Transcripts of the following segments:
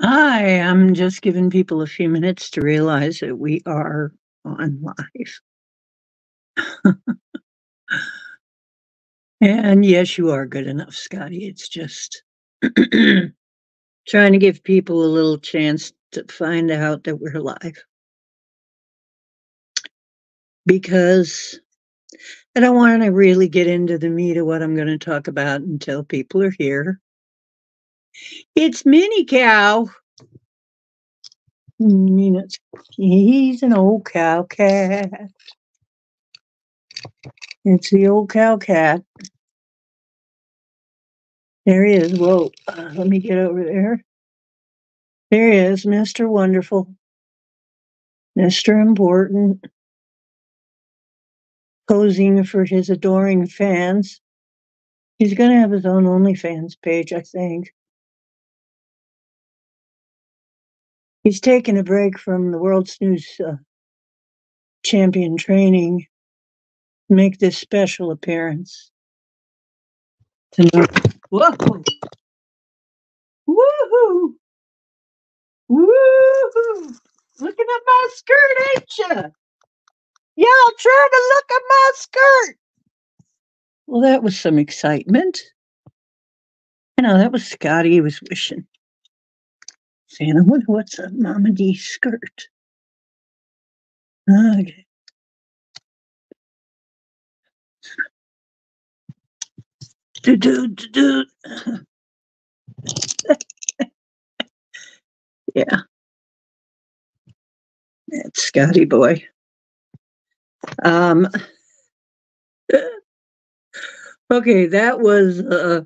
Hi, I'm just giving people a few minutes to realize that we are on live. And yes, you are good enough, Scotty. It's just trying to give people a little chance to find out that we're live. Because I don't want to really get into the meat of what I'm going to talk about until people are here. It's Mini Cow. I mean, it's, he's an old cow cat. It's the old cow cat. There he is. Whoa, uh, let me get over there. There he is, Mr. Wonderful, Mr. Important, posing for his adoring fans. He's going to have his own OnlyFans page, I think. He's taken a break from the World Snooze uh, Champion training to make this special appearance. Tonight. Whoa! Woohoo! Woohoo! Looking at my skirt, ain't ya? Y'all trying to look at my skirt. Well, that was some excitement. You know, that was Scotty he was wishing. Saying, I wonder what's a Mama D skirt. Okay. Do do do do. yeah. That's Scotty boy. Um Okay, that was uh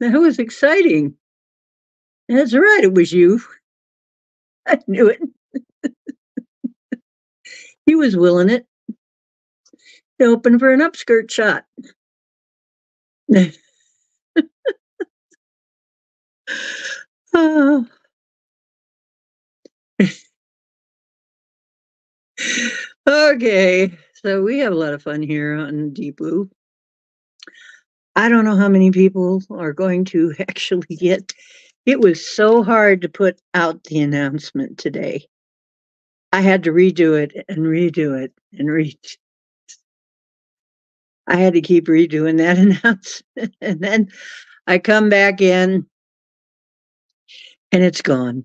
that was exciting. That's right, it was you. I knew it. he was willing it. Open for an upskirt shot. okay, so we have a lot of fun here on Deep Blue. I don't know how many people are going to actually get. It was so hard to put out the announcement today. I had to redo it and redo it and read. I had to keep redoing that announcement. and then I come back in and it's gone.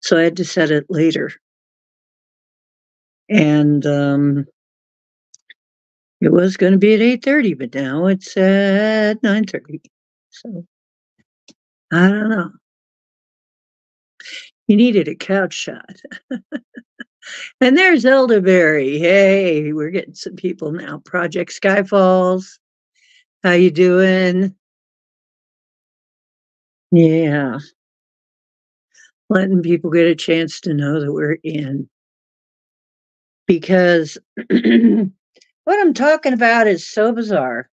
So I had to set it later. And um, it was going to be at 8:30, but now it's at 9:30. So I don't know. You needed a couch shot. and there's Elderberry. Hey, we're getting some people now. Project Skyfalls. How you doing? Yeah. Letting people get a chance to know that we're in. Because what I'm talking about is so bizarre.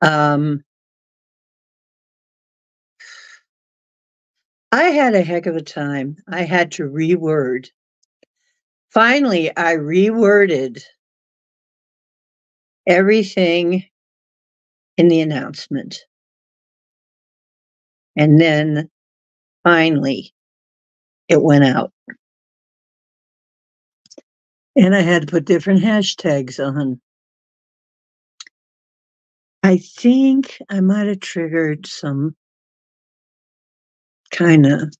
Um, I had a heck of a time. I had to reword. Finally, I reworded everything in the announcement. And then finally, it went out. And I had to put different hashtags on. I think I might have triggered some of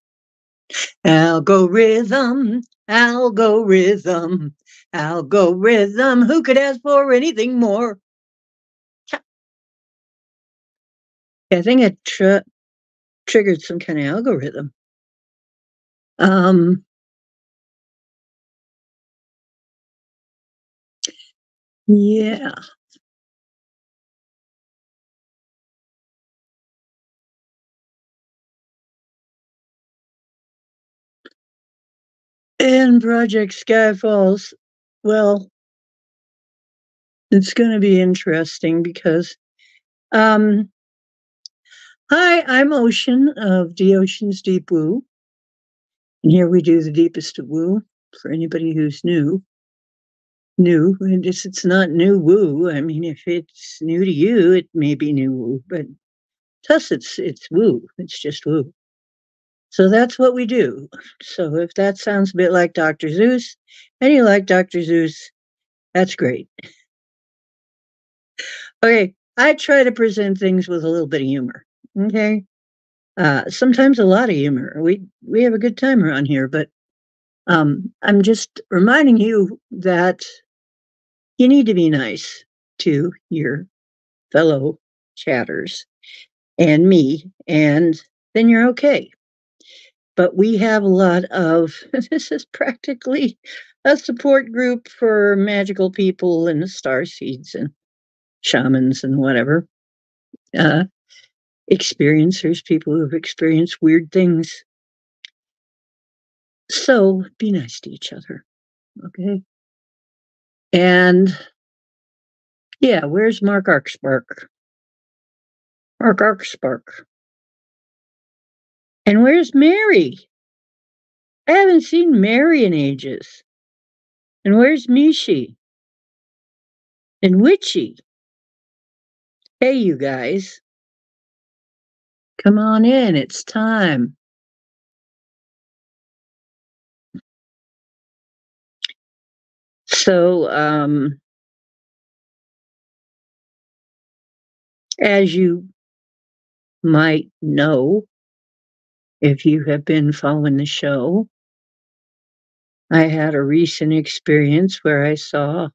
algorithm, algorithm, algorithm. Who could ask for anything more? I think it tr- triggered some kind of algorithm. Um, yeah. And Project Sky Falls, well, it's going to be interesting because, um, hi, I'm Ocean of the Ocean's Deep Woo. And here we do the deepest of woo for anybody who's new. New, and it's, it's not new woo. I mean, if it's new to you, it may be new woo, but To us, it's it's woo. It's just woo. So that's what we do. So if that sounds a bit like Dr. Seuss, and you like Dr. Seuss, that's great. Okay, I try to present things with a little bit of humor. Okay. Uh, sometimes a lot of humor. We we have a good time around here, but um, I'm just reminding you that you need to be nice to your fellow chatters and me, and then you're okay. But we have a lot of this is practically a support group for magical people and star seeds and shamans and whatever. Uh, experiencers, people who have experienced weird things. So be nice to each other. Okay. And yeah, where's Mark Arkspark? Mark Arkspark. And where's Mary? I haven't seen Mary in ages. And where's Mishi? And Witchy? Hey, you guys. Come on in, it's time. So, um, as you might know, if you have been following the show, I had a recent experience where I saw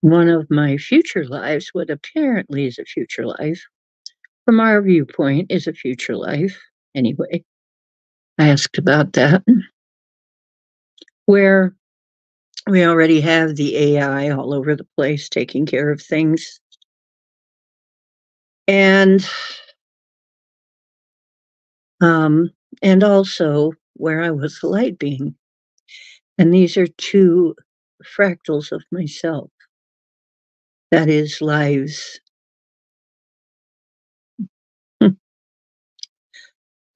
one of my future lives, what apparently is a future life, from our viewpoint, is a future life. Anyway, I asked about that. Where we already have the AI all over the place taking care of things. And um, and also where I was the light being. And these are two fractals of myself. That is lives.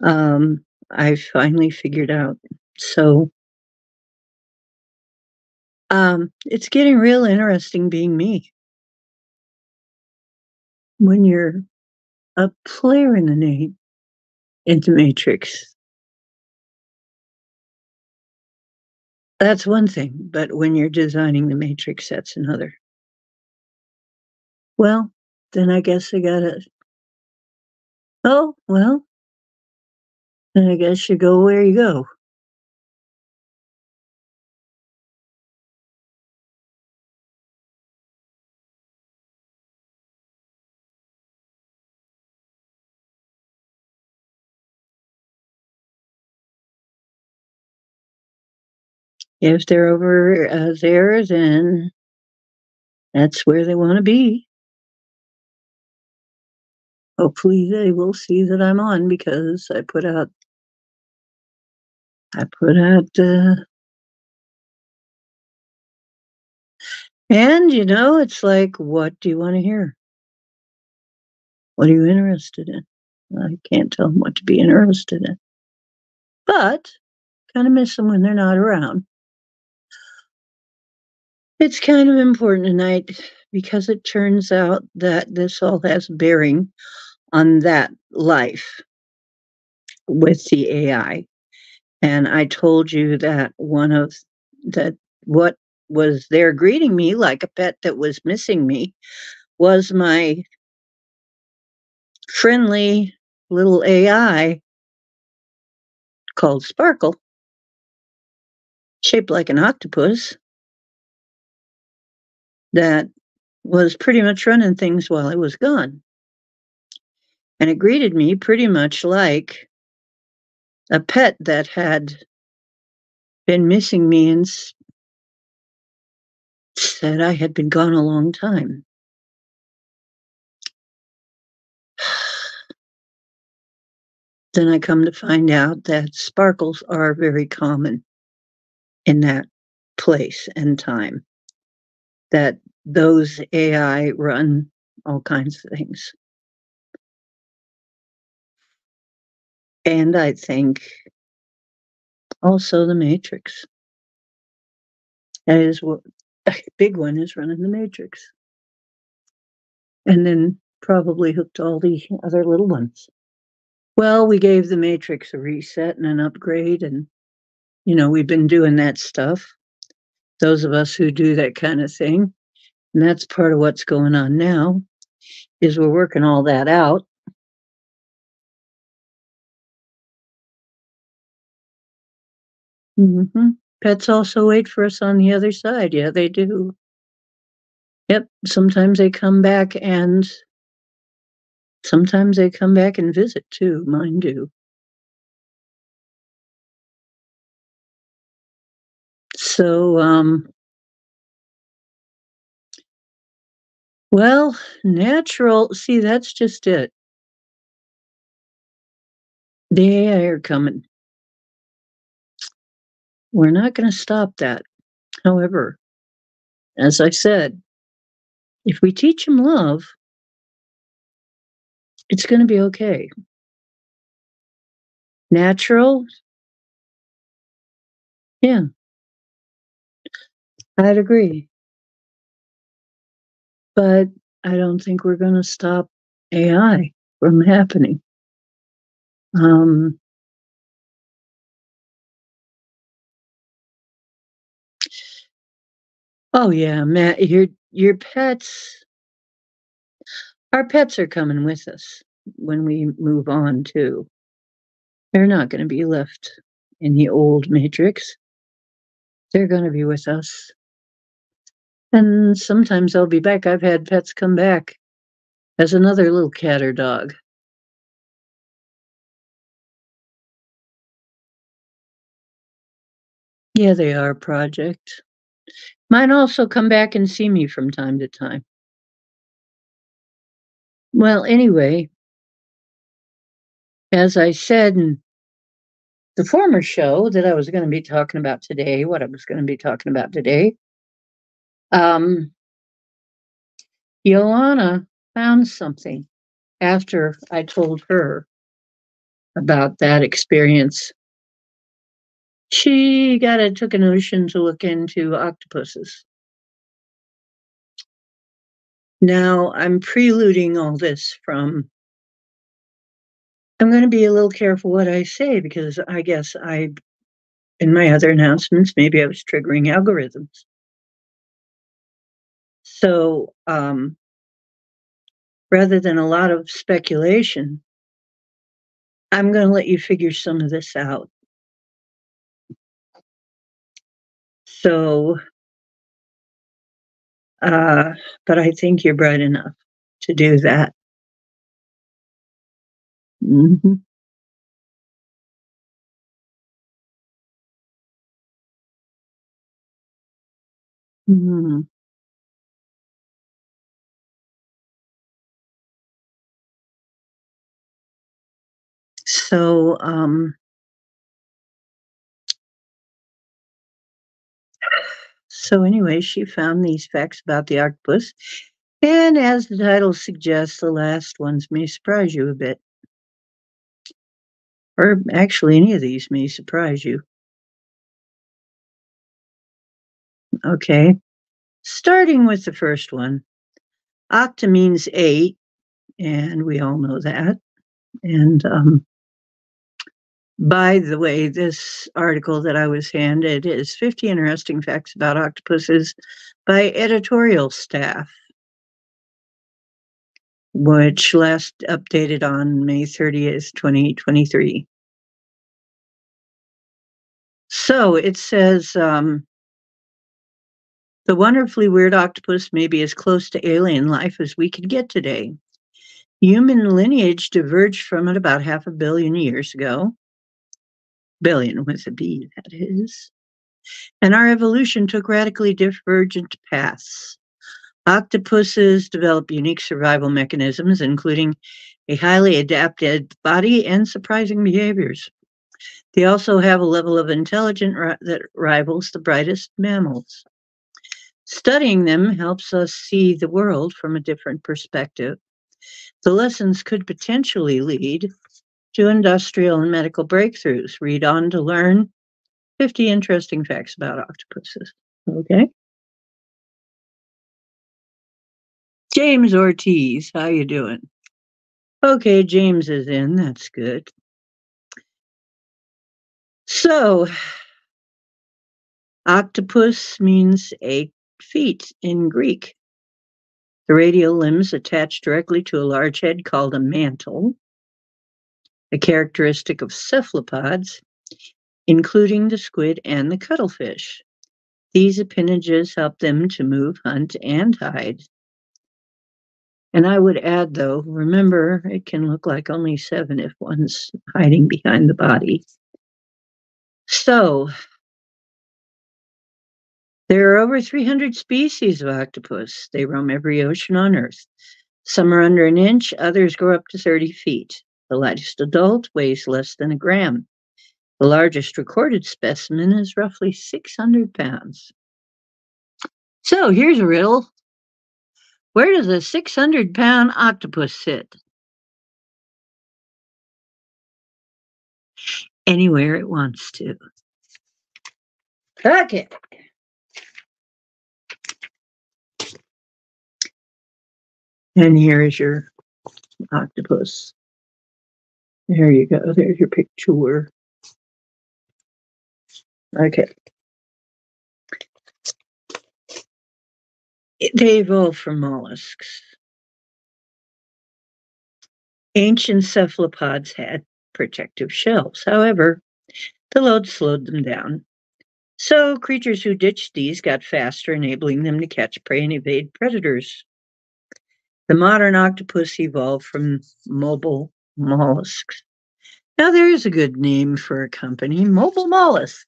um, I finally figured out. So um, it's getting real interesting being me. When you're a player in the name into Matrix. That's one thing, but when you're designing the Matrix, that's another. Well, then I guess I gotta. Oh, well, then I guess you go where you go. If they're over uh, there, then that's where they want to be. Hopefully, they will see that I'm on because I put out. I put out. Uh, and you know, it's like, what do you want to hear? What are you interested in? I can't tell them what to be interested in, but kind of miss them when they're not around. It's kind of important tonight because it turns out that this all has bearing on that life with the AI. And I told you that one of that what was there greeting me like a pet that was missing me was my friendly little AI called Sparkle, shaped like an octopus that was pretty much running things while I was gone. And it greeted me pretty much like a pet that had been missing me and said I had been gone a long time. then I come to find out that sparkles are very common in that place and time that those AI run all kinds of things. And I think also the Matrix. That is what a big one is running the Matrix. And then probably hooked all the other little ones. Well, we gave the Matrix a reset and an upgrade, and you know, we've been doing that stuff. Those of us who do that kind of thing. And that's part of what's going on now is we're working all that out. hmm Pets also wait for us on the other side. Yeah, they do. Yep. Sometimes they come back and sometimes they come back and visit too. Mine do. So, um, well, natural, see, that's just it. The AI are coming. We're not going to stop that. However, as I said, if we teach them love, it's going to be okay. Natural, yeah, I'd agree. But I don't think we're going to stop AI from happening. Um, oh yeah, Matt, your your pets, our pets are coming with us when we move on too. They're not going to be left in the old matrix. They're going to be with us. And sometimes they'll be back. I've had pets come back as another little cat or dog. Yeah, they are project. Mine also come back and see me from time to time. Well, anyway, as I said in the former show that I was going to be talking about today, what I was going to be talking about today, um, Joanna found something after I told her about that experience. She got a took a notion to look into octopuses. Now I'm preluding all this from I'm going to be a little careful what I say because I guess I in my other announcements maybe I was triggering algorithms. So um, rather than a lot of speculation, I'm going to let you figure some of this out. So, uh, but I think you're bright enough to do that. Mm-hmm. Mm-hmm. So, um, so anyway, she found these facts about the octopus. And as the title suggests, the last ones may surprise you a bit. Or actually, any of these may surprise you. Okay. Starting with the first one. Octa means eight, and we all know that. And um, by the way, this article that I was handed is 50 interesting facts about octopuses by editorial staff, which last updated on May 30th, 2023. So it says um, the wonderfully weird octopus may be as close to alien life as we could get today. Human lineage diverged from it about half a billion years ago billion with a B, that is. And our evolution took radically divergent paths. Octopuses develop unique survival mechanisms, including a highly adapted body and surprising behaviors. They also have a level of intelligence that rivals the brightest mammals. Studying them helps us see the world from a different perspective. The lessons could potentially lead to industrial and medical breakthroughs. Read on to learn 50 interesting facts about octopuses. Okay. James Ortiz, how you doing? Okay, James is in. That's good. So, octopus means eight feet in Greek. The radial limbs attach directly to a large head called a mantle, a characteristic of cephalopods, including the squid and the cuttlefish. These appendages help them to move, hunt, and hide. And I would add, though, remember, it can look like only seven if one's hiding behind the body. So, there are over 300 species of octopus. They roam every ocean on Earth. Some are under an inch, others grow up to 30 feet. The largest adult weighs less than a gram. The largest recorded specimen is roughly 600 pounds. So here's a riddle. Where does a 600 pound octopus sit? Anywhere it wants to. Okay. And here is your octopus. There you go. There's your picture. Okay. They evolved from mollusks. Ancient cephalopods had protective shells. However, the load slowed them down. So creatures who ditched these got faster, enabling them to catch prey and evade predators. The modern octopus evolved from mobile mollusks. Now there is a good name for a company, Mobile Mollusk.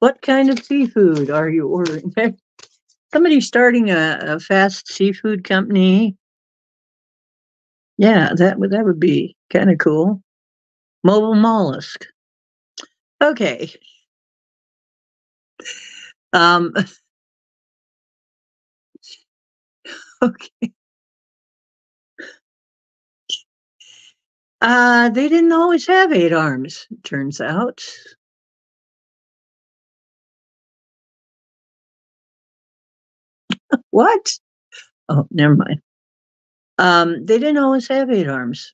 What kind of seafood are you ordering? Somebody starting a, a fast seafood company. Yeah, that would that would be kind of cool. Mobile mollusk. Okay. Um okay. Uh, they didn't always have eight arms, turns out. what? Oh, never mind. Um, they didn't always have eight arms.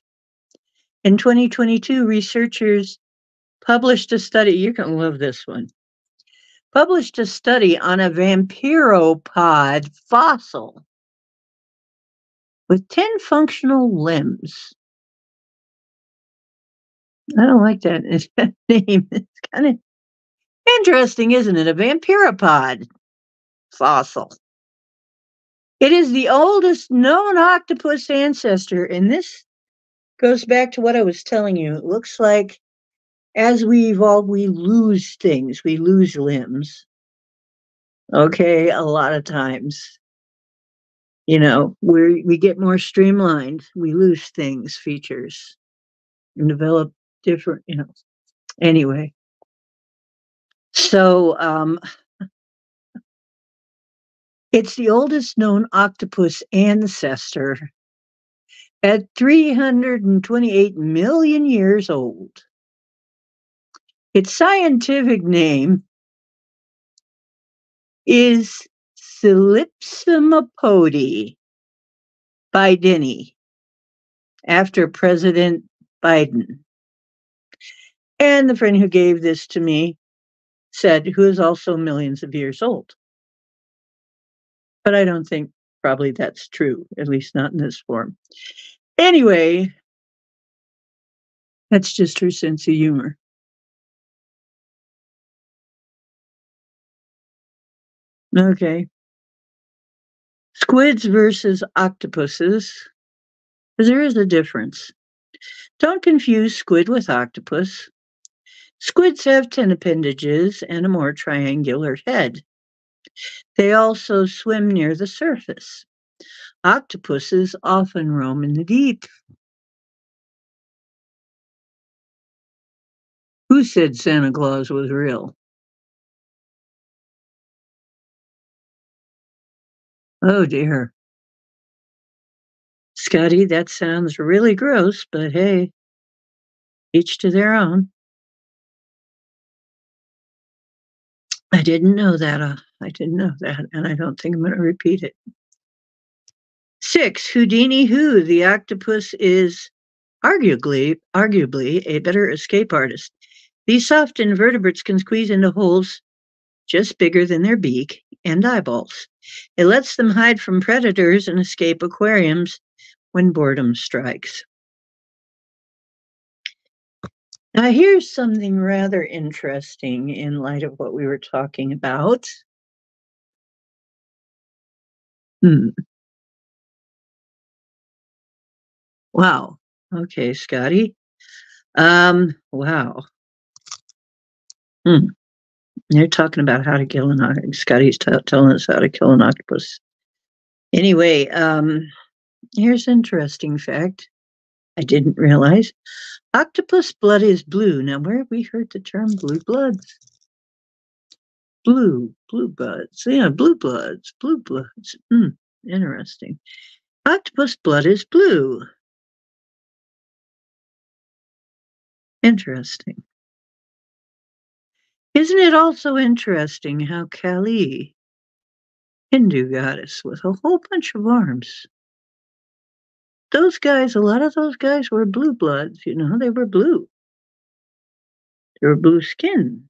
In 2022, researchers published a study. You're going to love this one. Published a study on a vampiropod fossil with 10 functional limbs. I don't like that name. It's kind of interesting, isn't it? A vampiropod fossil. It is the oldest known octopus ancestor, and this goes back to what I was telling you. It looks like as we evolve, we lose things, we lose limbs. Okay, a lot of times. You know, we we get more streamlined, we lose things, features, and develop different, you know. Anyway. So um it's the oldest known octopus ancestor at 328 million years old. Its scientific name is Calypsimapodi bideni, after President Biden. And the friend who gave this to me said, who is also millions of years old. But I don't think probably that's true, at least not in this form. Anyway, that's just her sense of humor. Okay. Squids versus octopuses. There is a difference. Don't confuse squid with octopus. Squids have 10 appendages and a more triangular head. They also swim near the surface. Octopuses often roam in the deep. Who said Santa Claus was real? Oh dear. Scotty, that sounds really gross, but hey, each to their own. I didn't know that. Uh, I didn't know that, and I don't think I'm going to repeat it. Six, Houdini Who, the octopus is arguably, arguably a better escape artist. These soft invertebrates can squeeze into holes just bigger than their beak and eyeballs. It lets them hide from predators and escape aquariums when boredom strikes. Now, here's something rather interesting in light of what we were talking about. Hmm. Wow. Okay, Scotty. Um, wow. Hmm. They're talking about how to kill an octopus. Scotty's t- telling us how to kill an octopus. Anyway, um, here's an interesting fact I didn't realize. Octopus blood is blue. Now, where have we heard the term blue bloods? Blue, blue bloods. Yeah, blue bloods, blue bloods. Hmm, interesting. Octopus blood is blue. Interesting. Isn't it also interesting how Kali, Hindu goddess with a whole bunch of arms, those guys, a lot of those guys were blue bloods, you know, they were blue. They were blue skin.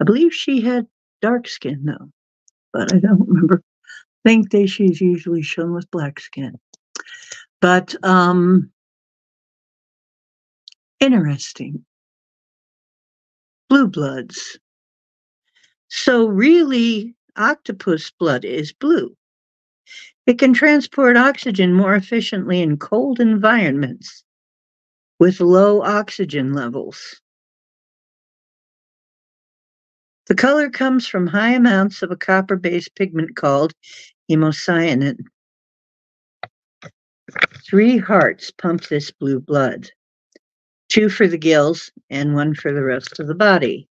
I believe she had dark skin though, but I don't remember. I think they she's usually shown with black skin. But um interesting. Blue bloods. So really octopus blood is blue. It can transport oxygen more efficiently in cold environments with low oxygen levels. The color comes from high amounts of a copper based pigment called hemocyanin. Three hearts pump this blue blood two for the gills and one for the rest of the body.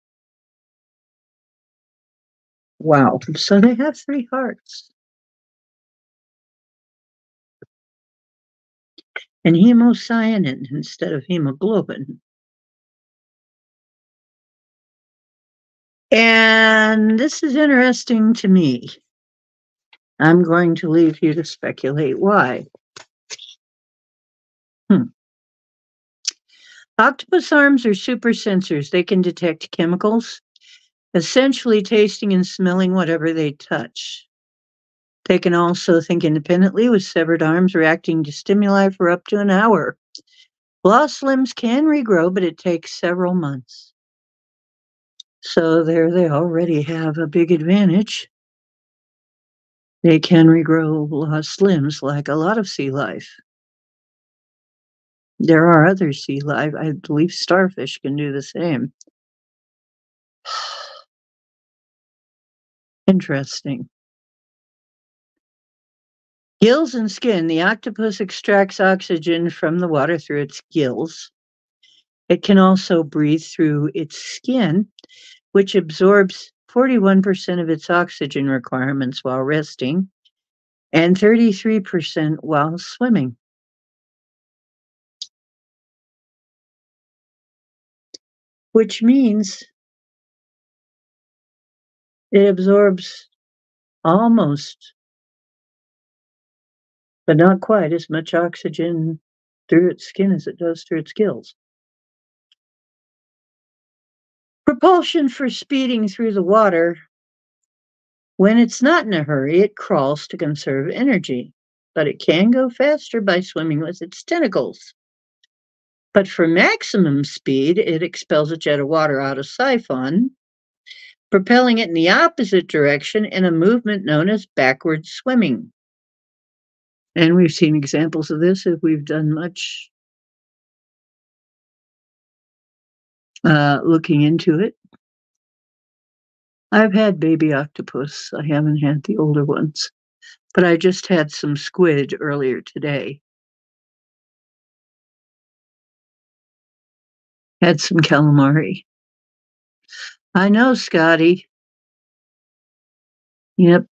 Wow. So they have three hearts. And hemocyanin instead of hemoglobin. And this is interesting to me. I'm going to leave you to speculate why. Hmm. Octopus arms are super sensors. They can detect chemicals, essentially tasting and smelling whatever they touch. They can also think independently with severed arms reacting to stimuli for up to an hour. Lost limbs can regrow, but it takes several months. So there they already have a big advantage. They can regrow lost limbs like a lot of sea life. There are other sea life. I believe starfish can do the same. Interesting. Gills and skin. The octopus extracts oxygen from the water through its gills. It can also breathe through its skin, which absorbs 41% of its oxygen requirements while resting and 33% while swimming. which means it absorbs almost, but not quite as much oxygen through its skin as it does through its gills. Propulsion for speeding through the water. When it's not in a hurry, it crawls to conserve energy, but it can go faster by swimming with its tentacles. But for maximum speed, it expels a jet of water out of siphon, propelling it in the opposite direction in a movement known as backward swimming. And we've seen examples of this if we've done much uh, looking into it. I've had baby octopus. I haven't had the older ones, but I just had some squid earlier today. had some calamari. I know, Scotty. Yep.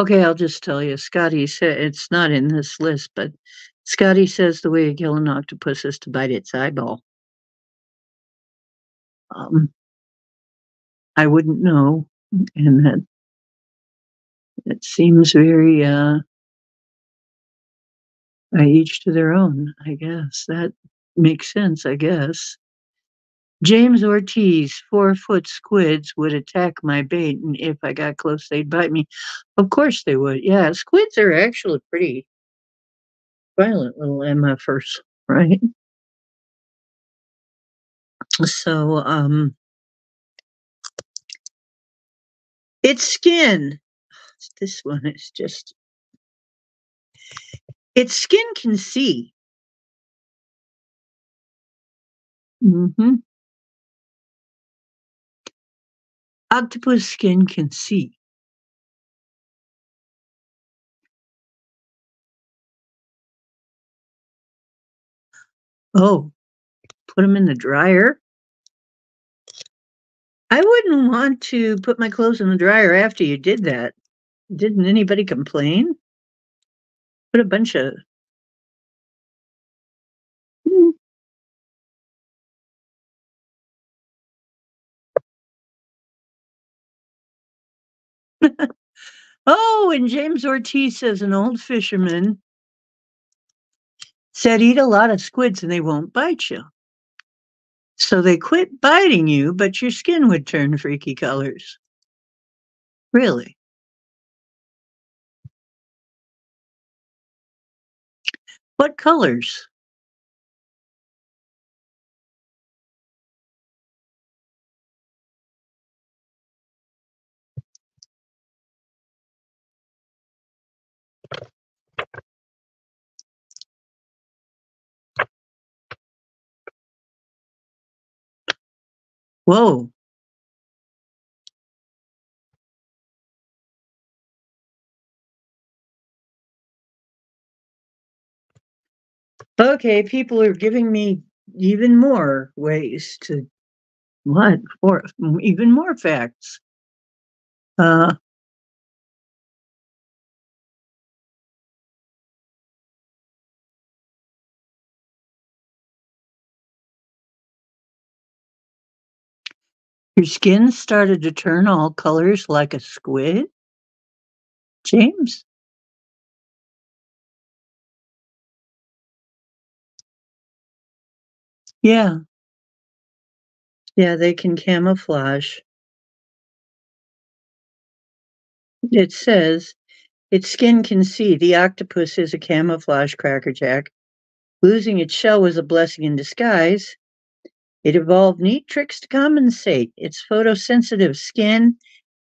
Okay, I'll just tell you. Scotty said it's not in this list, but Scotty says the way to kill an octopus is to bite its eyeball. Um, I wouldn't know, and that It seems very, uh, each to their own, I guess. That makes sense, I guess. James Ortiz, four foot squids would attack my bait, and if I got close, they'd bite me. Of course they would. Yeah, squids are actually pretty violent little MFers, right? So, um, its skin. This one is just. Its skin can see. Mm-hmm. Octopus skin can see. Oh, put them in the dryer. I wouldn't want to put my clothes in the dryer after you did that. Didn't anybody complain? Put a bunch of. oh, and James Ortiz says an old fisherman said eat a lot of squids and they won't bite you. So they quit biting you, but your skin would turn freaky colors. Really? What colors? Whoa. Okay, people are giving me even more ways to what for even more facts. Uh Your skin started to turn all colors like a squid? James? Yeah. Yeah, they can camouflage. It says its skin can see the octopus is a camouflage crackerjack. Losing its shell was a blessing in disguise. It evolved neat tricks to compensate. Its photosensitive skin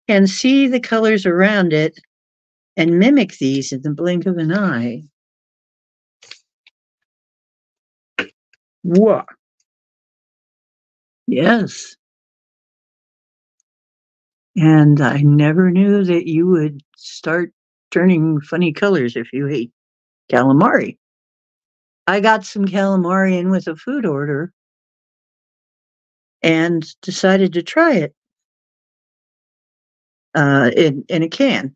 and see the colors around it and mimic these in the blink of an eye. What? Yes. And I never knew that you would start turning funny colors if you ate calamari. I got some calamari in with a food order and decided to try it uh, in in a can.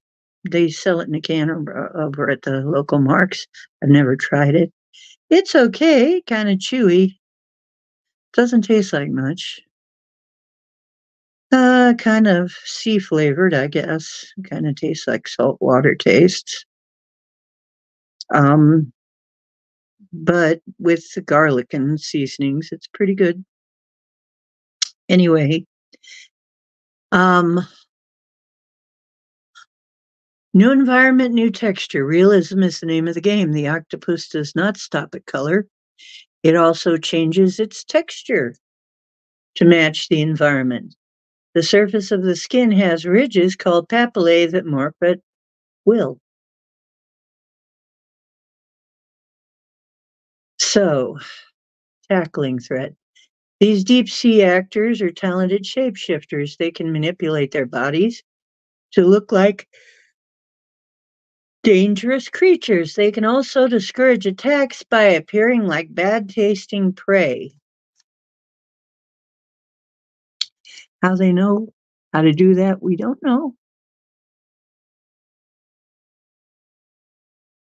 They sell it in a can over, at the local Marks. I've never tried it. It's okay, kind of chewy. Doesn't taste like much. Uh, kind of sea flavored, I guess. Kind of tastes like salt water tastes. Um, but with the garlic and seasonings, it's pretty good. Anyway, um, new environment, new texture. Realism is the name of the game. The octopus does not stop at color. It also changes its texture to match the environment. The surface of the skin has ridges called papillae that morph at will. So, tackling threat. These deep sea actors are talented shapeshifters. They can manipulate their bodies to look like dangerous creatures. They can also discourage attacks by appearing like bad tasting prey. How they know how to do that, we don't know.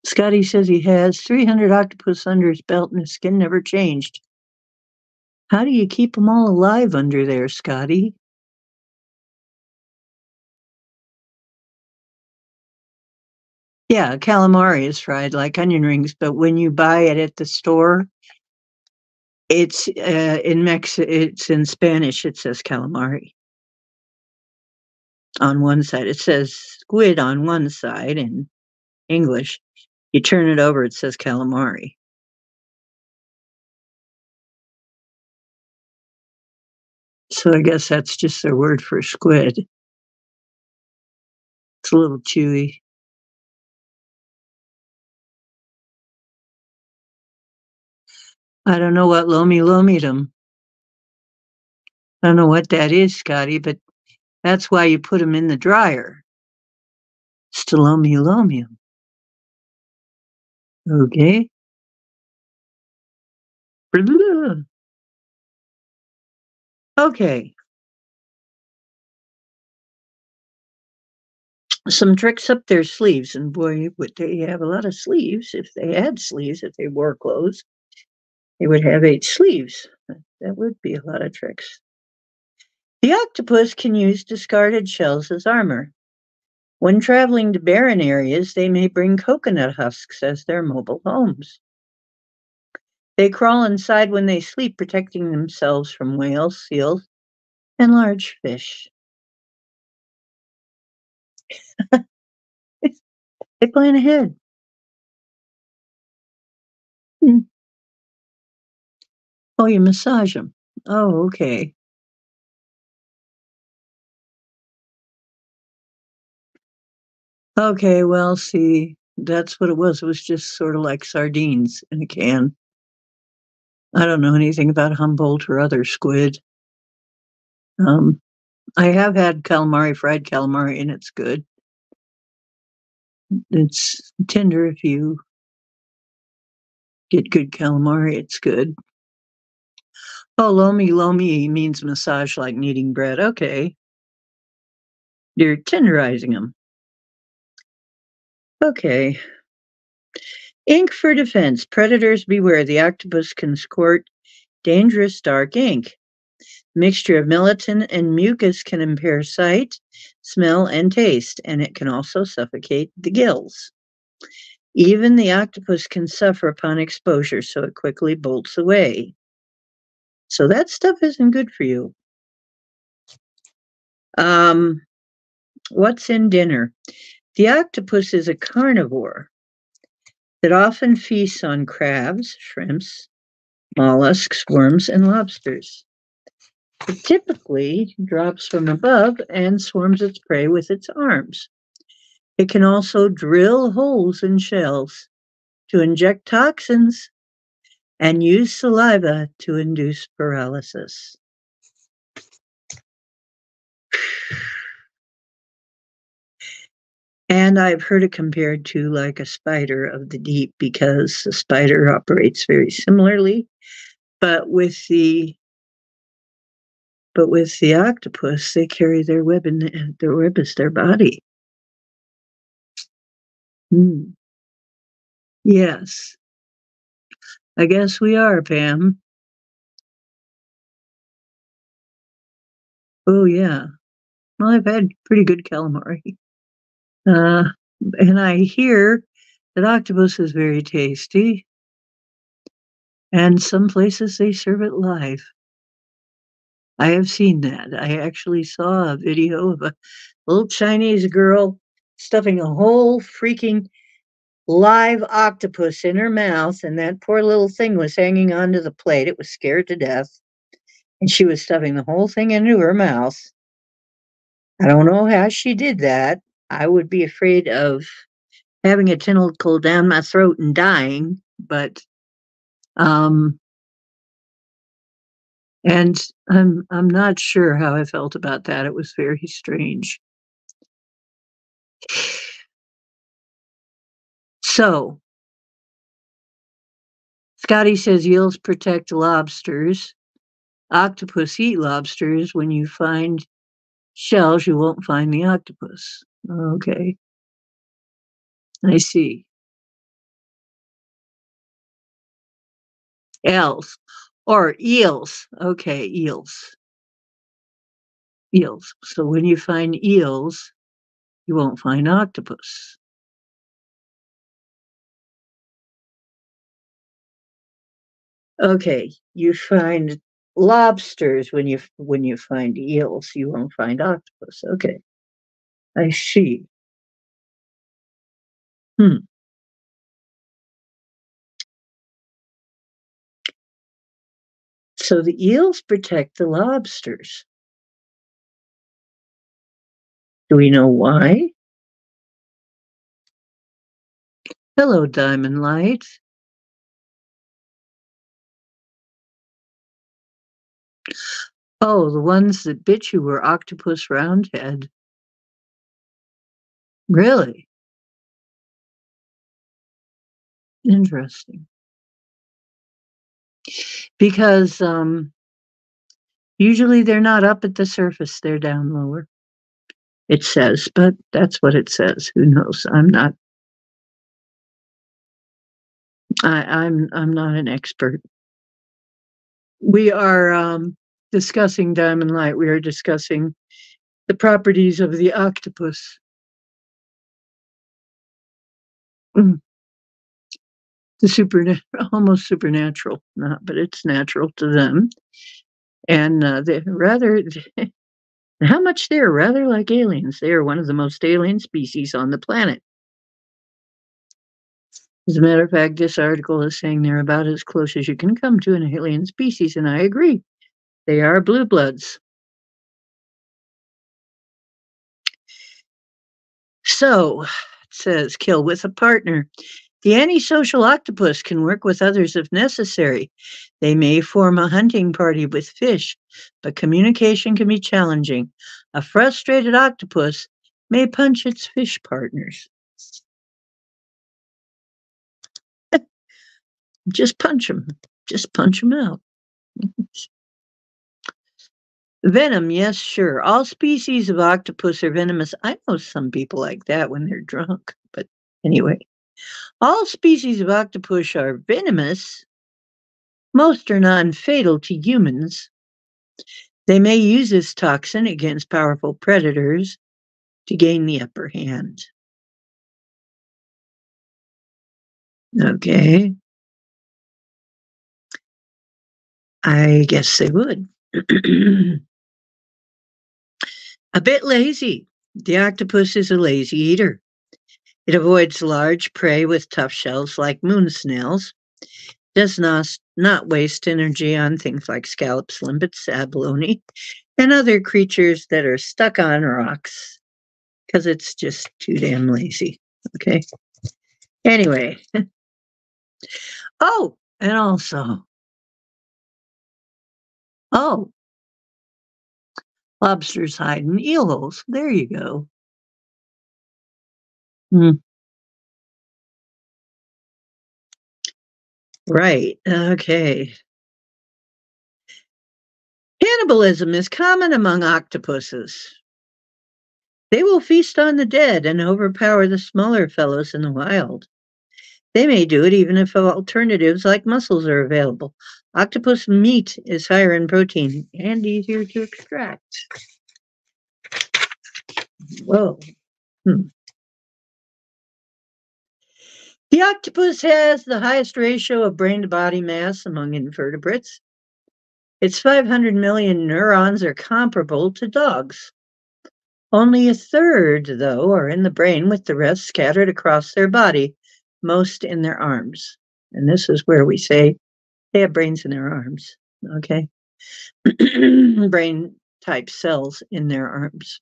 Scotty says he has 300 octopus under his belt and his skin never changed. How do you keep them all alive under there, Scotty? Yeah, calamari is fried like onion rings, but when you buy it at the store, it's uh, in Mex. It's in Spanish. It says calamari on one side. It says squid on one side in English. You turn it over, it says calamari. So I guess that's just their word for squid. It's a little chewy. I don't know what lomi lomidum. I don't know what that is, Scotty, but that's why you put them in the dryer. Stalomi lomium. Okay. Okay. Some tricks up their sleeves, and boy, would they have a lot of sleeves if they had sleeves, if they wore clothes. They would have eight sleeves. That would be a lot of tricks. The octopus can use discarded shells as armor. When traveling to barren areas, they may bring coconut husks as their mobile homes. They crawl inside when they sleep, protecting themselves from whales, seals, and large fish. they plan ahead. Hmm. Oh, you massage them. Oh, okay. Okay, well, see, that's what it was. It was just sort of like sardines in a can. I don't know anything about Humboldt or other squid. Um, I have had calamari, fried calamari, and it's good. It's tender if you get good calamari, it's good. Oh, lomi lomi means massage like kneading bread. Okay. You're tenderizing them. Okay. Ink for defense. Predators beware. The octopus can squirt dangerous dark ink. Mixture of melatonin and mucus can impair sight, smell, and taste, and it can also suffocate the gills. Even the octopus can suffer upon exposure, so it quickly bolts away. So that stuff isn't good for you. Um, what's in dinner? The octopus is a carnivore that often feasts on crabs, shrimps, mollusks, worms, and lobsters. It typically drops from above and swarms its prey with its arms. It can also drill holes in shells to inject toxins and use saliva to induce paralysis. And I've heard it compared to like a spider of the deep because the spider operates very similarly, but with the but with the octopus, they carry their web and their web is their body. Hmm. Yes. I guess we are, Pam. Oh yeah. Well, I've had pretty good calamari. Uh, and I hear that octopus is very tasty. And some places they serve it live. I have seen that. I actually saw a video of a little Chinese girl stuffing a whole freaking live octopus in her mouth, and that poor little thing was hanging onto the plate. It was scared to death. And she was stuffing the whole thing into her mouth. I don't know how she did that. I would be afraid of having a tentacle down my throat and dying, but um and I'm I'm not sure how I felt about that. It was very strange. So Scotty says eels protect lobsters. Octopus eat lobsters. When you find shells, you won't find the octopus. Oh, okay, I see. Else or eels. Okay, eels. Eels. So when you find eels, you won't find octopus. Okay, you find lobsters when you when you find eels, you won't find octopus. Okay. I see. Hmm. So the eels protect the lobsters. Do we know why? Hello, Diamond Light. Oh, the ones that bit you were octopus roundhead. Really? Interesting. Because um, usually they're not up at the surface, they're down lower. It says, but that's what it says. Who knows? I'm not I, I'm I'm not an expert. We are um, discussing diamond light. We are discussing the properties of the octopus. Mm. The supernatural, almost supernatural, not, but it's natural to them. And uh, they rather, how much they're rather like aliens. They are one of the most alien species on the planet. As a matter of fact, this article is saying they're about as close as you can come to an alien species, and I agree. They are blue bloods. So, says kill with a partner. The antisocial octopus can work with others if necessary. They may form a hunting party with fish, but communication can be challenging. A frustrated octopus may punch its fish partners. Just punch them. Just punch them out. Venom, yes, sure. All species of octopus are venomous. I know some people like that when they're drunk, but anyway. All species of octopus are venomous. Most are non fatal to humans. They may use this toxin against powerful predators to gain the upper hand. Okay. I guess they would. a bit lazy. The octopus is a lazy eater. It avoids large prey with tough shells like moon snails, does not, not waste energy on things like scallops, limpets, abalone, and other creatures that are stuck on rocks because it's just too damn lazy. Okay. Anyway. oh, and also, Oh. Lobsters hide in eel holes. There you go. Hmm. Right. Okay. Cannibalism is common among octopuses. They will feast on the dead and overpower the smaller fellows in the wild. They may do it even if alternatives like mussels are available. Octopus meat is higher in protein and easier to extract. Whoa. Hmm. The octopus has the highest ratio of brain to body mass among invertebrates. Its 500 million neurons are comparable to dogs. Only a third, though, are in the brain, with the rest scattered across their body, most in their arms. And this is where we say they have brains in their arms, okay? Brain type cells in their arms.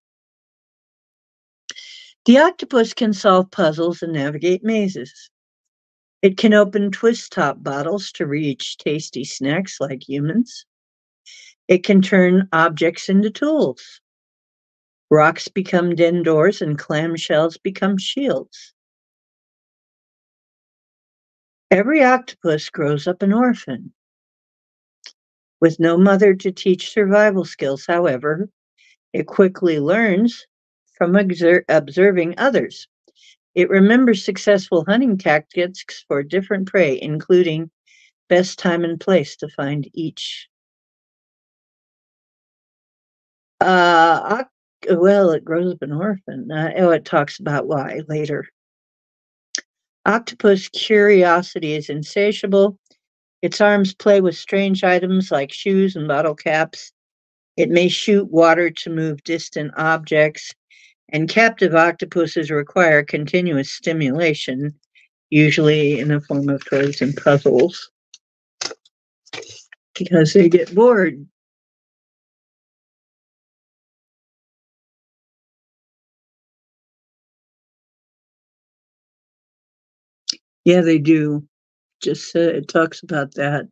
The octopus can solve puzzles and navigate mazes. It can open twist top bottles to reach tasty snacks like humans. It can turn objects into tools. Rocks become den doors and clamshells become shields. Every octopus grows up an orphan. With no mother to teach survival skills, however, it quickly learns from obser- observing others. It remembers successful hunting tactics for different prey, including best time and place to find each. Uh, well, it grows up an orphan. Uh, oh, it talks about why later. Octopus curiosity is insatiable. Its arms play with strange items like shoes and bottle caps. It may shoot water to move distant objects, and captive octopuses require continuous stimulation, usually in the form of toys and puzzles, because they get bored. Yeah, they do. Just uh, it talks about that.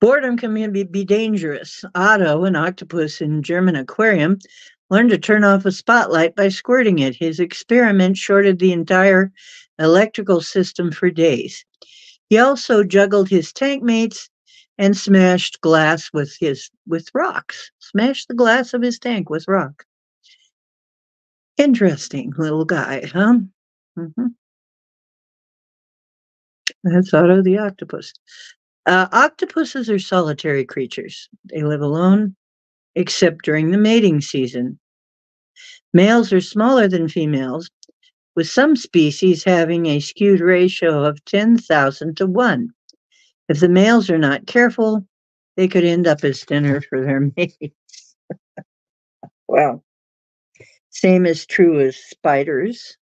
Boredom can be, be dangerous. Otto, an octopus in German aquarium, learned to turn off a spotlight by squirting it. His experiment shorted the entire electrical system for days. He also juggled his tank mates and smashed glass with his with rocks. Smashed the glass of his tank with rock. Interesting little guy, huh? Mm-hmm. That's Otto the octopus. Uh, octopuses are solitary creatures. They live alone, except during the mating season. Males are smaller than females, with some species having a skewed ratio of 10,000 to 1. If the males are not careful, they could end up as dinner for their mates. well, same is true as spiders.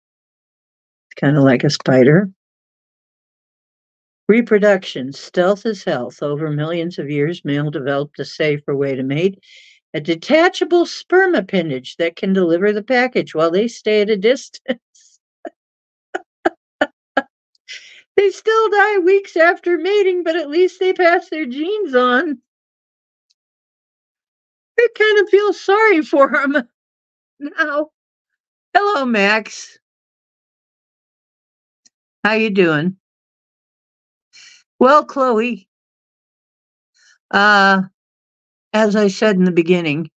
It's kind of like a spider. Reproduction. Stealth is health. Over millions of years, male developed a safer way to mate. A detachable sperm appendage that can deliver the package while they stay at a distance. they still die weeks after mating, but at least they pass their genes on. I kind of feel sorry for them now. Hello, Max. How you doing? Well, Chloe, uh, as I said in the beginning,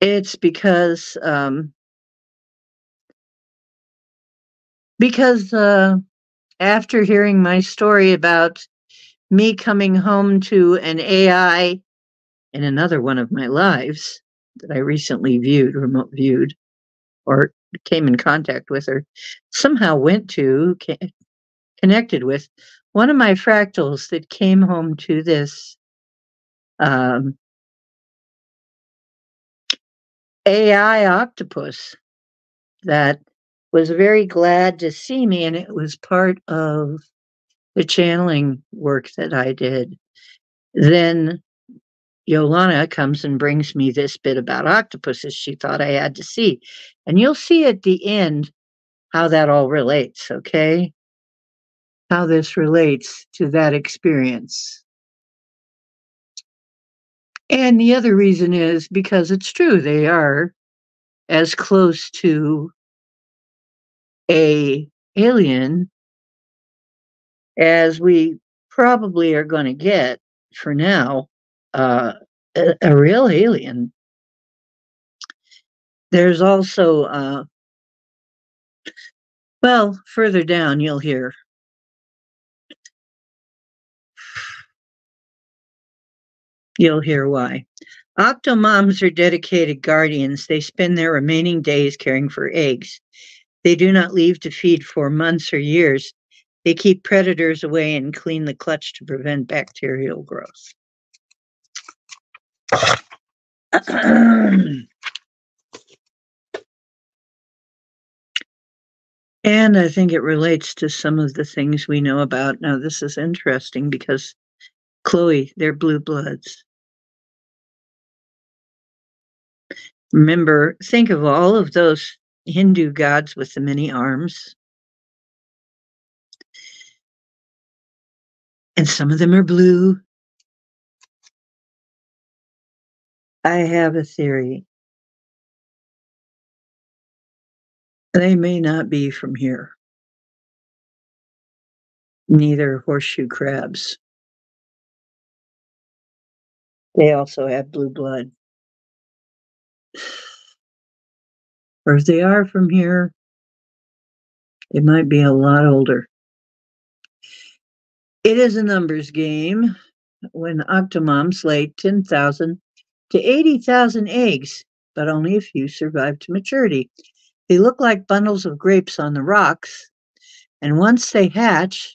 it's because um, because uh, after hearing my story about me coming home to an AI in another one of my lives that I recently viewed, remote viewed, or came in contact with, or somehow went to, connected with one of my fractals that came home to this um, AI octopus that was very glad to see me, and it was part of the channeling work that I did. Then Yolana comes and brings me this bit about octopuses she thought I had to see. And you'll see at the end how that all relates, okay? how this relates to that experience. And the other reason is because it's true, they are as close to a alien as we probably are going to get for now uh, a, a, real alien. There's also, uh, well, further down, you'll hear You'll hear why. Octomoms are dedicated guardians. They spend their remaining days caring for eggs. They do not leave to feed for months or years. They keep predators away and clean the clutch to prevent bacterial growth. and I think it relates to some of the things we know about. Now, this is interesting because Chloe, they're blue bloods. Remember, think of all of those Hindu gods with the many arms. And some of them are blue. I have a theory. They may not be from here. Neither horseshoe crabs. They also have blue blood. Or if they are from here, it might be a lot older. It is a numbers game when octomoms lay 10,000 to 80,000 eggs, but only a few survive to maturity. They look like bundles of grapes on the rocks. And once they hatch,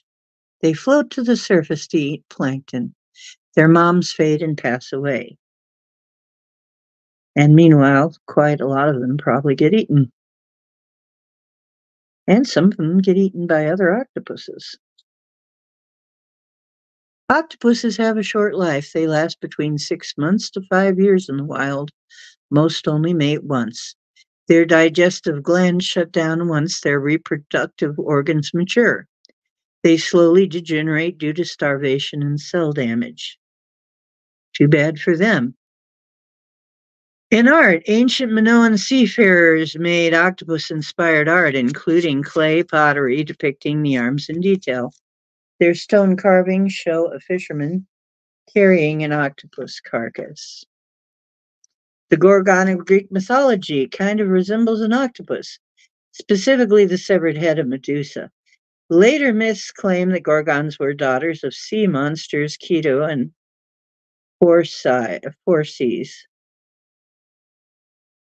they float to the surface to eat plankton. Their moms fade and pass away. And meanwhile, quite a lot of them probably get eaten. And some of them get eaten by other octopuses. Octopuses have a short life. They last between six months to five years in the wild. Most only mate once. Their digestive glands shut down once their reproductive organs mature. They slowly degenerate due to starvation and cell damage. Too bad for them. In art, ancient Minoan seafarers made octopus inspired art, including clay pottery depicting the arms in detail. Their stone carvings show a fisherman carrying an octopus carcass. The Gorgon of Greek mythology kind of resembles an octopus, specifically the severed head of Medusa. Later myths claim that Gorgons were daughters of sea monsters Keto and Phorcys.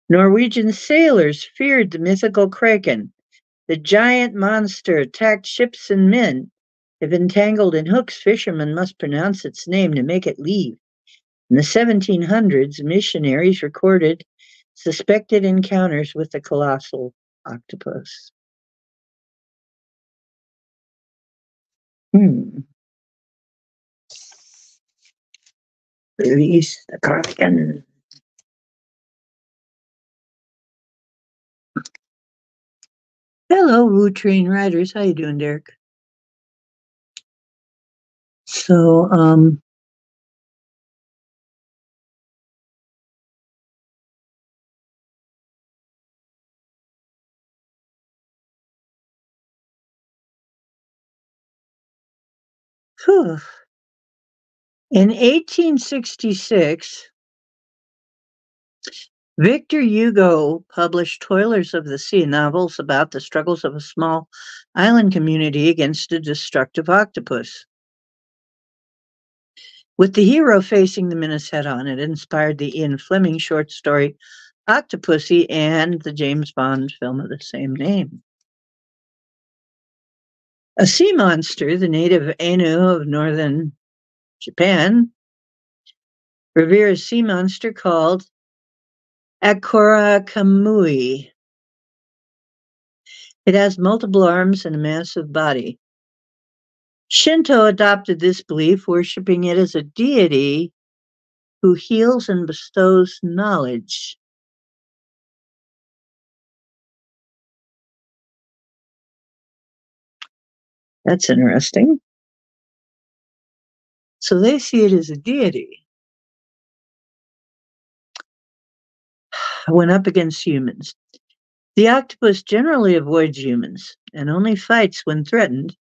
Norwegian sailors feared the mythical Kraken. The giant monster attacked ships and men. If entangled in hooks, fishermen must pronounce its name to make it leave. In the 1700s, missionaries recorded suspected encounters with the colossal octopus. Hmm. Release the Kraken. Hello, Woo Train Riders. How you doing, Derek? So, um. In 1866, Victor Hugo published Toilers of the Sea novels about the struggles of a small island community against a destructive octopus. With the hero facing the menace head on, it inspired the Ian Fleming short story Octopussy and the James Bond film of the same name. A sea monster, the native Ainu of northern Japan, revere a sea monster called Akkorokamui. It has multiple arms and a massive body. Shinto adopted this belief, worshiping it as a deity who heals and bestows knowledge. That's interesting. So they see it as a deity. When up against humans. The octopus generally avoids humans and only fights when threatened.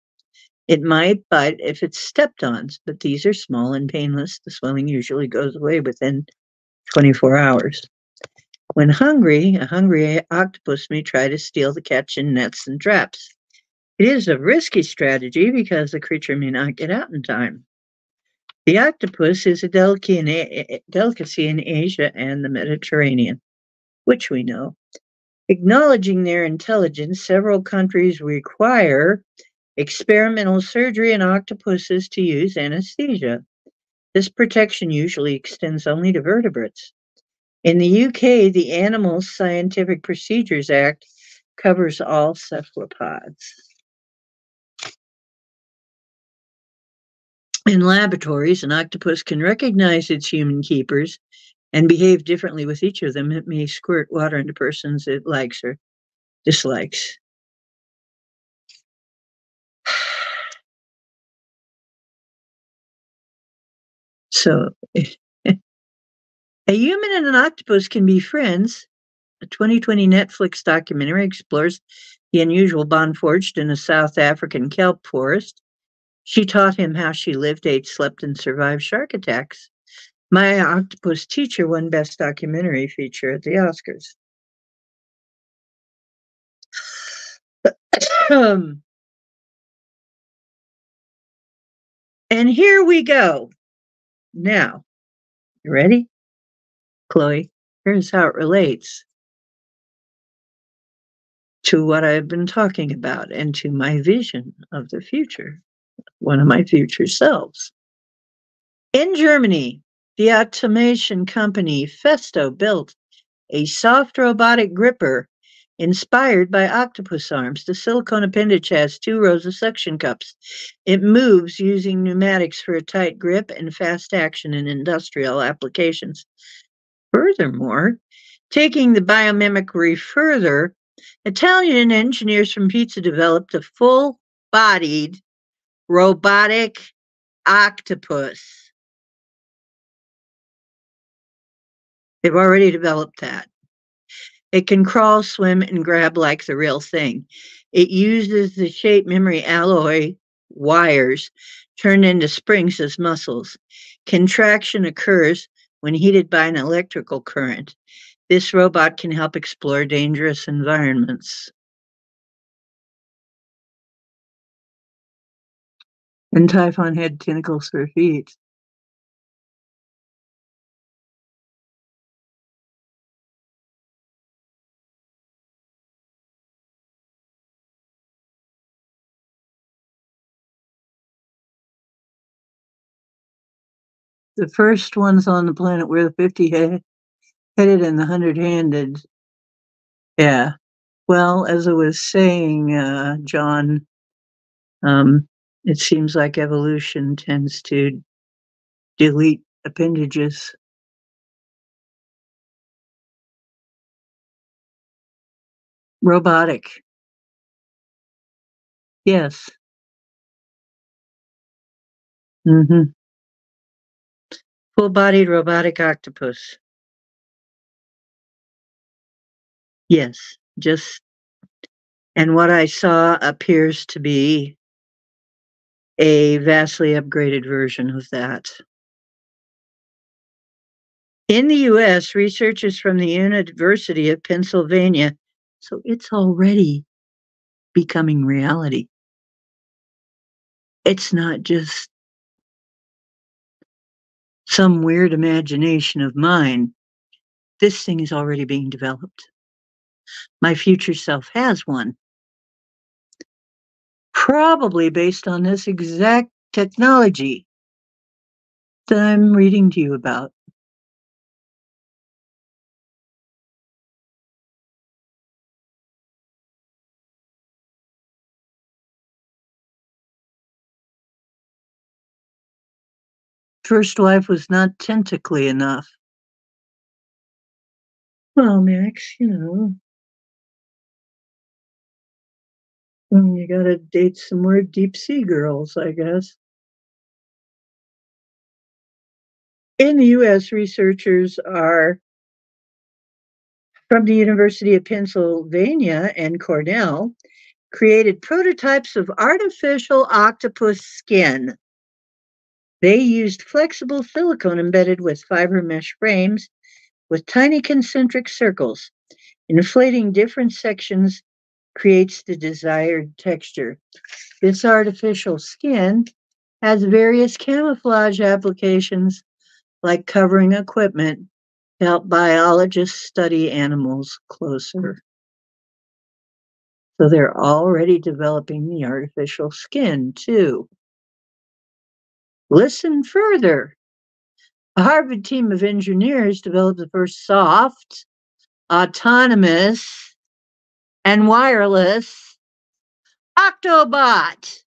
It might bite if it's stepped on, but these are small and painless. The swelling usually goes away within 24 hours. When hungry, a hungry octopus may try to steal the catch in nets and traps. It is a risky strategy because the creature may not get out in time. The octopus is a eh, eh, eh, delicacy in Asia and the Mediterranean, which we know. Acknowledging their intelligence, several countries require experimental surgery in octopuses to use anesthesia. This protection usually extends only to vertebrates. In the UK, the Animal Scientific Procedures Act covers all cephalopods. In laboratories, an octopus can recognize its human keepers and behave differently with each of them. It may squirt water into persons it likes or dislikes. So, a human and an octopus can be friends. A 2020 Netflix documentary explores the unusual bond forged in a South African kelp forest. She taught him how she lived, ate, slept, and survived shark attacks. My Octopus Teacher won Best Documentary Feature at the Oscars. and here we go. Now, you ready? Chloe, here's how it relates. to what I've been talking about and to my vision of the future, one of my future selves. In Germany, the automation company Festo built a soft robotic gripper inspired by octopus arms. The silicone appendage has two rows of suction cups. It moves using pneumatics for a tight grip and fast action in industrial applications. Furthermore, taking the biomimicry further, Italian engineers from Pisa developed a full bodied robotic octopus. They've already developed that. It can crawl, swim, and grab like the real thing. It uses the shape memory alloy wires turned into springs as muscles. Contraction occurs when heated by an electrical current. This robot can help explore dangerous environments. And Typhon had tentacles for feet. The first ones on the planet were the 50 headed and the 100 handed. Yeah. Well, as I was saying, uh, John, um, it seems like evolution tends to delete appendages. Robotic. Yes. Mm-hmm. Full-bodied robotic octopus. Yes, just and what I saw appears to be a vastly upgraded version of that. In the US, researchers from the University of Pennsylvania, so it's already becoming reality. It's not just some weird imagination of mine. This thing is already being developed. My future self has one. Probably based on this exact technology that I'm reading to you about. First wife was not tentacly enough. Well, Max, you know, you gotta date some more deep sea girls, I guess. In the US, researchers are from the University of Pennsylvania and Cornell created prototypes of artificial octopus skin they used flexible silicone embedded with fiber mesh frames with tiny concentric circles. Inflating different sections creates the desired texture. This artificial skin has various camouflage applications like covering equipment to help biologists study animals closer. Mm. So they're already developing the artificial skin too. Listen further. A Harvard team of engineers developed the first soft, autonomous, and wireless Octobot.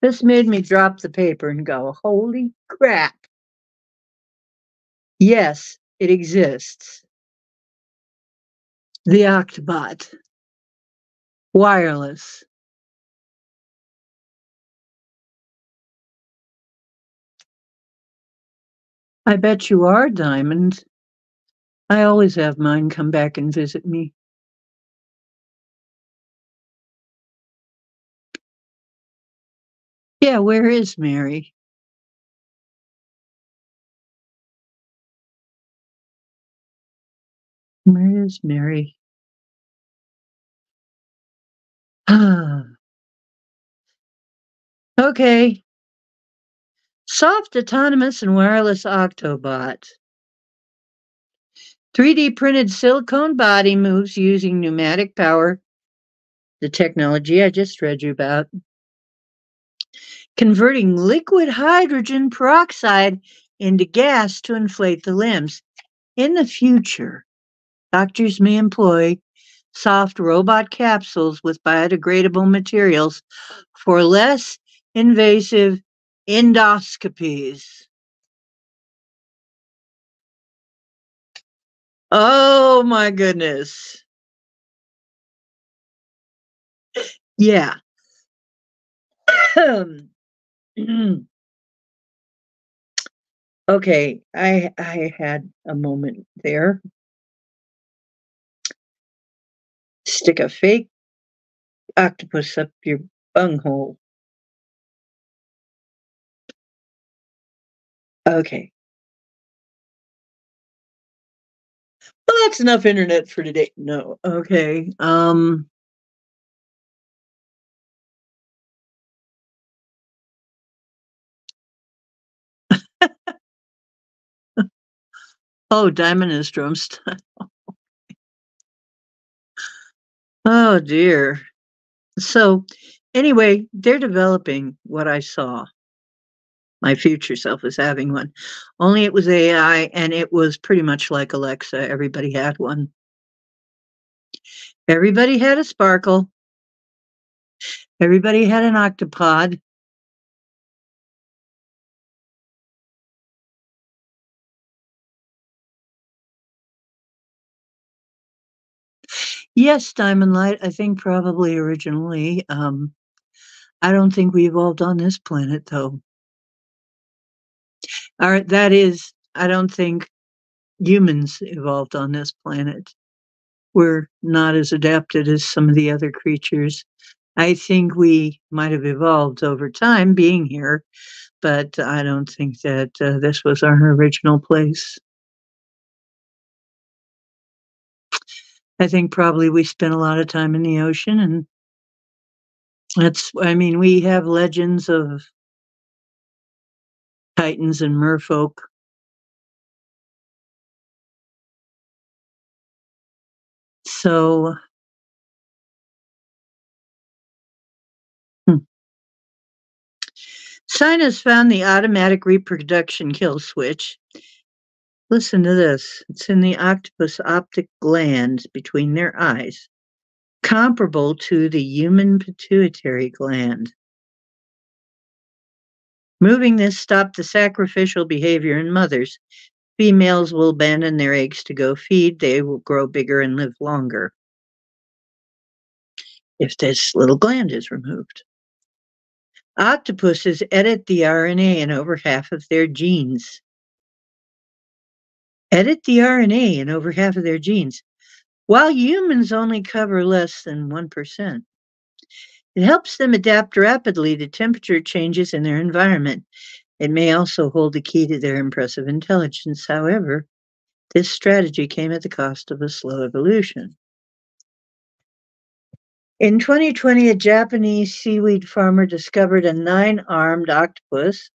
This made me drop the paper and go, holy crap. Yes, it exists. The Octobot. Wireless. I bet you are, Diamond. I always have mine come back and visit me. Yeah, where is Mary? Where is Mary? Okay. Soft autonomous and wireless Octobot. 3D printed silicone body moves using pneumatic power, the technology I just read you about. Converting liquid hydrogen peroxide into gas to inflate the limbs. In the future, doctors may employ soft robot capsules with biodegradable materials for less invasive endoscopies. Oh my goodness. Yeah. okay, I I had a moment there. Stick a fake octopus up your bunghole. Okay. Well, that's enough internet for today. No. Okay. Um Oh, Diamond is drum style. oh dear. So anyway, they're developing what I saw. My future self was having one. Only it was AI and it was pretty much like Alexa. Everybody had one. Everybody had a sparkle. Everybody had an octopod. Yes, Diamond Light, I think probably originally. Um, I don't think we evolved on this planet, though. Right, that is, I don't think humans evolved on this planet. We're not as adapted as some of the other creatures. I think we might have evolved over time being here, but I don't think that uh, this was our original place. I think probably we spent a lot of time in the ocean and that's I mean we have legends of titans and merfolk. So hmm. Scientists found the automatic reproduction kill switch Listen to this. It's in the octopus optic glands between their eyes, comparable to the human pituitary gland. Moving this stopped the sacrificial behavior in mothers. Females will abandon their eggs to go feed. They will grow bigger and live longer if this little gland is removed. Octopuses edit the RNA in over half of their genes edit the RNA in over half of their genes, while humans only cover less than 1%. It helps them adapt rapidly to temperature changes in their environment. It may also hold the key to their impressive intelligence. However, this strategy came at the cost of a slow evolution. In 2020, a Japanese seaweed farmer discovered a nine armed octopus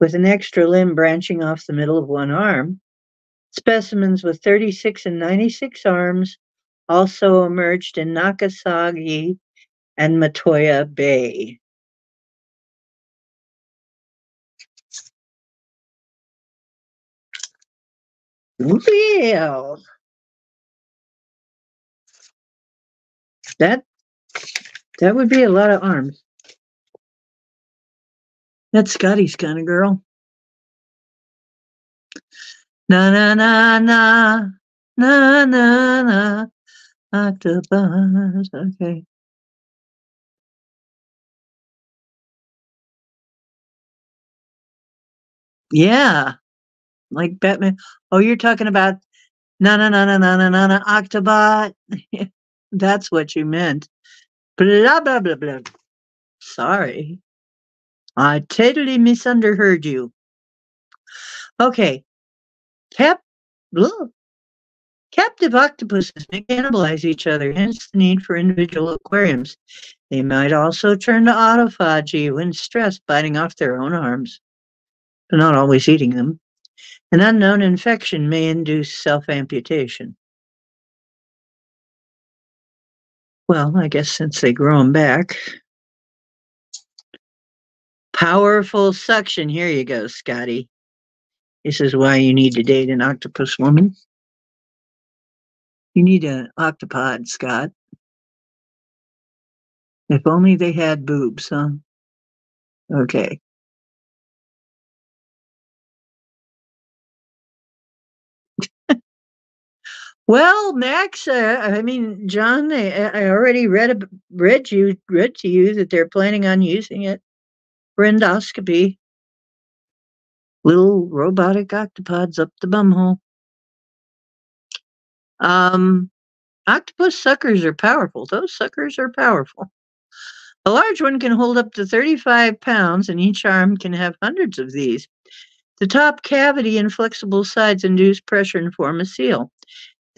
with an extra limb branching off the middle of one arm. Specimens with 36 and 96 arms also emerged in Nagasaki and Matoya Bay. Well, that that would be a lot of arms. That's Scotty's kind of girl. Na na na na na na na octopus. Okay. Yeah, like Batman. Oh, you're talking about na na na na na na na na octobot. That's what you meant. Blah blah blah blah. Sorry, I totally misunderstood you. Okay, Cap ugh. Captive octopuses may cannibalize each other, hence the need for individual aquariums. They might also turn to autophagy when stressed, biting off their own arms, not always eating them. An unknown infection may induce self amputation. Well, I guess since they grow them back. Powerful suction. Here you go, Scotty. This is why you need to date an octopus woman. You need an octopod, Scott. If only they had boobs, huh? Okay. Well, Max, uh, I mean, John, I, I already read read you read to you that they're planning on using it for endoscopy. Little robotic octopods up the bumhole. Um, octopus suckers are powerful. Those suckers are powerful. A large one can hold up to 35 pounds, and each arm can have hundreds of these. The top cavity and flexible sides induce pressure and form a seal.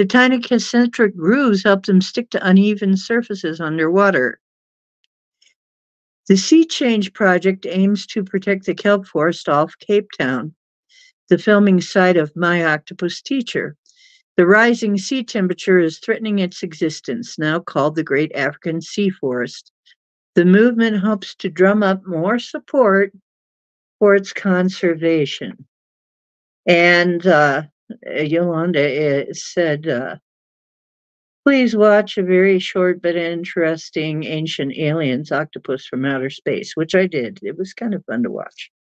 The tiny concentric grooves help them stick to uneven surfaces underwater. The Sea Change project aims to protect the kelp forest off Cape Town, the filming site of My Octopus Teacher. The rising sea temperature is threatening its existence, now called the Great African Sea Forest. The movement hopes to drum up more support for its conservation. And uh, Yolanda uh, said, uh, please watch a very short but interesting Ancient Aliens Octopus from Outer Space, which I did. It was kind of fun to watch.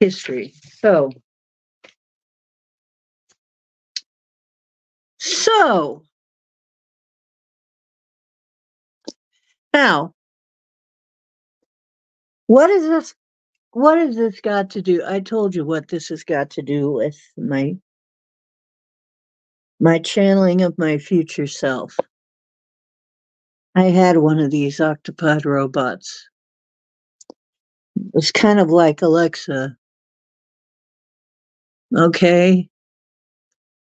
History. So, so now what is this? What has this got to do? I told you what this has got to do with my my channeling of my future self. I had one of these octopod robots. It was kind of like Alexa. Okay.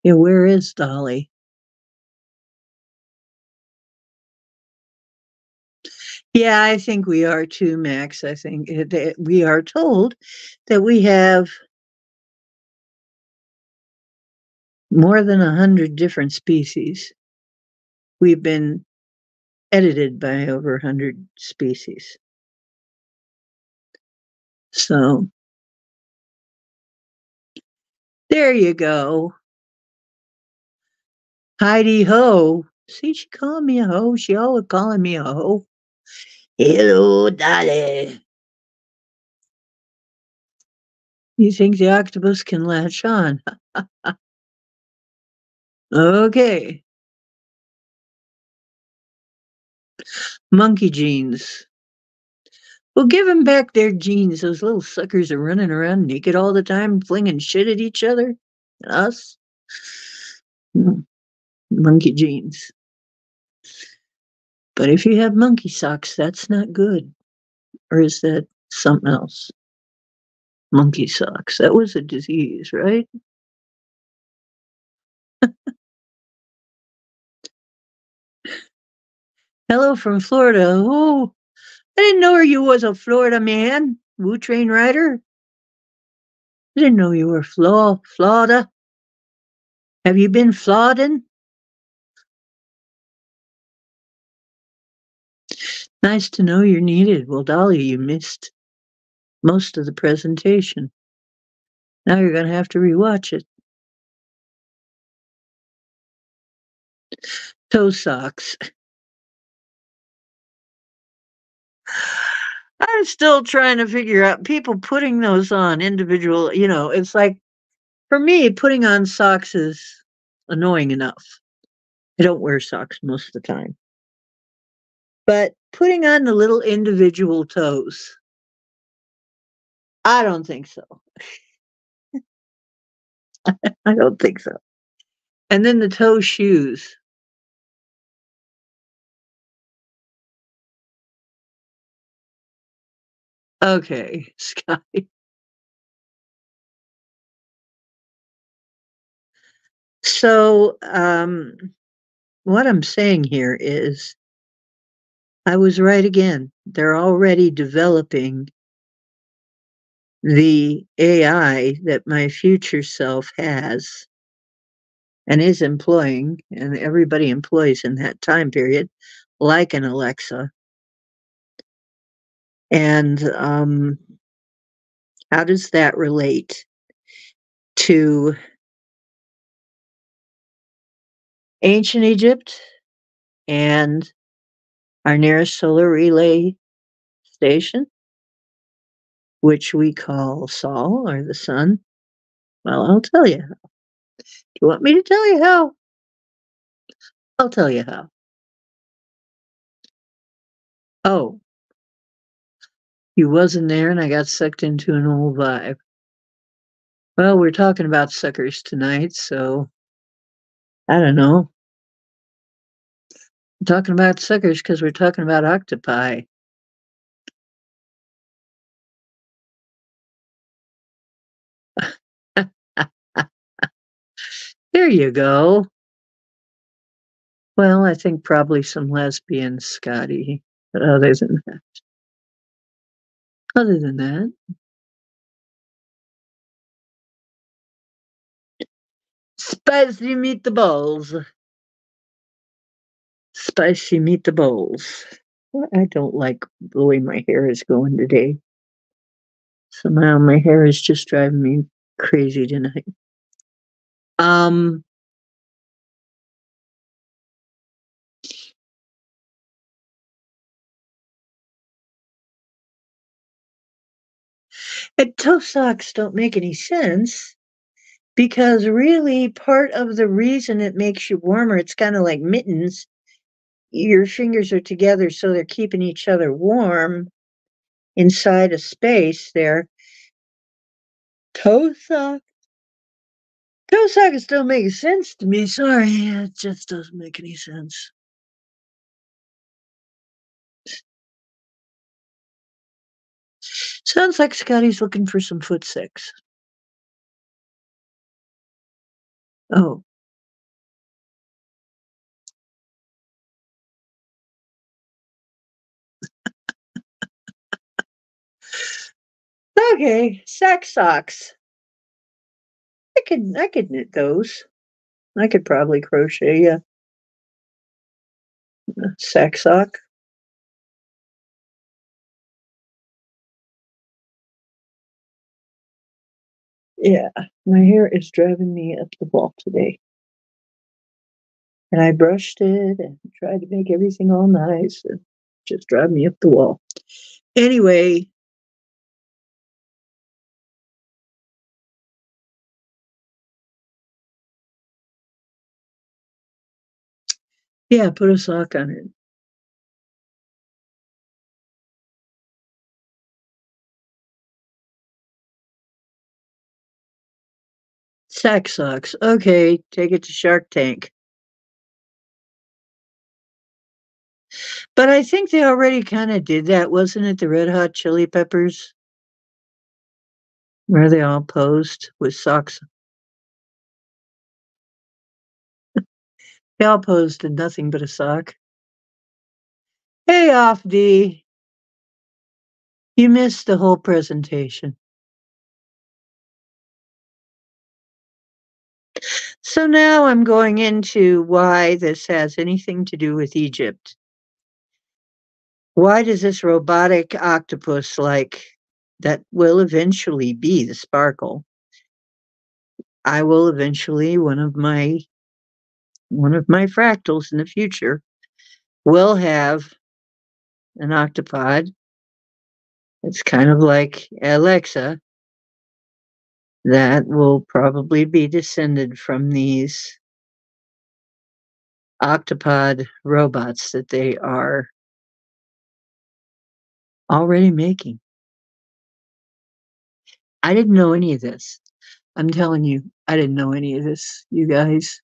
Yeah, where is Dolly? Yeah, I think we are too, Max. I think eh, that we are told that we have more than a hundred different species. We've been edited by over a hundred species. So there you go. Heidi Ho. See, she called me a hoe. She always calling me a hoe. Hello, Dolly. You think the octopus can latch on? okay. Monkey genes. Well, give them back their genes. Those little suckers are running around naked all the time, flinging shit at each other. Us. Hmm. Monkey genes. But if you have monkey socks, that's not good. Or is that something else? Monkey socks. That was a disease, right? Hello from Florida. Oh, I didn't know you was a Florida man. Woo train rider. I didn't know you were Flo Florida. Have you been flooding? Nice to know you're needed. Well, Dolly, you missed most of the presentation. Now you're going to have to rewatch it. Toe socks. I'm still trying to figure out people putting those on individual, you know, it's like for me, putting on socks is annoying enough. I don't wear socks most of the time. But putting on the little individual toes, I don't think so. I don't think so. And then the toe shoes. Okay, Sky. So, um, what I'm saying here is I was right again. They're already developing the AI that my future self has and is employing, and everybody employs in that time period, like an Alexa. And um, how does that relate to ancient Egypt and our nearest solar relay station, which we call Sol or the sun? Well, I'll tell you how. Do you want me to tell you how? I'll tell you how. Oh, you wasn't there and I got sucked into an old vibe. Well, we're talking about suckers tonight, so I don't know. I'm talking about suckers because we're talking about octopi. there you go. Well, I think probably some lesbian Scotty, but other than that, other than that, spicy meatballs. Spicy meatballs. I don't like the way my hair is going today. Somehow my hair is just driving me crazy tonight. Um, and toe socks don't make any sense because really part of the reason it makes you warmer, it's kind of like mittens. Your fingers are together so they're keeping each other warm inside a space there. Toe sock. Toe sockets don't make sense to me. Sorry, it just doesn't make any sense. Sounds like Scotty's looking for some foot six. Oh. okay, sack socks. I could I could knit those. I could probably crochet a sack sock. Yeah, my hair is driving me up the wall today. And I brushed it and tried to make everything all nice and just drive me up the wall. Anyway, yeah, put a sock on it. Sack socks. Okay, take it to Shark Tank. But I think they already kind of did that, wasn't it? The Red Hot Chili Peppers, where they all posed with socks. they all posed in nothing but a sock. Hey, off D. You missed the whole presentation. So now I'm going into why this has anything to do with Egypt. Why does this robotic octopus like that will eventually be the sparkle? I will eventually one of my one of my fractals in the future will have an octopod. It's kind of like Alexa that will probably be descended from these octopod robots that they are already making. I didn't know any of this. I'm telling you, I didn't know any of this, you guys.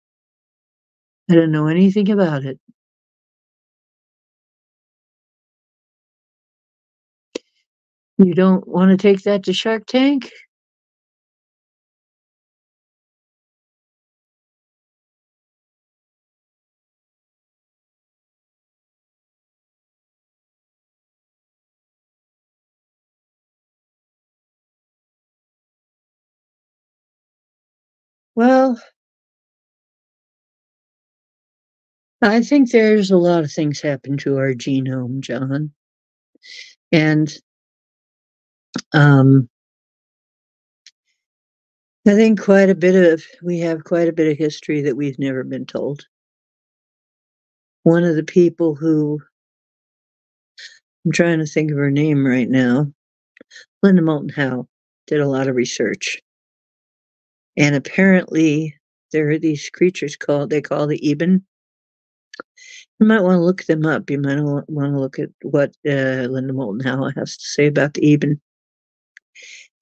I didn't know anything about it. You don't want to take that to Shark Tank? Well, I think there's a lot of things happen to our genome, John. And um, I think quite a bit of we have quite a bit of history that we've never been told. One of the people who I'm trying to think of her name right now, Linda Moulton Howe, did a lot of research. And apparently there are these creatures called they call the Eben. You might want to look them up. You might want to look at what uh, Linda Moulton Howe has to say about the Eben.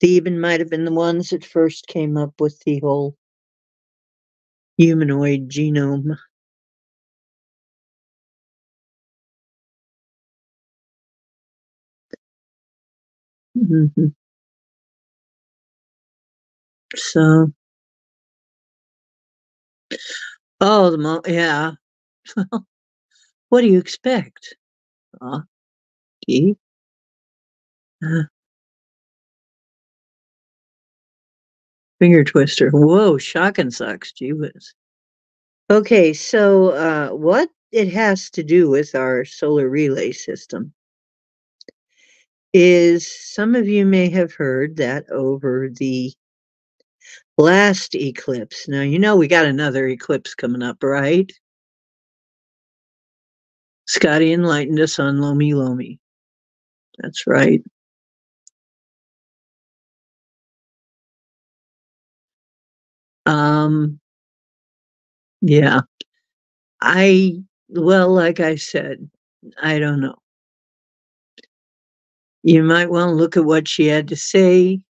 The Eben might have been the ones that first came up with the whole humanoid genome. Mm-hmm. So, oh, the mo- yeah. Well, what do you expect? Uh, uh, Finger twister. Whoa, shocking sucks. Gee whiz. Okay, so uh, what it has to do with our solar relay system is some of you may have heard that over the last eclipse. Now, you know we got another eclipse coming up, right? Scotty enlightened us on Lomi Lomi. That's right. Um, yeah. I, well, like I said, I don't know. You might want to look at what she had to say.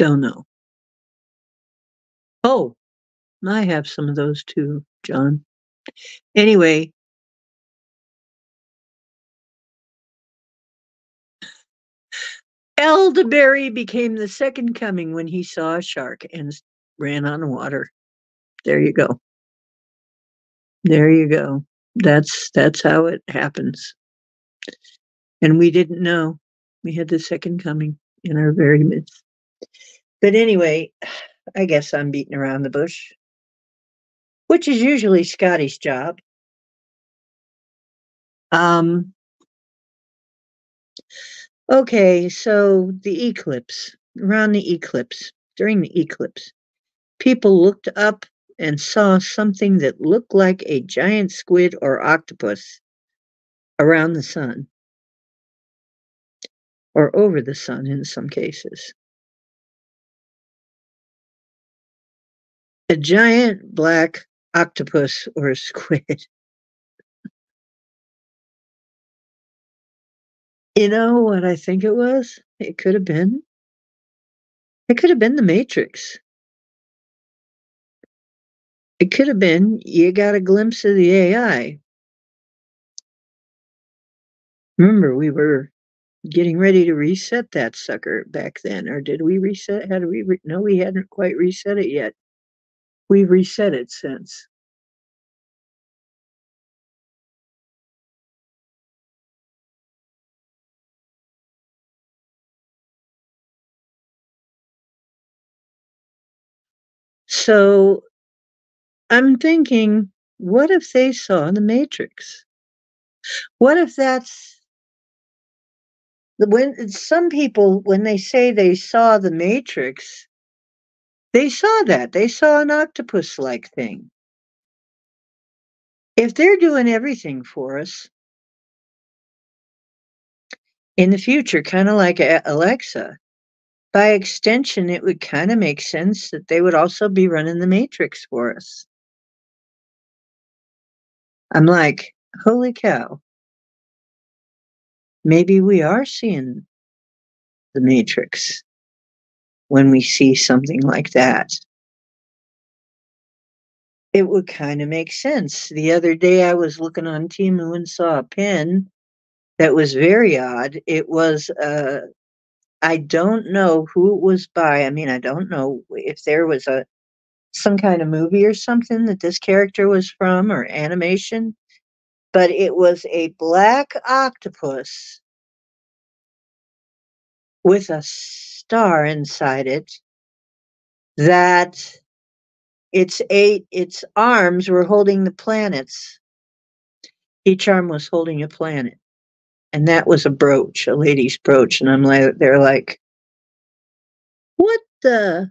Don't know. Oh, I have some of those too, John. Anyway, Elderberry became the second coming when he saw a shark and ran on water. There you go. There you go. That's that's how it happens. And we didn't know. We had the second coming in our very midst. But anyway, I guess I'm beating around the bush, which is usually Scotty's job. Um, Okay, so the eclipse, around the eclipse, during the eclipse, people looked up and saw something that looked like a giant squid or octopus around the sun, or over the sun in some cases. A giant black octopus or a squid. You know what I think it was? It could have been. It could have been the Matrix. It could have been you got a glimpse of the AI. Remember, we were getting ready to reset that sucker back then, or did we reset? Had we? Re- no, we hadn't quite reset it yet. We've reset it since. So I'm thinking, what if they saw the Matrix? What if that's when some people, when they say they saw the Matrix, they saw that. They saw an octopus like thing. If they're doing everything for us in the future, kind of like uh, Alexa, by extension, it would kind of make sense that they would also be running the Matrix for us. I'm like, holy cow. Maybe we are seeing the Matrix when we see something like that. It would kind of make sense. The other day I was looking on Temu and saw a pin that was very odd. It was uh I don't know who it was by. I mean, I don't know if there was a some kind of movie or something that this character was from or animation, but it was a black octopus with a star inside it that its eight its arms were holding the planets. Each arm was holding a planet. And that was a brooch, a lady's brooch. And I'm like they're like, what the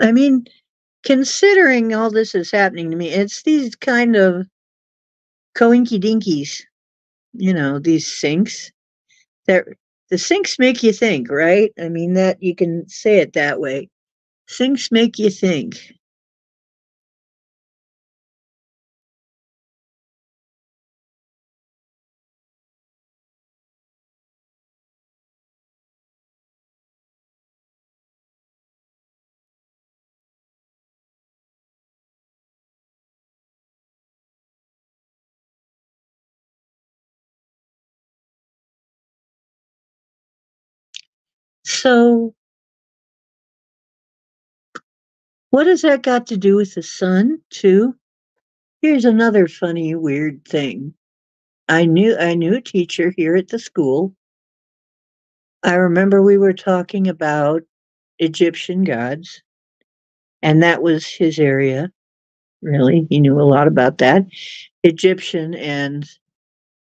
I mean, considering all this is happening to me, it's these kind of coinky dinkies, you know, these syncs. They're the syncs make you think, right? I mean that you can say it that way. Syncs make you think. So what has that got to do with the sun, too? Here's another funny, weird thing. I knew I knew a teacher here at the school. I remember we were talking about Egyptian gods, and that was his area. Really, he knew a lot about that. Egyptian and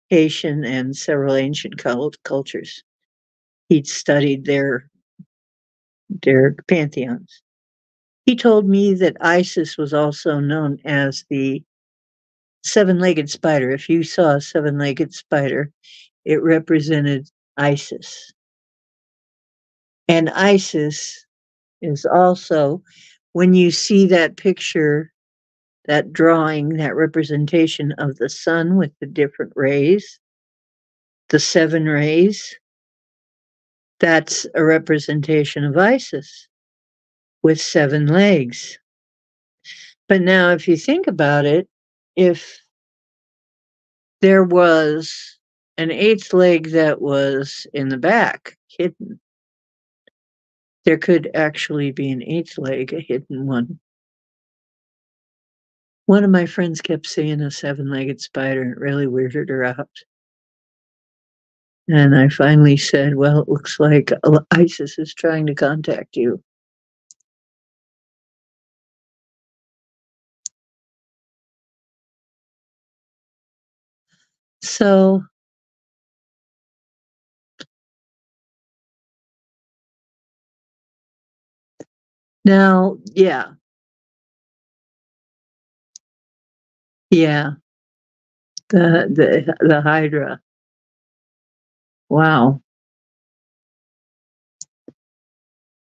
Haitian and several ancient cult- cultures. He'd studied their their pantheons. He told me that Isis was also known as the seven-legged spider. If you saw a seven-legged spider, it represented Isis. And Isis is also when you see that picture, that drawing, that representation of the sun with the different rays, the seven rays, that's a representation of Isis with seven legs. But now, if you think about it, if there was an eighth leg that was in the back, hidden, there could actually be an eighth leg, a hidden one. One of my friends kept seeing a seven legged spider, and it really weirded her out. And I finally said, Well, it looks like uh, ISIS is trying to contact you. So now, yeah. Yeah. The the the Hydra. Wow.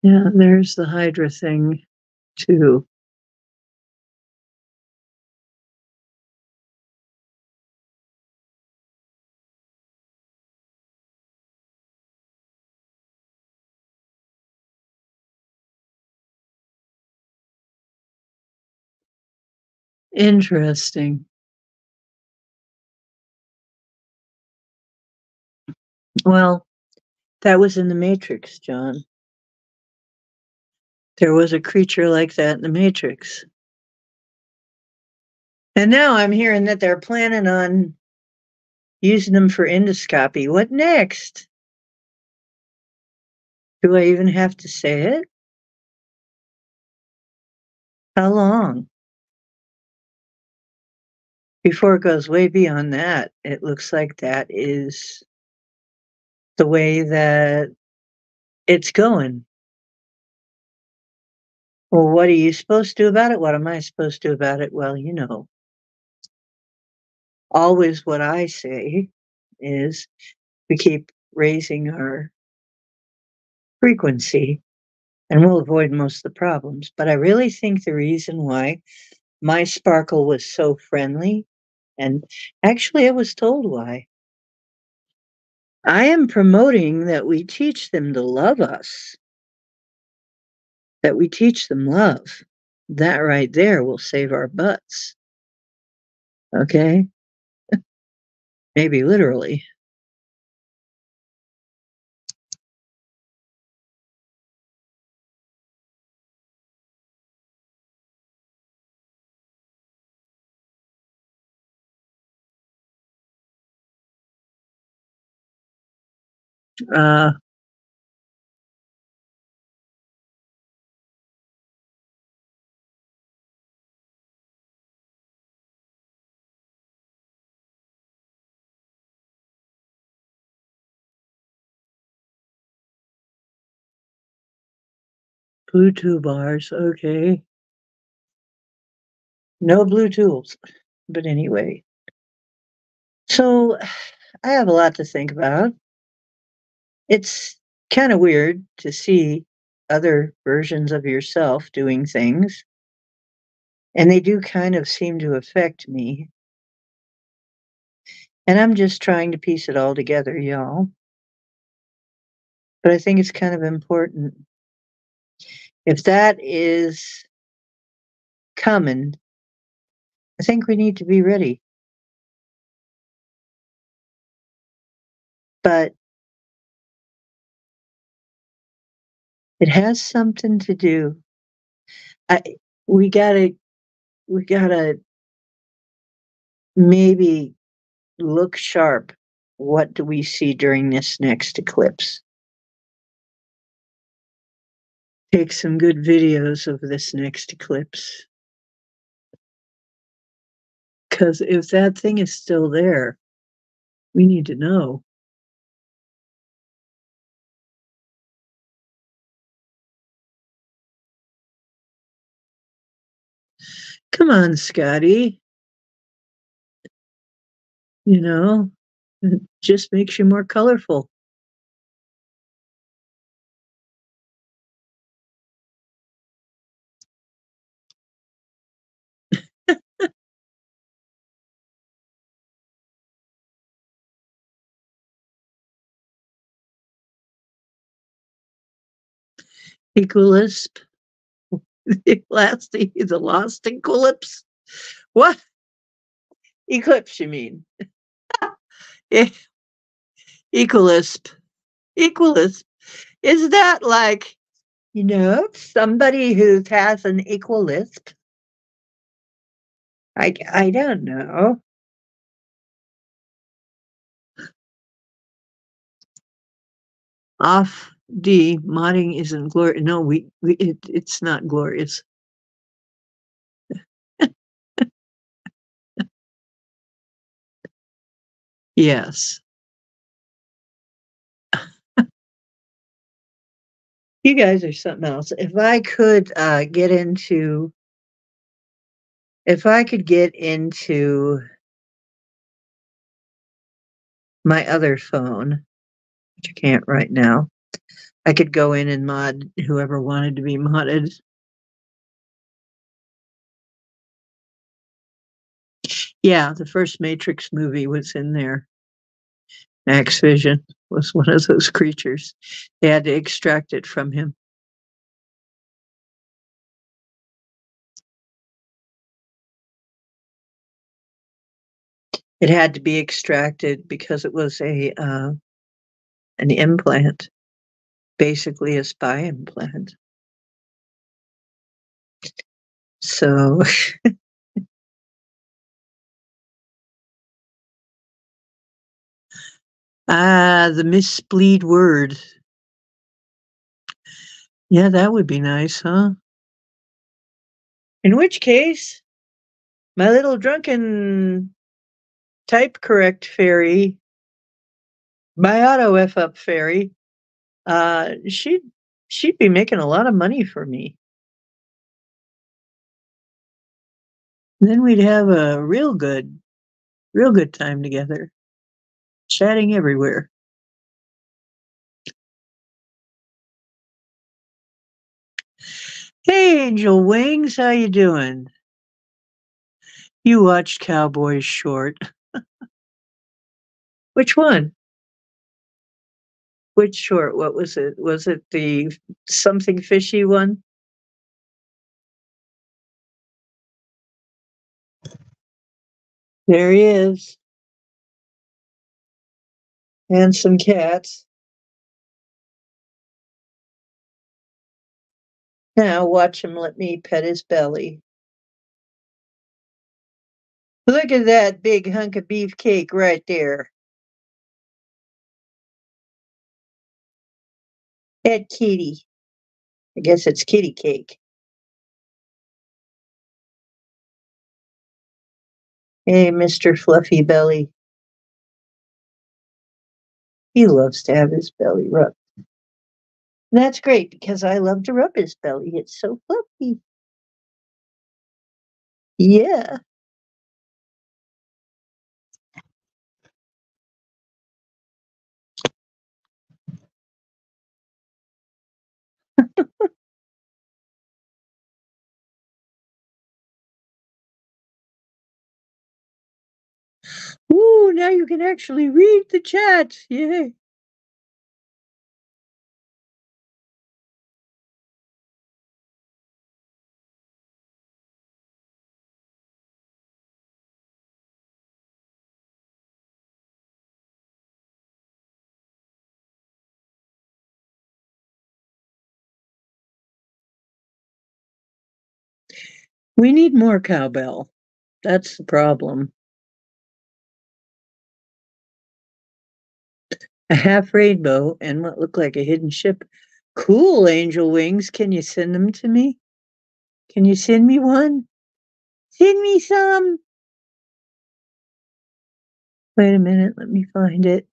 Yeah, there's the Hydra thing too. Interesting. Well, that was in the Matrix, John. There was a creature like that in the Matrix. And now I'm hearing that they're planning on using them for endoscopy. What next? Do I even have to say it? How long? Before it goes way beyond that, it looks like that is the way that it's going. Well, what are you supposed to do about it? What am I supposed to do about it? Well, you know, always what I say is we keep raising our frequency and we'll avoid most of the problems. But I really think the reason why my sparkle was so friendly, and actually I was told why. I am promoting that we teach them to love us, that we teach them love. That right there will save our butts. Okay? Maybe literally. uh, Bluetooth bars, okay. No blue tools, but anyway. So I have a lot to think about. It's kind of weird to see other versions of yourself doing things, and they do kind of seem to affect me. And I'm just trying to piece it all together, y'all. But I think it's kind of important. If that is coming, I think we need to be ready. But it has something to do. I we gotta we gotta maybe look sharp. What do we see during this next eclipse? Take some good videos of this next eclipse. Because if that thing is still there, we need to know. Come on, Scotty. You know, it just makes you more colorful. Equalisp. the last the lost eclipse. What? Eclipse, you mean? Equalisp. Equalisp. Is that like, you know, somebody who has an equalisp? I, I don't know. Off D modding isn't glorious. No, we, we it, it's not glorious. yes. you guys are something else. If I could uh, get into, if I could get into my other phone, which I can't right now, I could go in and mod whoever wanted to be modded. Yeah, the first Matrix movie was in there. Max Vision was one of those creatures. They had to extract it from him. It had to be extracted because it was a uh, an implant basically a spy implant. So Ah, the misspleed word. Yeah, that would be nice, huh? In which case, my little drunken type correct fairy, my auto F up fairy, uh, she'd she'd be making a lot of money for me. Then we'd have a real good, real good time together, chatting everywhere. Hey, Angel Wings, how you doing? You watched Cowboys Short. Which one? Which short? What was it? Was it the something fishy one? There he is. Handsome cat. Now watch him let me pet his belly. Look at that big hunk of beefcake right there. Pet kitty. I guess it's kitty cake. Hey, Mr. Fluffy Belly. He loves to have his belly rubbed. That's great because I love to rub his belly. It's so fluffy. Yeah. Ooh, now you can actually read the chat. Yay. We need more cowbell. That's the problem. A half rainbow and what looked like a hidden ship. Cool, angel wings. Can you send them to me? Can you send me one? Send me some. Wait a minute, let me find it.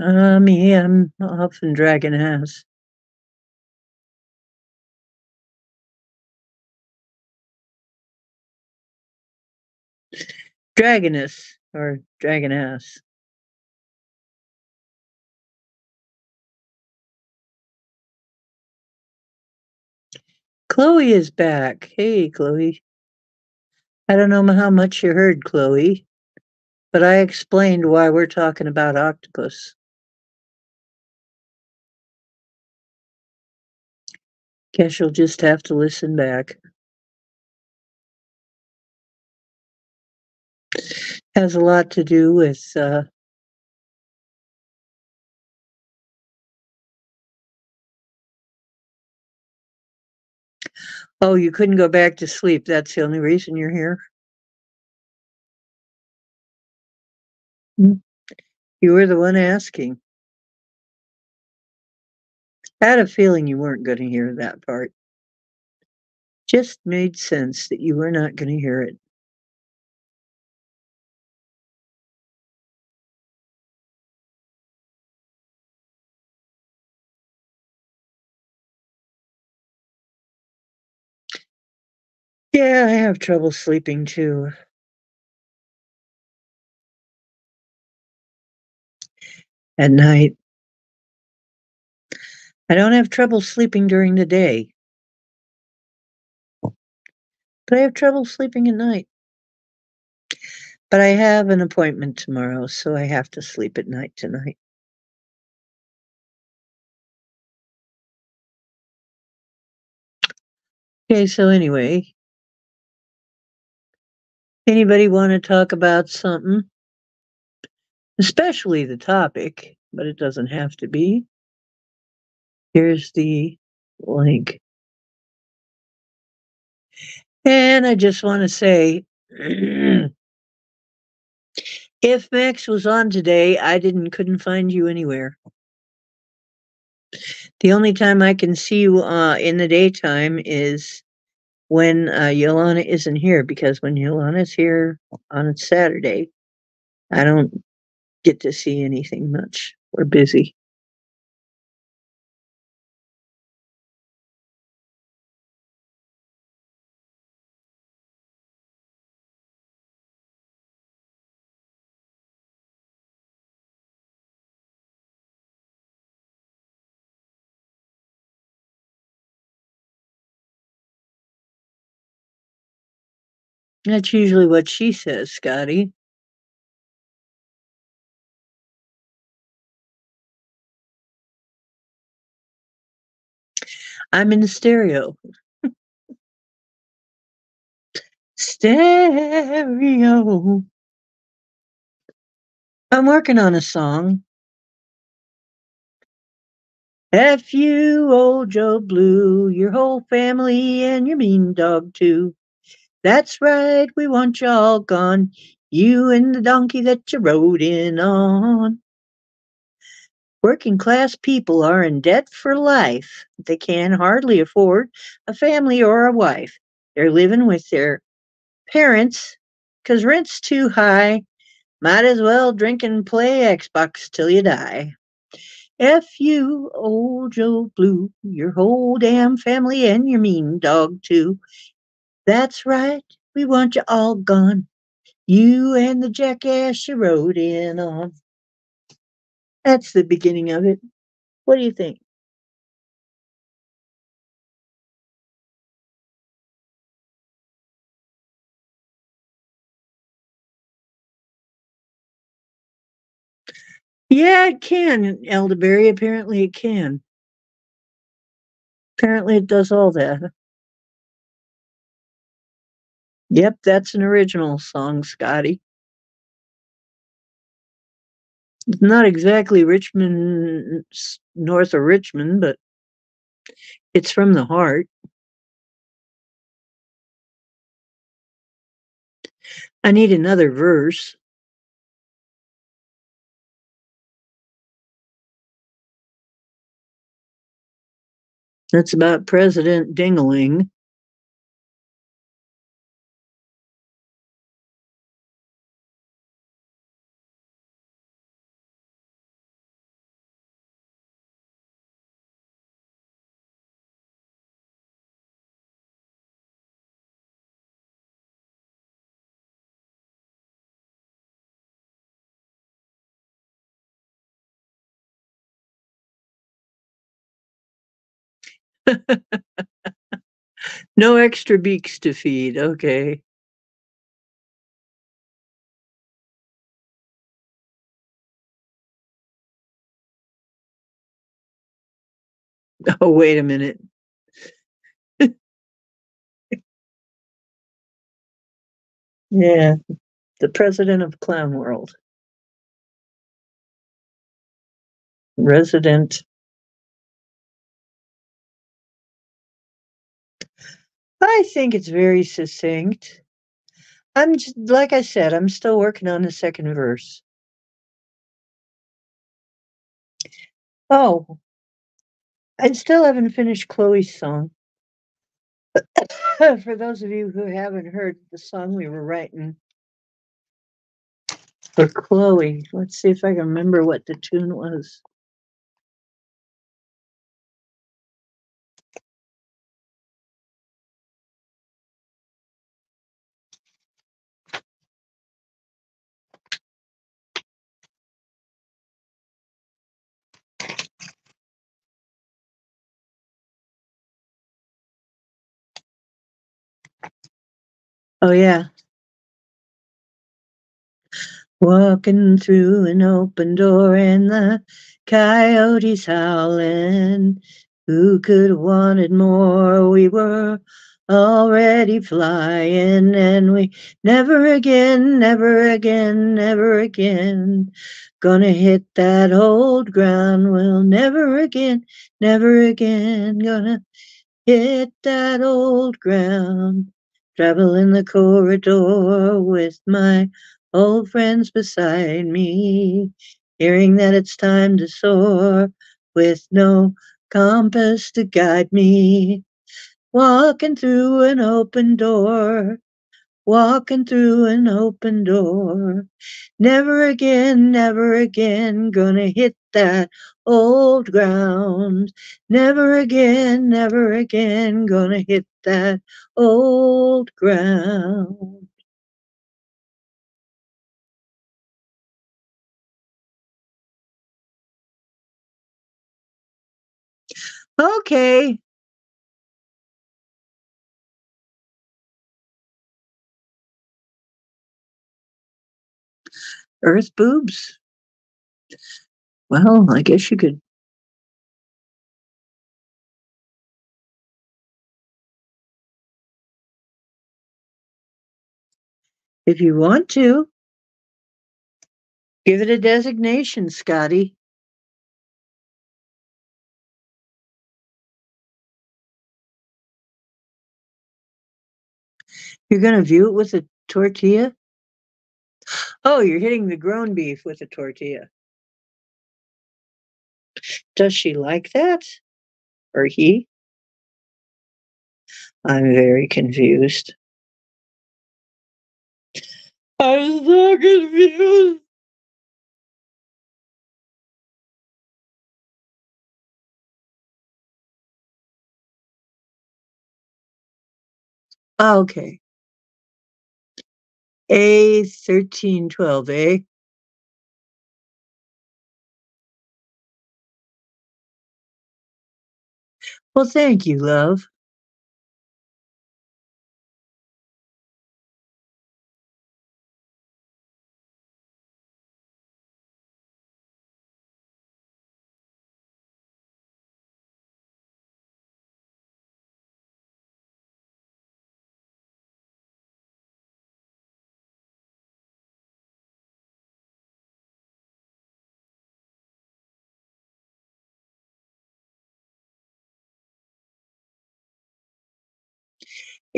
Um, yeah, I'm off in Dragon House. Dragoness or Dragon House. Chloe is back. Hey, Chloe. I don't know how much you heard, Chloe, but I explained why we're talking about octopus. Guess you'll just have to listen back. Has a lot to do with uh, Oh, you couldn't go back to sleep. That's the only reason you're here. Mm. You were the one asking. Had a feeling you weren't going to hear that part. Just made sense that you were not going to hear it. Yeah, I have trouble sleeping too. At night. I don't have trouble sleeping during the day. But I have trouble sleeping at night. But I have an appointment tomorrow, so I have to sleep at night tonight. Okay, so anyway, anybody want to talk about something? Especially the topic, but it doesn't have to be. Here's the link. And I just want to say if Max was on today, I didn't couldn't find you anywhere. The only time I can see you uh, in the daytime is when uh, Yolana isn't here, because when Yolana's here on a Saturday, I don't get to see anything much. We're busy. That's usually what she says, Scotty. I'm in stereo. stereo. I'm working on a song. F you, old Joe Blue, your whole family and your mean dog too. That's right, we want y'all gone. You and the donkey that you rode in on. Working class people are in debt for life. They can hardly afford a family or a wife. They're living with their parents because rent's too high. Might as well drink and play Xbox till you die. F you, old Joe Blue, your whole damn family and your mean dog too. That's right, we want you all gone. You and the jackass you rode in on. That's the beginning of it. What do you think? Yeah, it can, elderberry. Apparently it can. Apparently it does all that. Yep, that's an original song, Scotty. It's not exactly Rich Men, north of Richmond, but it's from the heart. I need another verse. That's about President Dingaling. no extra beaks to feed. Okay. Oh, wait a minute. yeah, the president of Clown World. Resident. I think it's very succinct. I'm just, like I said, I'm still working on the second verse. Oh, I still haven't finished Chloe's song. For those of you who haven't heard the song we were writing for Chloe, let's see if I can remember what the tune was. Oh, yeah. Walking through an open door and the coyotes howling. Who could have wanted more? We were already flying and we never again, never again, never again gonna hit that old ground. We'll never again, never again gonna hit that old ground. Travel in the corridor with my old friends beside me, hearing that it's time to soar with no compass to guide me. Walking through an open door, walking through an open door. Never again, never again gonna hit that old ground. Never again, never again gonna hit that old ground. Okay. Earth boobs? Well, I guess you could if you want to. Give it a designation, Scotty. You're going to view it with a tortilla? Oh, you're hitting the ground beef with a tortilla. Does she like that? Or he? I'm very confused. I'm so confused. Okay. A thirteen twelve, eh? Well, thank you, love.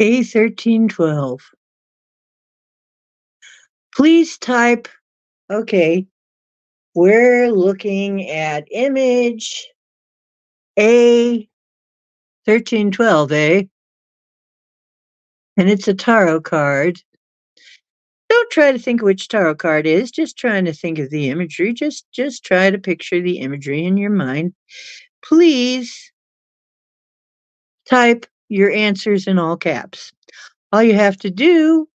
A thirteen twelve. Please type, okay, we're looking at image A thirteen twelve, eh? And it's a tarot card. Don't try to think which tarot card is, just trying to think of the imagery. Just just try to picture the imagery in your mind. Please type your answers in all caps. All you have to do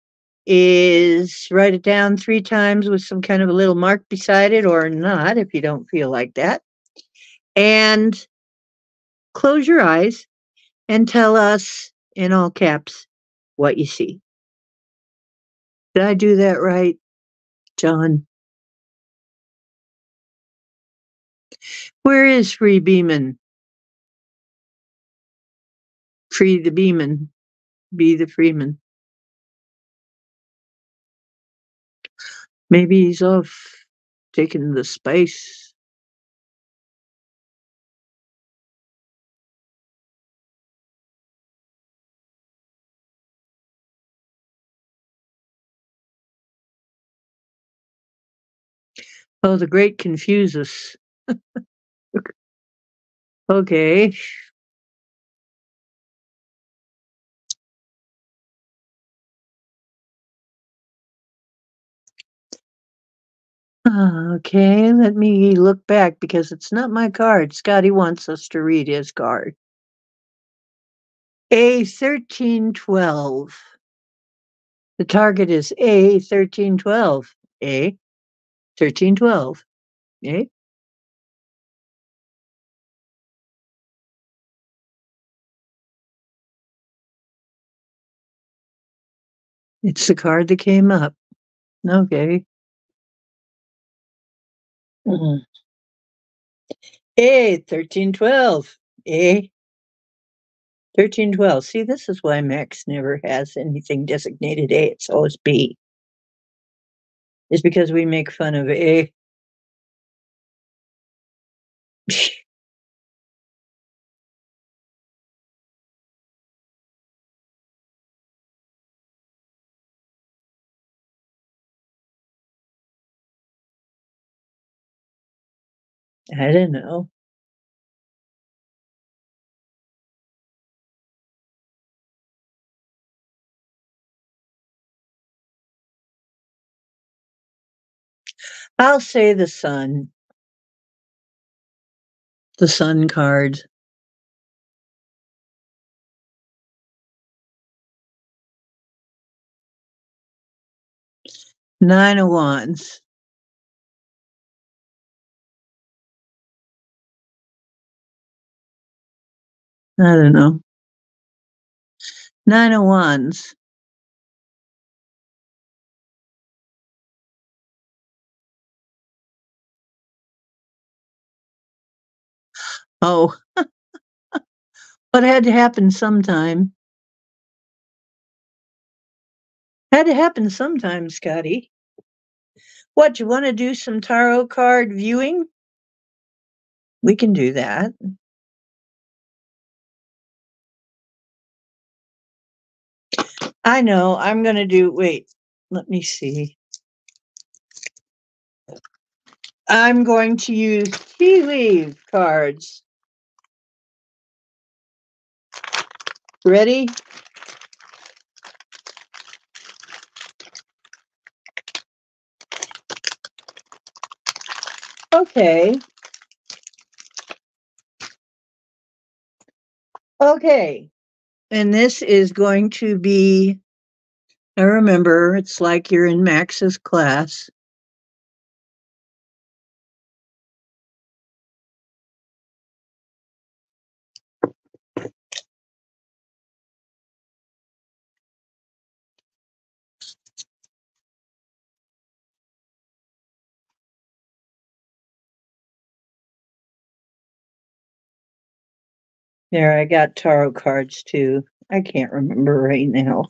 is write it down three times with some kind of a little mark beside it or not if you don't feel like that. And close your eyes and tell us in all caps what you see. Did I do that right, John? Where is Free Beeman? Free the Beeman. Be the Freeman. Maybe he's off taking the space. Oh, the great Confusus. okay. Ah, okay, let me look back because it's not my card. Scotty wants us to read his card. A thirteen twelve. The target is A thirteen twelve. A thirteen twelve. A. It's the card that came up. Okay. A thirteen twelve. A thirteen twelve. See, this is why Max never has anything designated A. It's always B. Is because we make fun of A. I don't know. I'll say the sun. The sun card. Nine of Wands. I don't know. Nine of Wands. Oh. oh. but it had to happen sometime. Had to happen sometime, Scotty. What, you want to do some tarot card viewing? We can do that. I know. I'm going to do, wait, let me see. I'm going to use tea leaf cards. Ready? Okay. Okay. And this is going to be, I remember, it's like you're in Max's class. There, I got tarot cards too. I can't remember right now.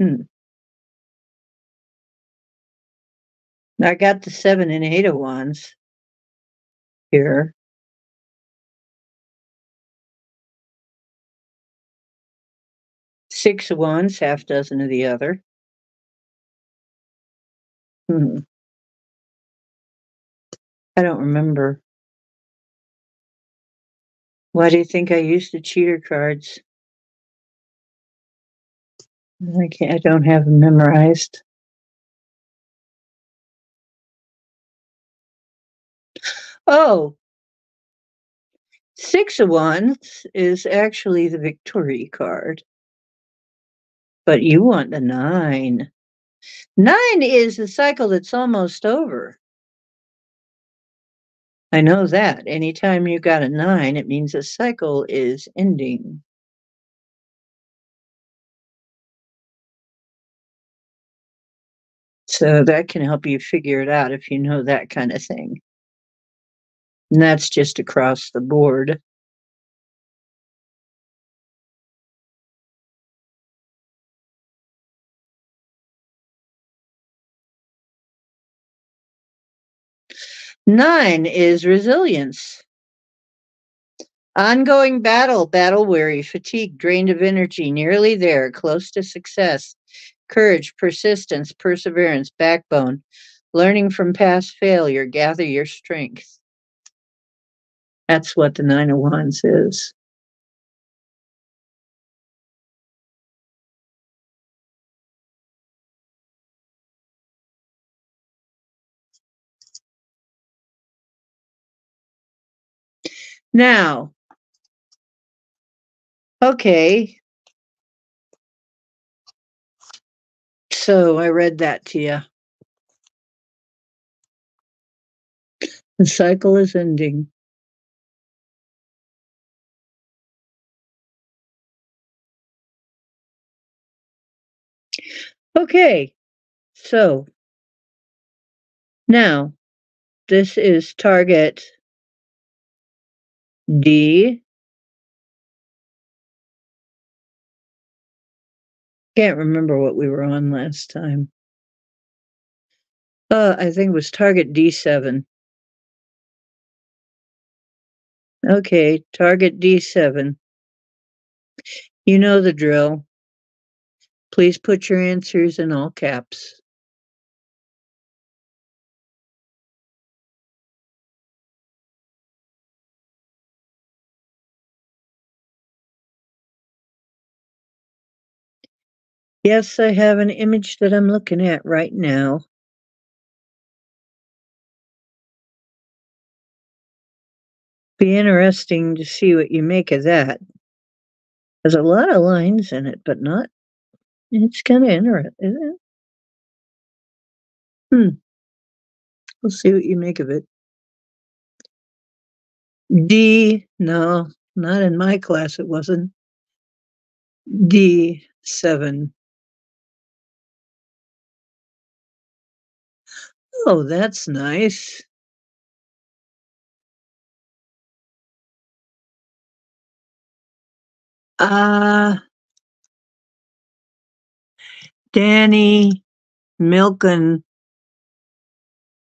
Hmm. I got the seven and eight of wands here. Six of wands, half dozen of the other. Hmm. I don't remember. Why do you think I used the cheater cards? I can't, I don't have them memorized. Oh, six of wands is actually the victory card. But you want the nine. Nine is the cycle that's almost over. I know that. Anytime you got a nine, it means a cycle is ending. So that can help you figure it out if you know that kind of thing. And that's just across the board. Nine is resilience. Ongoing battle, battle weary, fatigue, drained of energy, nearly there, close to success. Courage, persistence, perseverance, backbone. Learning from past failure, gather your strength. That's what the Nine of Wands is. Now, okay. So I read that to you. The cycle is ending. Okay, so now this is target D. Can't remember what we were on last time. Uh, I think it was target D7. Okay, target D7. You know the drill. Please put your answers in all caps. Yes, I have an image that I'm looking at right now. Be interesting to see what you make of that. There's a lot of lines in it, but not. It's kind of interesting, isn't it? Hmm. We'll see what you make of it. D, no, not in my class, it wasn't. D7. Oh, that's nice. Uh, Danny Milken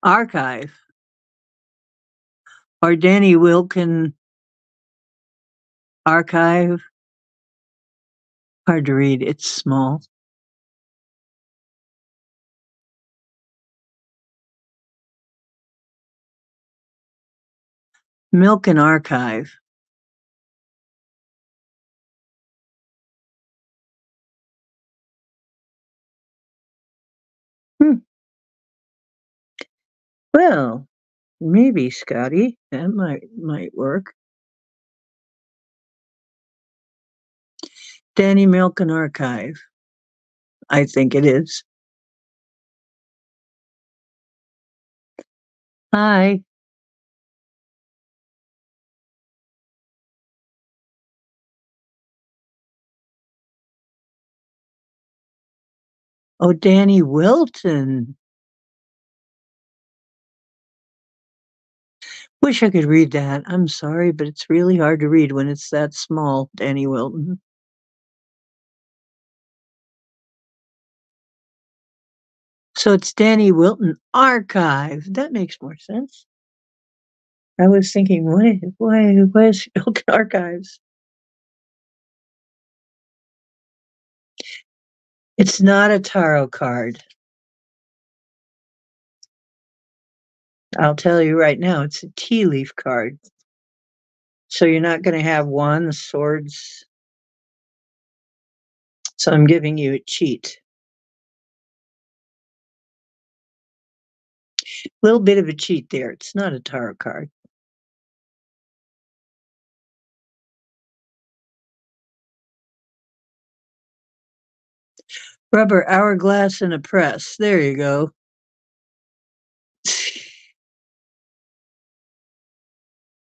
Archive or Danny Wilkin Archive. Hard to read. It's small. Milk and Archive. Hmm. Well, maybe Scotty, that might might work. Danny Milk and Archive. I think it is. Hi. Oh, Danny Wilton. Wish I could read that. I'm sorry, but it's really hard to read when it's that small, Danny Wilton. So it's Danny Wilton Archive. That makes more sense. I was thinking, what? Why? Where's Milk Archives? It's not a tarot card. I'll tell you right now, it's a tea leaf card. So you're not going to have one swords. So I'm giving you a cheat. A little bit of a cheat there. It's not a tarot card. Rubber hourglass and a press. There you go.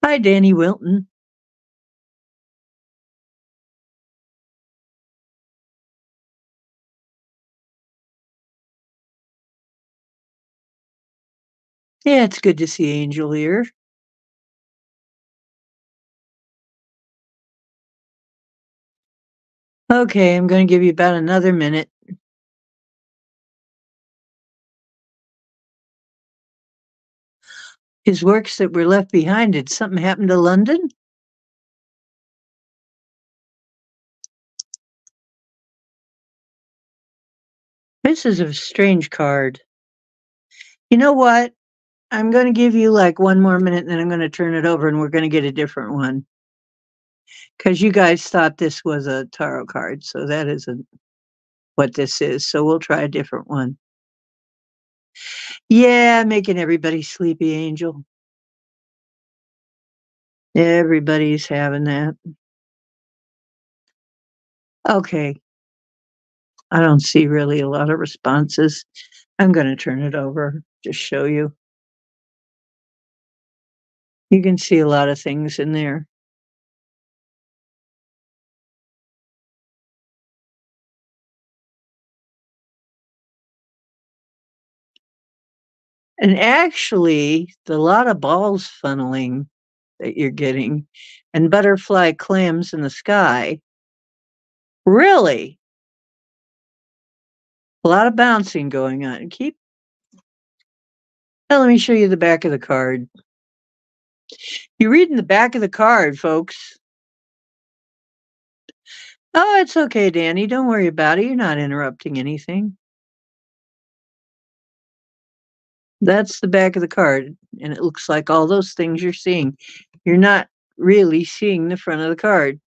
Hi, Danny Wilton. Yeah, it's good to see Angel here. Okay, I'm going to give you about another minute. His works that were left behind, did something happen to London? This is a strange card. You know what? I'm going to give you like one more minute and then I'm going to turn it over and we're going to get a different one. Because you guys thought this was a tarot card, so that isn't what this is. So we'll try a different one. Yeah, making everybody sleepy, Angel. Everybody's having that. Okay. I don't see really a lot of responses. I'm going to turn it over to show you. You can see a lot of things in there. And actually, the lot of balls funneling that you're getting and butterfly clams in the sky. Really? A lot of bouncing going on. Keep. Now, let me show you the back of the card. You're reading the back of the card, folks. Oh, it's okay, Danny. Don't worry about it. You're not interrupting anything. That's the back of the card, and it looks like all those things you're seeing. You're not really seeing the front of the card.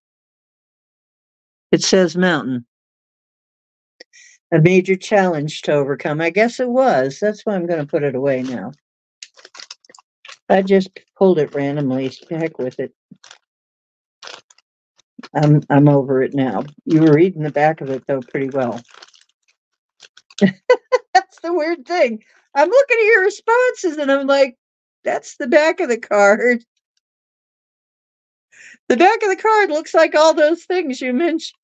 It says mountain. A major challenge to overcome. I guess it was. That's why I'm going to put it away now. I just pulled it randomly. Heck with it. I'm I'm over it now. You were reading the back of it though pretty well. That's the weird thing. I'm looking at your responses and I'm like, that's the back of the card. The back of the card looks like all those things you mentioned.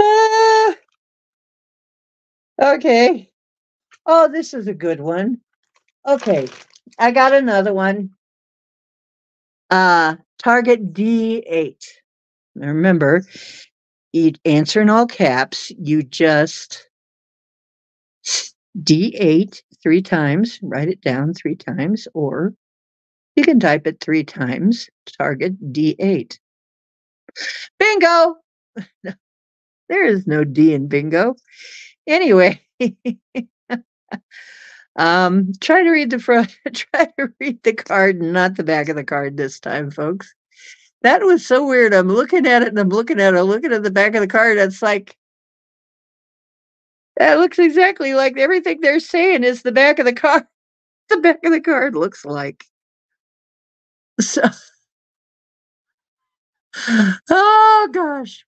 Ah. okay. Oh, this is a good one. Okay, I got another one. Uh, target D8. Now remember, you answer in all caps. You just D8 three times, write it down three times, or You can type it three times. Target D8. Bingo! there is no D in bingo. Anyway, um, try to read the front, try to read the card, not the back of the card this time, folks. That was so weird. I'm looking at it and I'm looking at it, I'm looking at the back of the card. It's like, that looks exactly like everything they're saying is the back of the card. The back of the card looks like. So, oh gosh.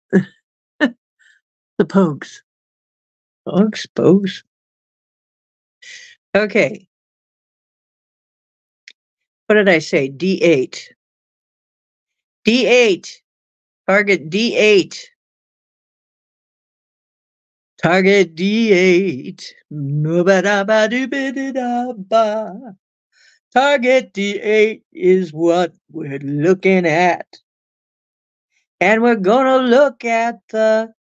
the Pogues. Pogues, Pogues. Okay. What did I say? D8. D8. Target D8. Target D8. Target D8 is what we're looking at. And we're going to look at the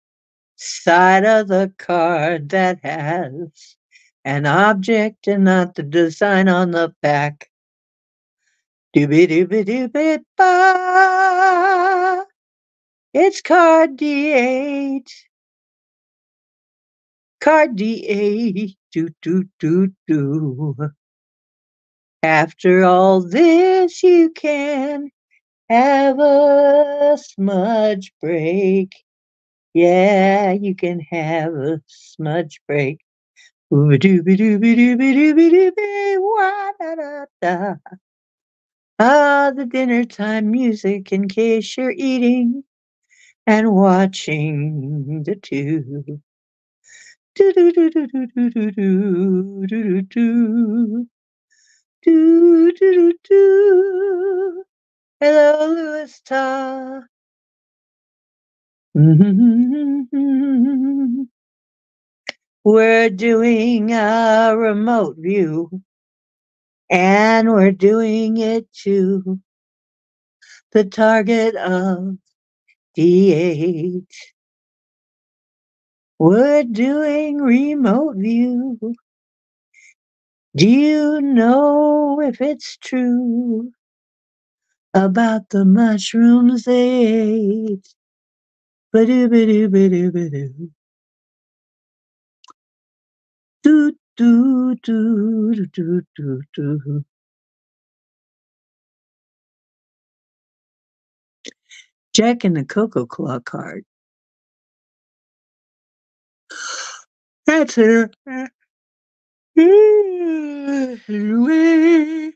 side of the card that has an object and not the design on the back. Doobie doobie doobie ba. It's card D8. Card D8. Do do do do. After all this, you can have a smudge break. Yeah, you can have a smudge break. Ooba dooby dooby dooby dooby dooby wah da da da. Ah, the dinner time music in case you're eating and watching the. Do do do do do do do do do do do do do do do. Hello, Louis Ta. We're doing a remote view, and we're doing it to the target of D8. We're doing remote view. Do you know if it's true about the mushrooms they ate? Ba-do-ba-do-ba-do-ba-do. Do, do, do, do, do, do. do. Jack and the Cocoa Claw card. That's it. Uh, Louis.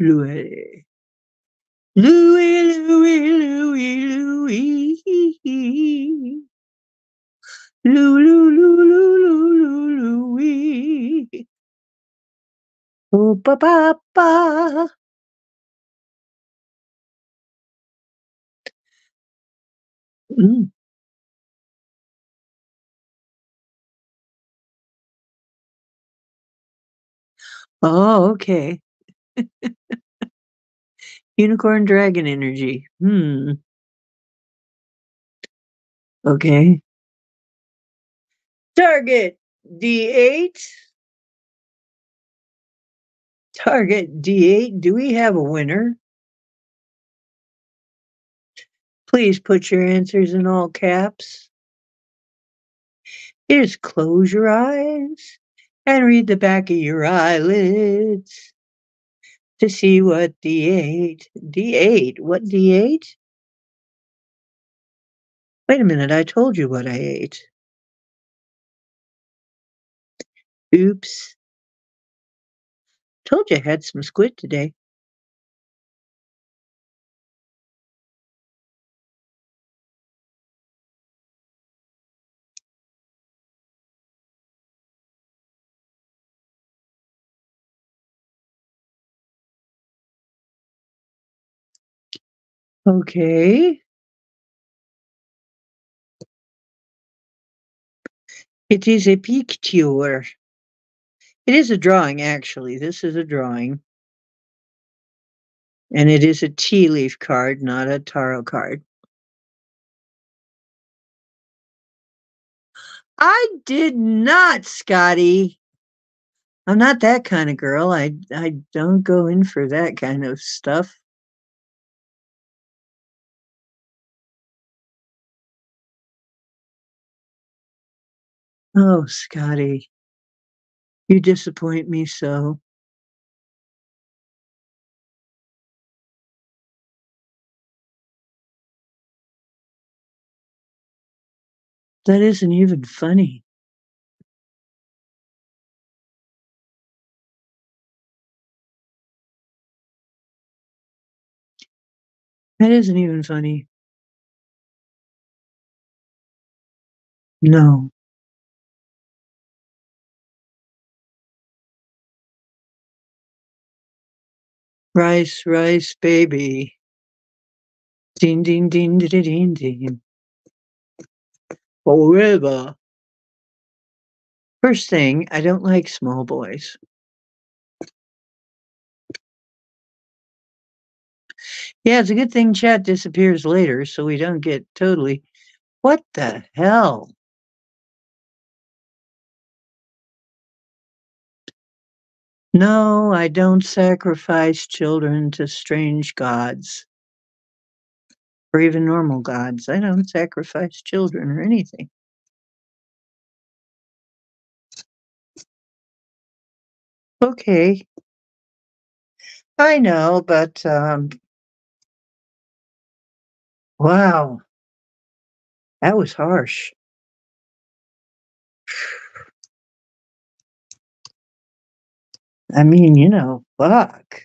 Louis. Louis, Louis, Louis, Louis. Lou, Lou, Lou, Lou, Lou, Lou, Louis. Oh, ba, ba, ba. Mm. Oh, okay. Unicorn dragon energy. Hmm. Okay. Target D8. Target D8. Do we have a winner? Please put your answers in all caps. Here's close your eyes and read the back of your eyelids to see what D8. D8? What D8? Wait a minute, I told you what I ate. Oops. Told you I had some squid today. Okay. It is a picture. It is a drawing, actually. This is a drawing. And it is a tea leaf card, not a tarot card. I did not, Scotty. I'm not that kind of girl. I I don't go in for that kind of stuff. Oh, Scotty. You disappoint me so. That isn't even funny. That isn't even funny. No. Rice, rice, baby. Ding, ding, ding, ding, ding, ding. Forever. First thing, I don't like small boys. Yeah, it's a good thing chat disappears later so we don't get totally. What the hell? No, I don't sacrifice children to strange gods or even normal gods. I don't sacrifice children or anything. Okay. I know, but um, wow, that was harsh. I mean, you know, fuck.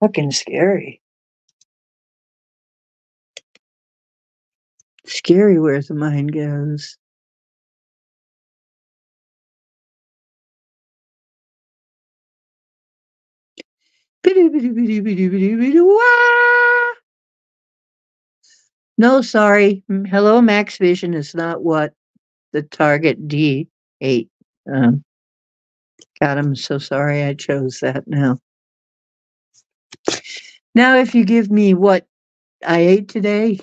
Fucking scary. Scary where the mind goes. No, sorry. Hello, Max Vision is not what the Target D8. Um, God, I'm so sorry I chose that now. Now, if you give me what I ate today,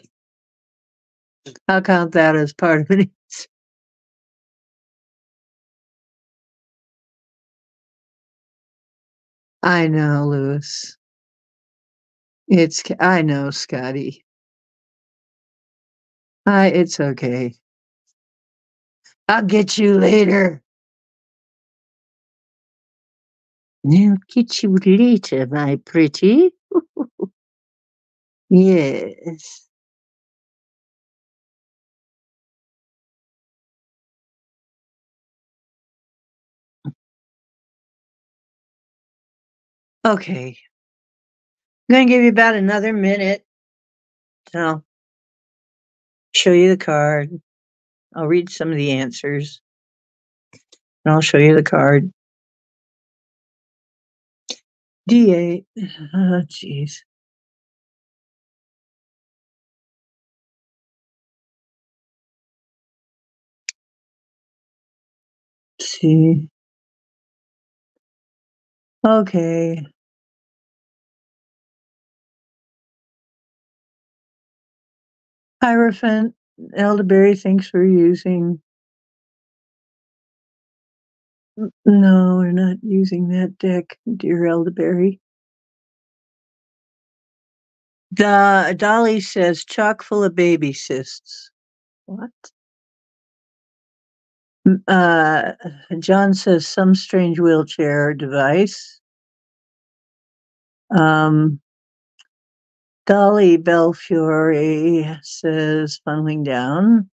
I'll count that as part of it. I know, Lewis. It's I know, Scotty. I it's okay. I'll get you later. I'll get you later, my pretty. yes. Okay. I'm gonna give you about another minute. So show you the card. I'll read some of the answers. And I'll show you the card. D8. Oh, uh, jeez. Let's see. Okay. Hierophant, elderberry, thanks for using. No, we're not using that deck, dear elderberry. Da- Dolly says chock full of baby cysts. What? Uh, John says some strange wheelchair device. Um, Dolly Belfiore says funneling down.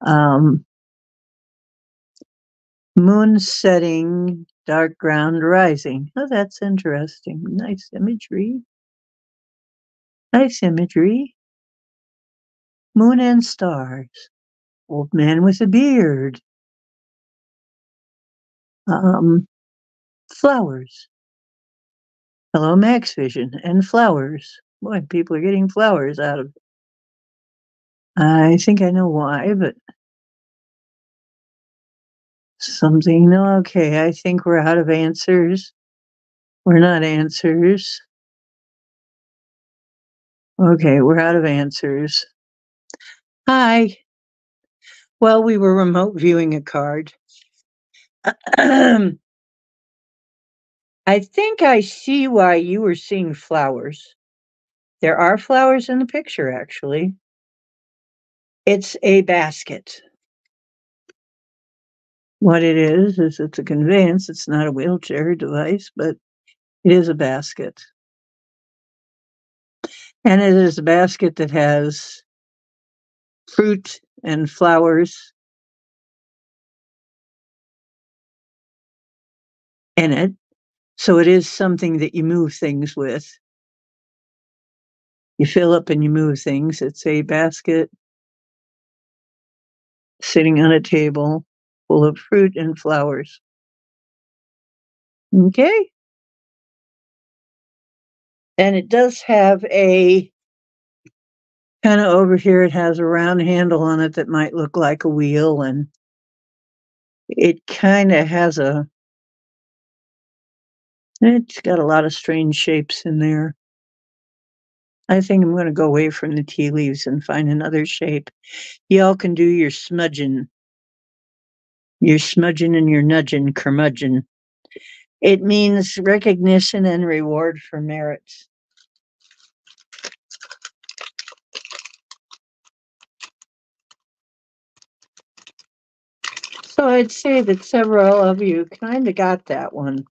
Um, moon setting, dark ground rising. Oh, that's interesting. Nice imagery. Nice imagery. Moon and stars. Old man with a beard. Um, flowers. Hello, Max Vision and flowers. Boy, people are getting flowers out of. it. I think I know why, but something. Okay. I think we're out of answers. We're not answers. Okay, we're out of answers. Hi. Well, we were remote viewing a card. I think I see why you were seeing flowers. There are flowers in the picture, actually. It's a basket. What it is, is it's a conveyance. It's not a wheelchair device, but it is a basket. And it is a basket that has fruit and flowers in it. So it is something that you move things with. You fill up and you move things. It's a basket sitting on a table full of fruit and flowers. Okay. And it does have a kind of over here, it has a round handle on it that might look like a wheel, and it kind of has a it's got a lot of strange shapes in there. I think I'm going to go away from the tea leaves and find another shape. Y'all can do your smudging. Your smudging and you're nudging, curmudgeon. It means recognition and reward for merits. So I'd say that several of you kind of got that one.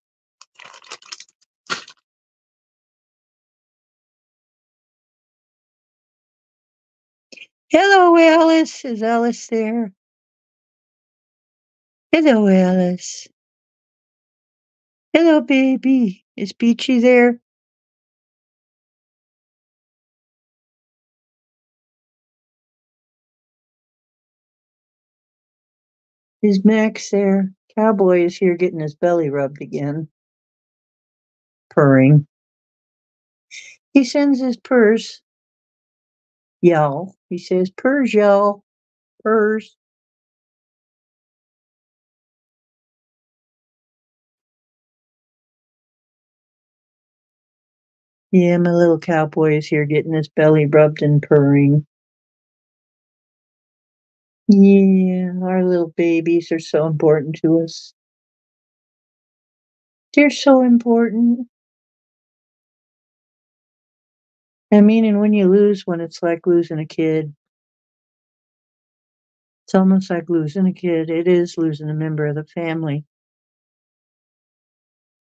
Hello, Alice. Is Alice there? Hello, Alice. Hello, baby. Is Beachy there? Is Max there? Cowboy is here getting his belly rubbed again. Purring. He sends his purse. Y'all. He says, purrs, y'all. Purrs. Yeah, my little cowboy is here getting his belly rubbed and purring. Yeah, our little babies are so important to us. They're so important. I mean, and when you lose one, it's like losing a kid. It's almost like losing a kid. It is losing a member of the family.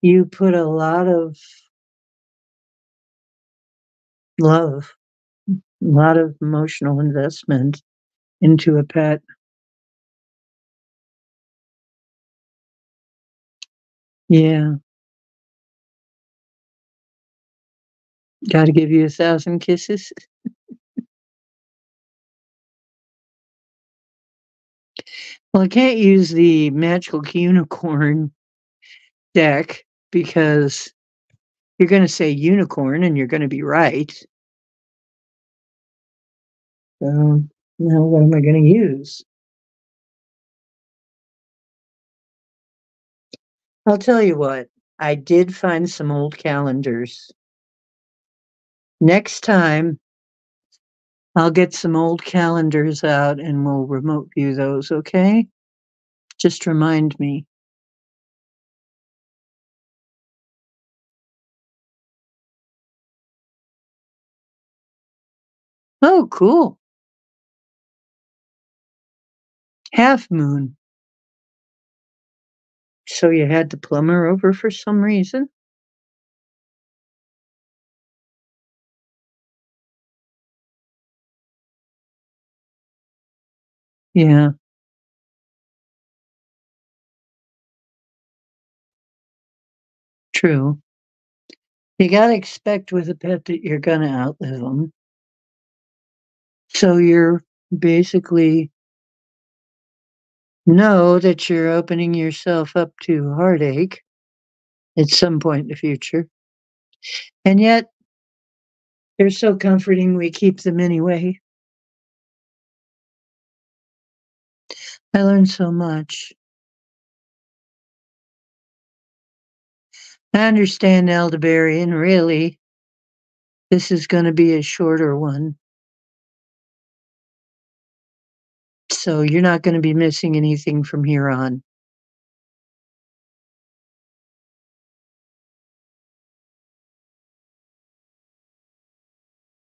You put a lot of love, a lot of emotional investment into a pet. Yeah. Gotta give you a thousand kisses. Well, I can't use the magical unicorn deck because you're gonna say unicorn and you're gonna be right. So now what am I gonna use? I'll tell you what, I did find some old calendars. Next time, I'll get some old calendars out and we'll remote view those, okay? Just remind me. Oh, cool. Half moon. So you had the plumber over for some reason? Yeah. True. You gotta expect with a pet that you're gonna outlive them. So you're basically know that you're opening yourself up to heartache at some point in the future. And yet, they're so comforting, we keep them anyway. I learned so much. I understand elderberry, and really, this is going to be a shorter one. So you're not going to be missing anything from here on.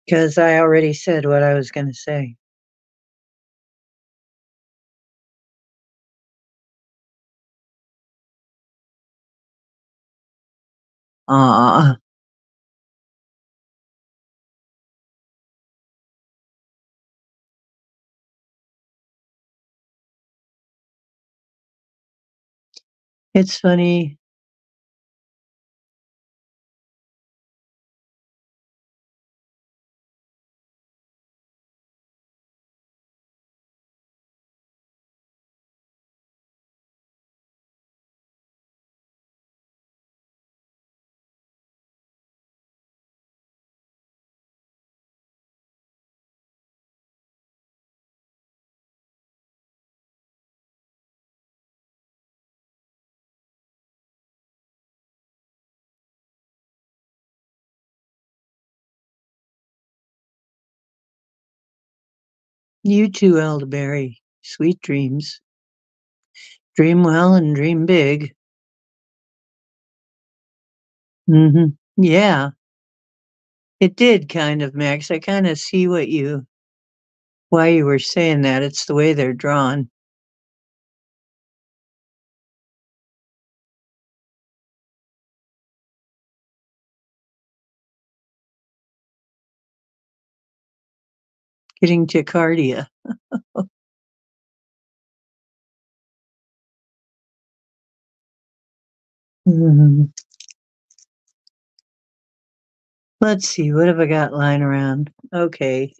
Because I already said what I was going to say. Ah. It's funny. You too, Elderberry. Sweet dreams. Dream well and dream big. Mm-hmm. Yeah. It did kind of, Max. I kind of see what you, why you were saying that. It's the way they're drawn. Getting tachycardia. Mhm. Let's see, what have I got lying around? Okay.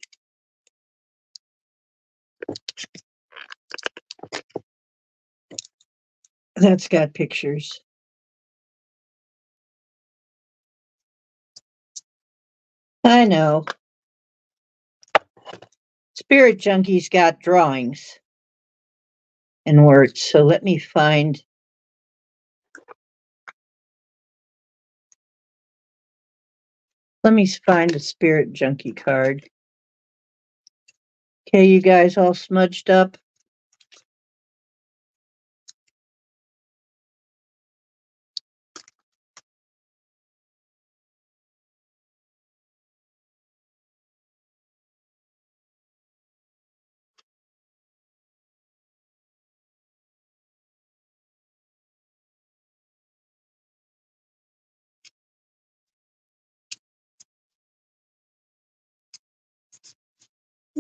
That's got pictures. I know. Spirit Junkie's got drawings and words, so let me find let me find a Spirit Junkie card. Okay, you guys all smudged up?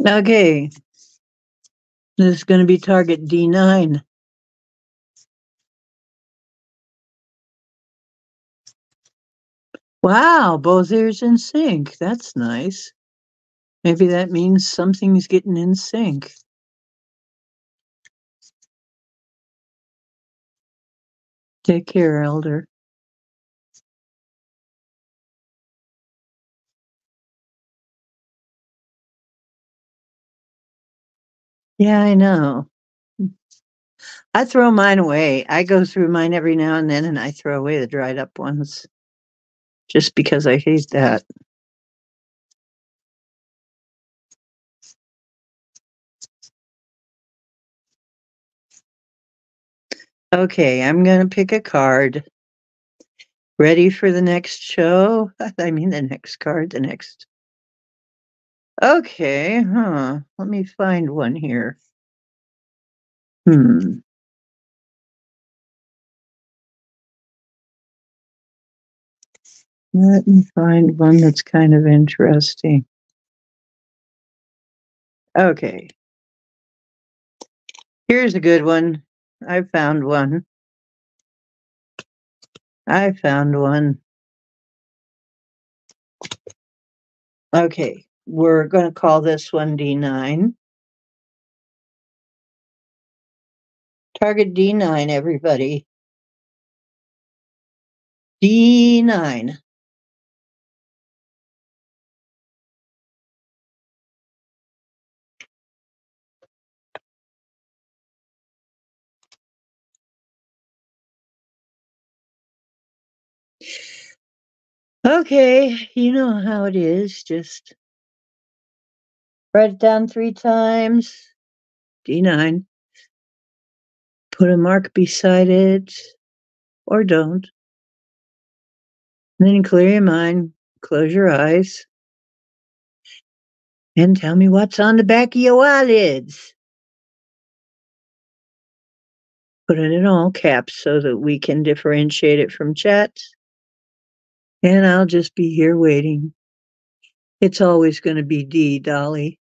Okay. This is going to be target D9. Wow, both ears in sync. That's nice. Maybe that means something's getting in sync. Take care, Elder. Yeah, I know. I throw mine away. I go through mine every now and then and I throw away the dried up ones just because I hate that. Okay, I'm going to pick a card. Ready for the next show? I mean, the next card, the next. Okay, huh. Let me find one here. Hmm. Let me find one that's kind of interesting. Okay. Here's a good one. I found one. I found one. Okay, we're going to call this one D9. Target D9, everybody. D9. Okay, you know how it is. Just write it down three times. D9. Put a mark beside it or don't. then clear your mind, close your eyes, and tell me what's on the back of your eyelids. Put it in all caps so that we can differentiate it from chat. And I'll just be here waiting. It's always going to be D, Dolly.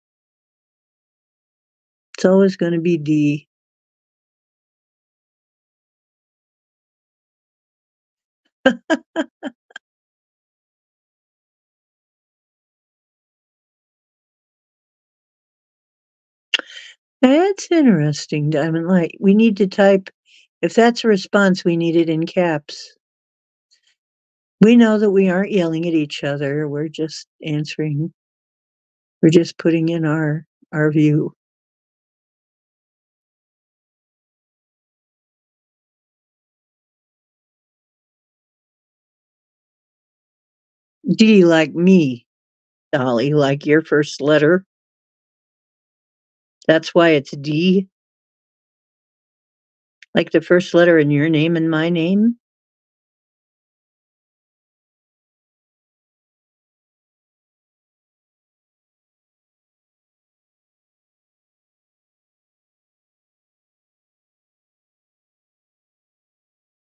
It's always going to be D. That's interesting, Diamond Light. We need to type, if that's a response, we need it in caps. We know that we aren't yelling at each other. We're just answering. We're just putting in our our view. D like me, Dolly, like your first letter. That's why it's D. Like the first letter in your name and my name.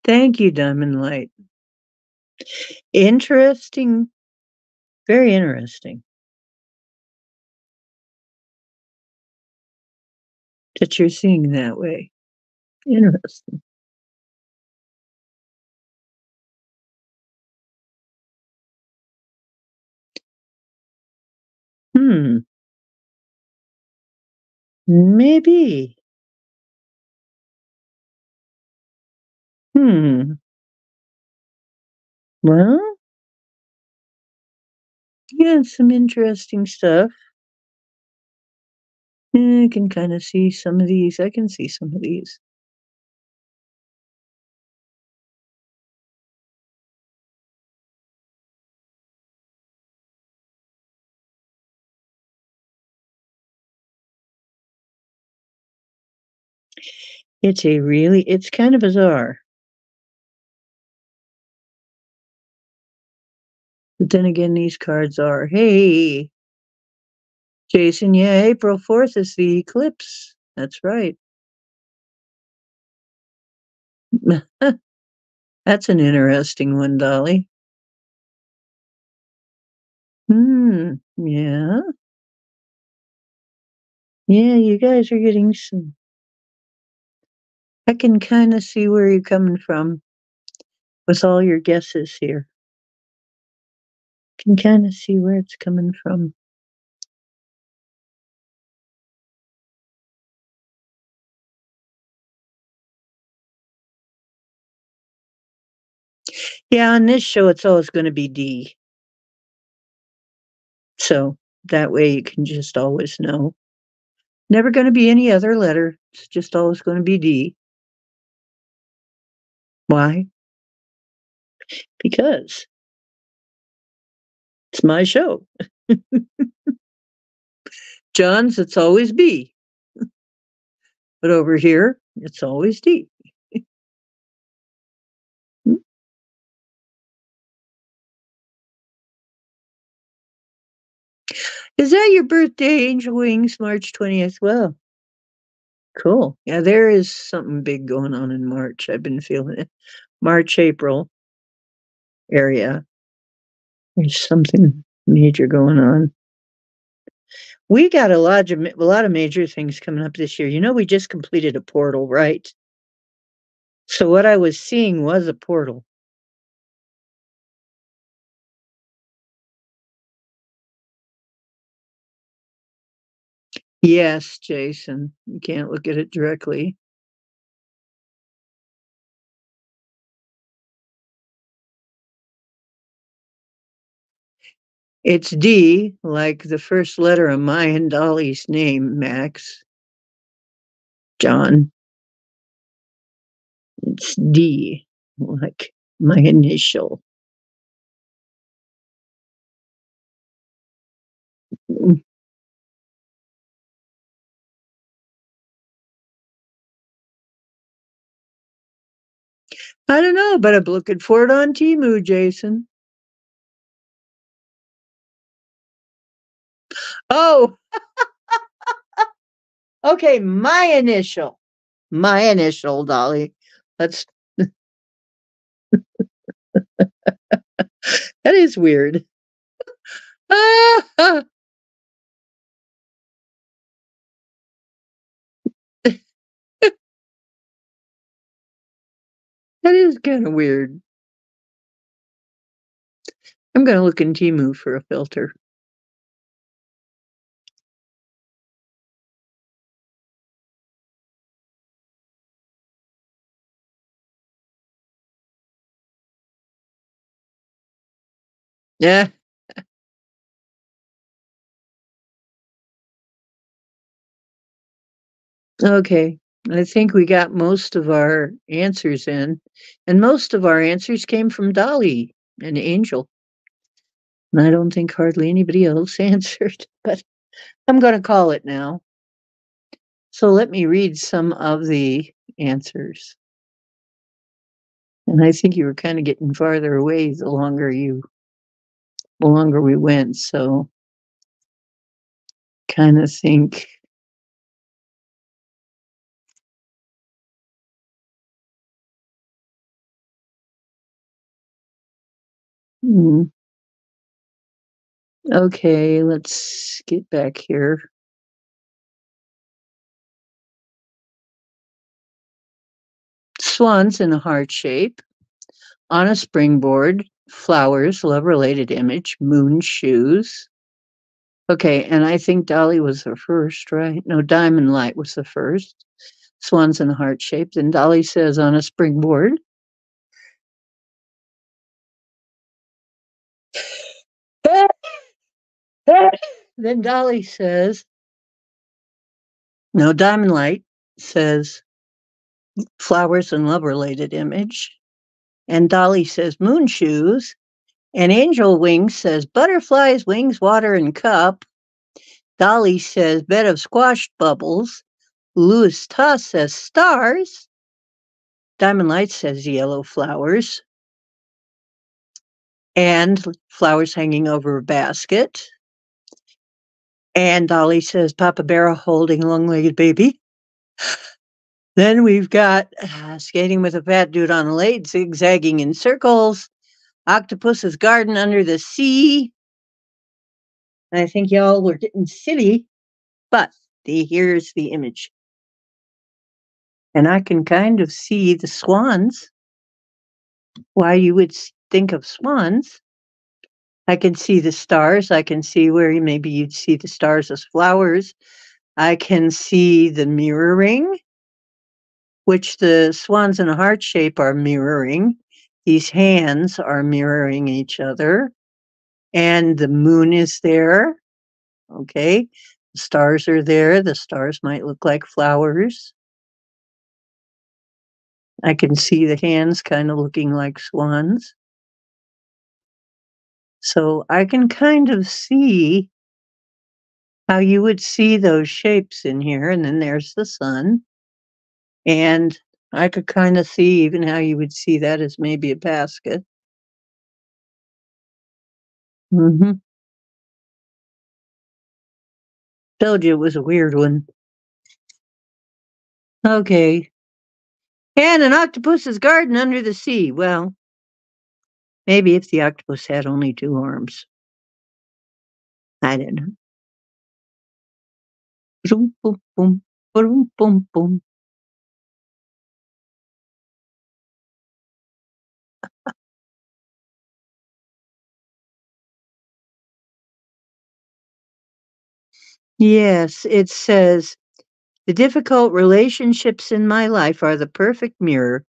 Thank you, Diamond Light. Interesting. Very interesting. That you're seeing that way. Interesting. Hmm. Maybe. Hmm. Well Yeah, some interesting stuff. I can kinda see some of these. I can see some of these. It's a really it's kinda bizarre. But then again, these cards are, "Hey" Jason, yeah, April 4th is the eclipse. That's right. That's an interesting one, Dolly. Hmm, yeah. Yeah, you guys are getting some I can kinda see where you're coming from with all your guesses here. Can kinda see where it's coming from. Yeah, on this show, it's always gonna be D. So, that way you can just always know. Never gonna be any other letter. It's just always gonna be D. Why? Because it's my show. John's, it's always B. But over here, it's always D. Hmm? Is that your birthday, Angel Wings, March 20th? Well Cool. Yeah, there is something big going on in March. I've been feeling it. March, April area. There's something major going on. We got a lot of a lot of major things coming up this year. You know, we just completed a portal, right? So what I was seeing was a portal. Yes, Jason. You can't look at it directly. It's D, like the first letter of my and Dolly's name, Max. John. It's D, like my initial. I don't know, but I'm looking for it on Temu, Jason. Oh, okay, my initial. My initial, Dolly. That's that is weird. that is kind of weird. I'm going to look in Temu for a filter. Yeah. Okay. I think we got most of our answers in, and most of our answers came from Dolly and Angel. And I don't think hardly anybody else answered, but I'm going to call it now. So let me read some of the answers. And I think you were kind of getting farther away the longer you, the longer we went. So kind of think Hmm. Okay, let's get back here. Swans in a heart shape. On a springboard, flowers, love related image, moon shoes. Okay, and I think Dolly was the first, right? No, Diamond Light was the first. Swans in heart shape. Then Dolly says on a springboard. then Dolly says, no, Diamond Light says flowers and love related image. And Dolly says moon shoes. And Angel Wings says butterflies, wings, water, and cup. Dolly says bed of squashed bubbles. Louis Toss says stars. Diamond Light says yellow flowers. And flowers hanging over a basket. And Dolly says Papa Bear holding long legged baby. Then we've got uh, skating with a fat dude on a lake, zigzagging in circles, octopus's garden under the sea. I think y'all were getting silly, but the, here's the image. And I can kind of see the swans. Why you would think of swans. I can see the stars. I can see where maybe you'd see the stars as flowers. I can see the mirroring which the swans in a heart shape are mirroring. These hands are mirroring each other. And the moon is there. Okay. The stars are there. The stars might look like flowers. I can see the hands kind of looking like swans. So I can kind of see how you would see those shapes in here. And then there's the sun. And I could kind of see even how you would see that as maybe a basket. Mm-hmm. Told you it was a weird one. Okay. And an octopus's garden under the sea. Well, maybe if the octopus had only two arms. I don't know. Boom, boom, boom, boom, boom, boom. Yes, it says, the difficult relationships in my life are the perfect mirror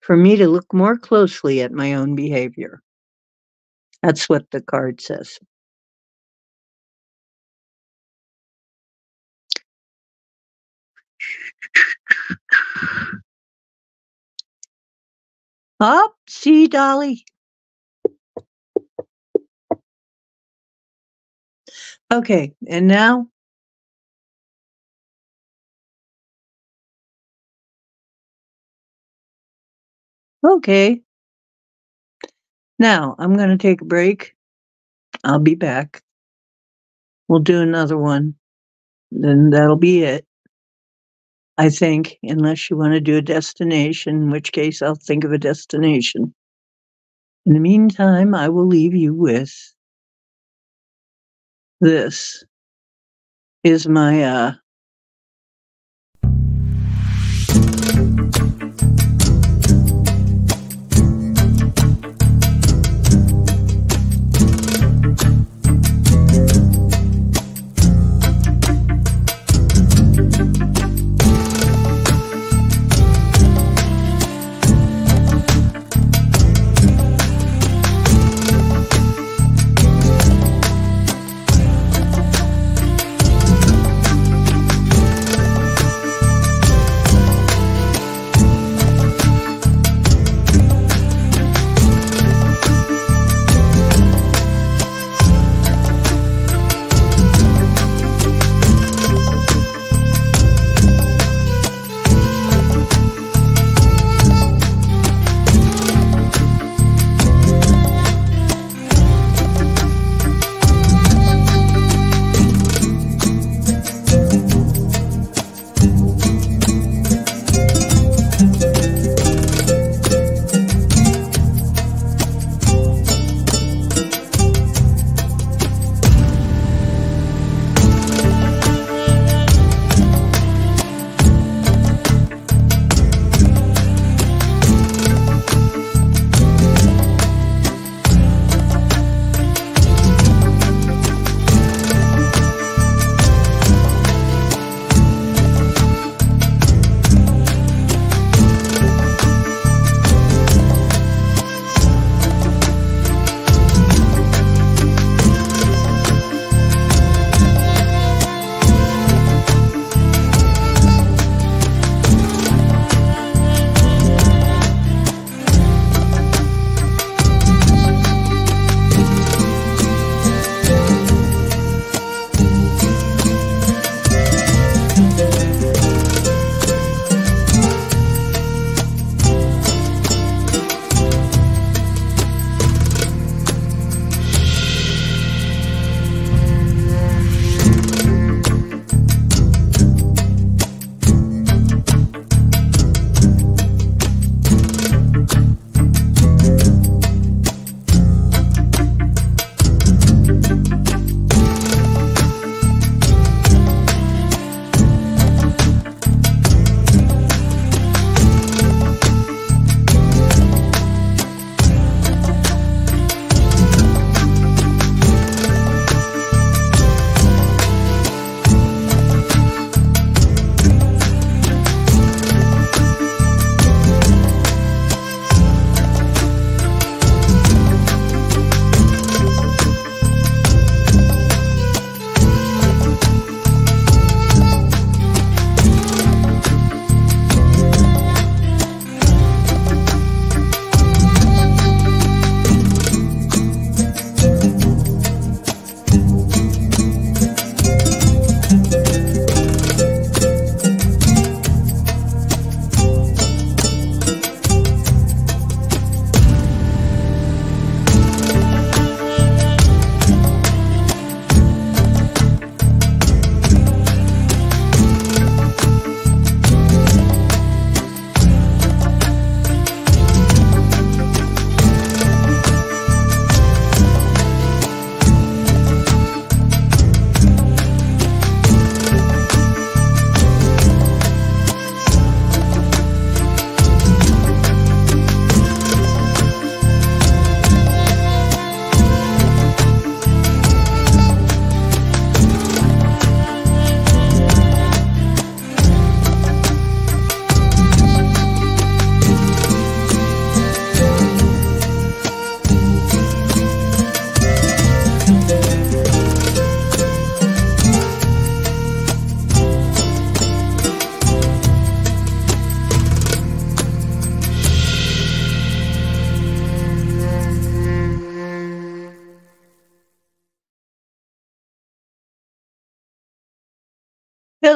for me to look more closely at my own behavior. That's what the card says. Up, oh, see, Dolly. Okay, and now Okay. Now I'm going to take a break. I'll be back. We'll do another one. Then that'll be it. I think, unless you want to do a destination, in which case I'll think of a destination. In the meantime, I will leave you with this is my uh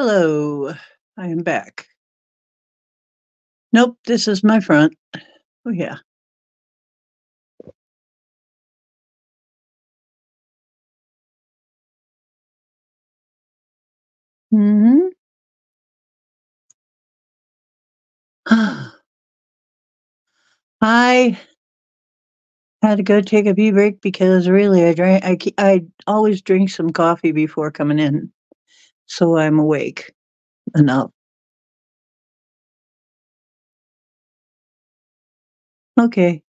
Hello, I am back. Nope, this is my front. Oh, yeah. Mhm. I had to go take a pee break because really I drank I I always drink some coffee before coming in, so I'm awake enough. Okay.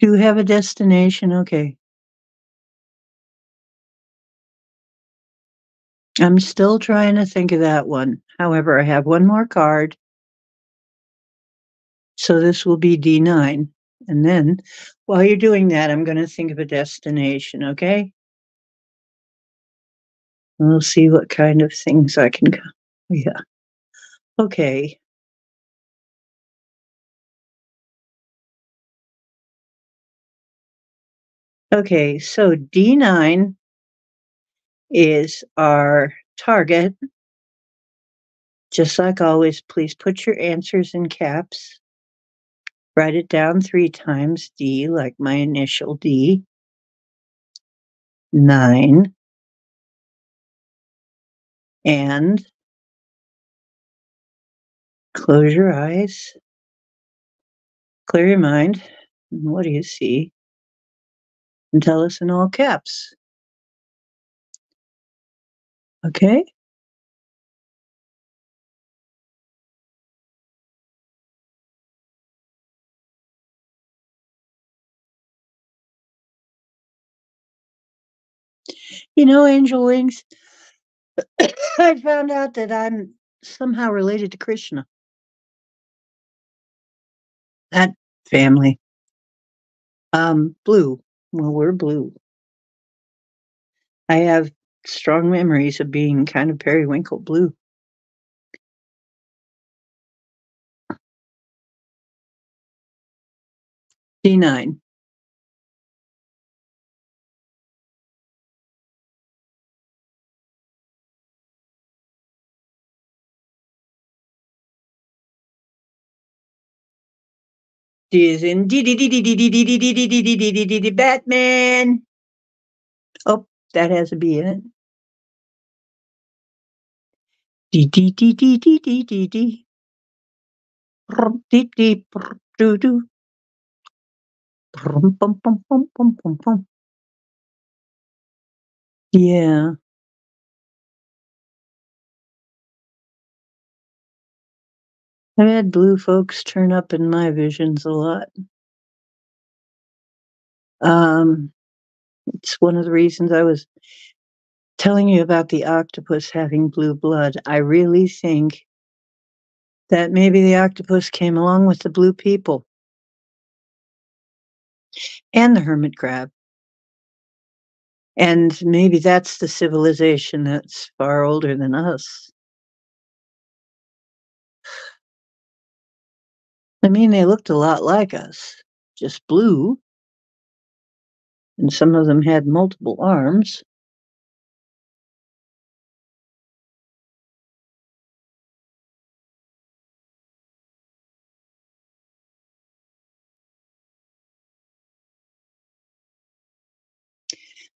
Do you have a destination? Okay. I'm still trying to think of that one. However, I have one more card. So this will be D9. And then while you're doing that, I'm gonna think of a destination, okay? We'll see what kind of things I can yeah. Okay. Okay, so D9 is our target. Just like always, please put your answers in caps. Write it down 3 times, D, like my initial D. 9. And close your eyes. Clear your mind. What do you see? And tell us in all caps. Okay? You know, angel wings, I found out that I'm somehow related to Krishna. That family. Um, blue. Well, we're blue. I have strong memories of being kind of periwinkle blue. D9. is in Batman. Oh, that has a B in it. Yeah. I've had blue folks turn up in my visions a lot. Um, it's one of the reasons I was telling you about the octopus having blue blood. I really think that maybe the octopus came along with the blue people. And the hermit crab. And maybe that's the civilization that's far older than us. I mean, they looked a lot like us, just blue. And some of them had multiple arms.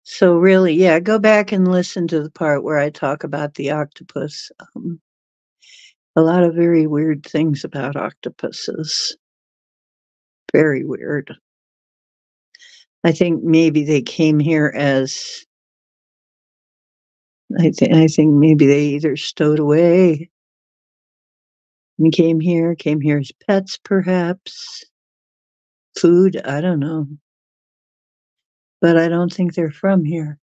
So really, yeah, go back and listen to the part where I talk about the octopus. Um, a lot of very weird things about octopuses. Very weird. I think maybe they came here as I thi I think maybe they either stowed away and came here, came here as pets perhaps. Food, I don't know. But I don't think they're from here.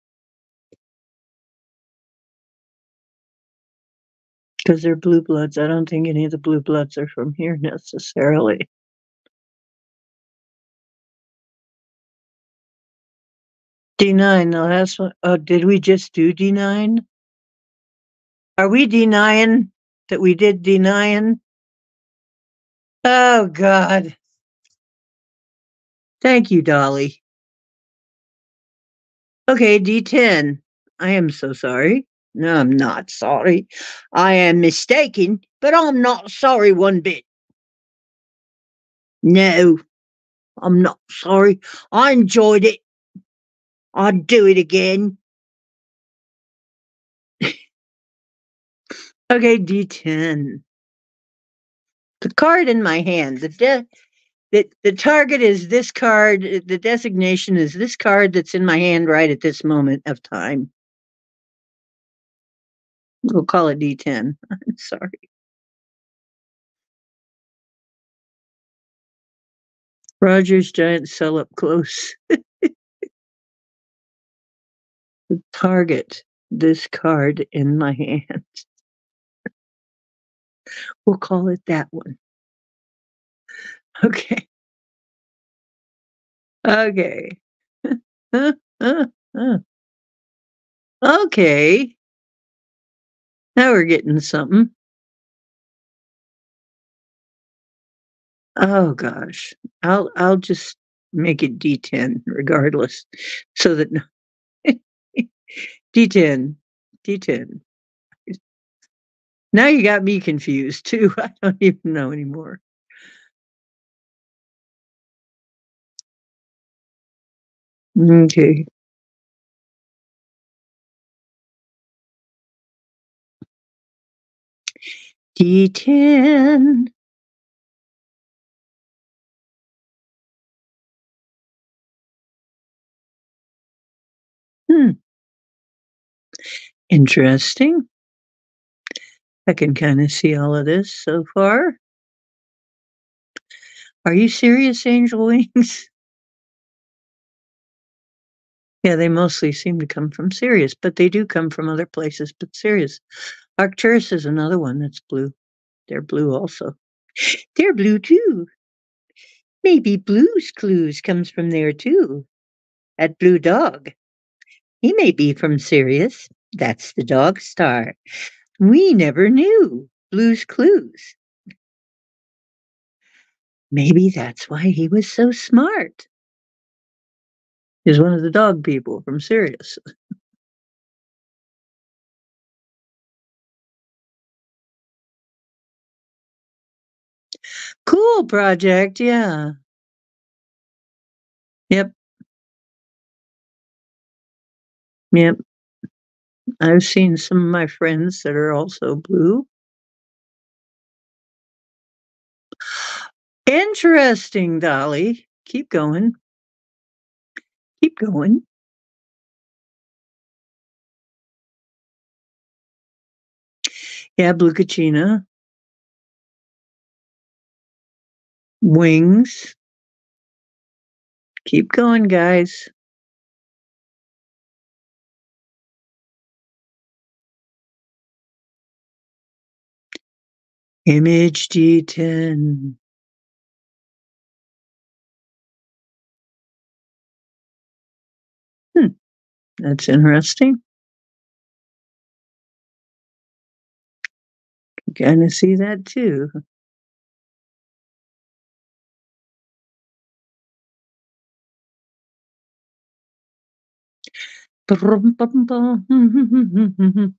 'Cause they're blue bloods. I don't think any of the blue bloods are from here necessarily. D9, the last one oh, did we just do D9? Are we denying that we did D9? Oh god. Thank you, Dolly. Okay, D10. I am so sorry. No, I'm not sorry. I am mistaken, but I'm not sorry one bit. No, I'm not sorry. I enjoyed it. I'd do it again. okay, D10. The card in my hand. The the, the target is this card. The designation is this card that's in my hand right at this moment of time. We'll call it D10. I'm sorry. Roger's giant cell up close. target, this card in my hand. we'll call it that one. Okay. Okay. okay. Now we're getting something. Oh gosh. I'll I'll just make it D10 regardless. So that D10. D10. Now you got me confused too. I don't even know anymore. Okay. D10. Hmm. Interesting. I can kind of see all of this so far. Are you serious, Angel Wings? yeah, they mostly seem to come from Sirius, but they do come from other places but Sirius. Arcturus is another one that's blue. They're blue also. They're blue too. Maybe Blue's Clues comes from there too. At Blue Dog. He may be from Sirius. That's the dog star. We never knew. Blue's Clues. Maybe that's why he was so smart. He's one of the dog people from Sirius. Cool project, yeah. Yep. Yep. I've seen some of my friends that are also blue. Interesting, Dolly. Keep going. Keep going. Yeah, blue Kachina. Wings. Keep going, guys. Image D10. Hmm, that's interesting. Kind of see that too.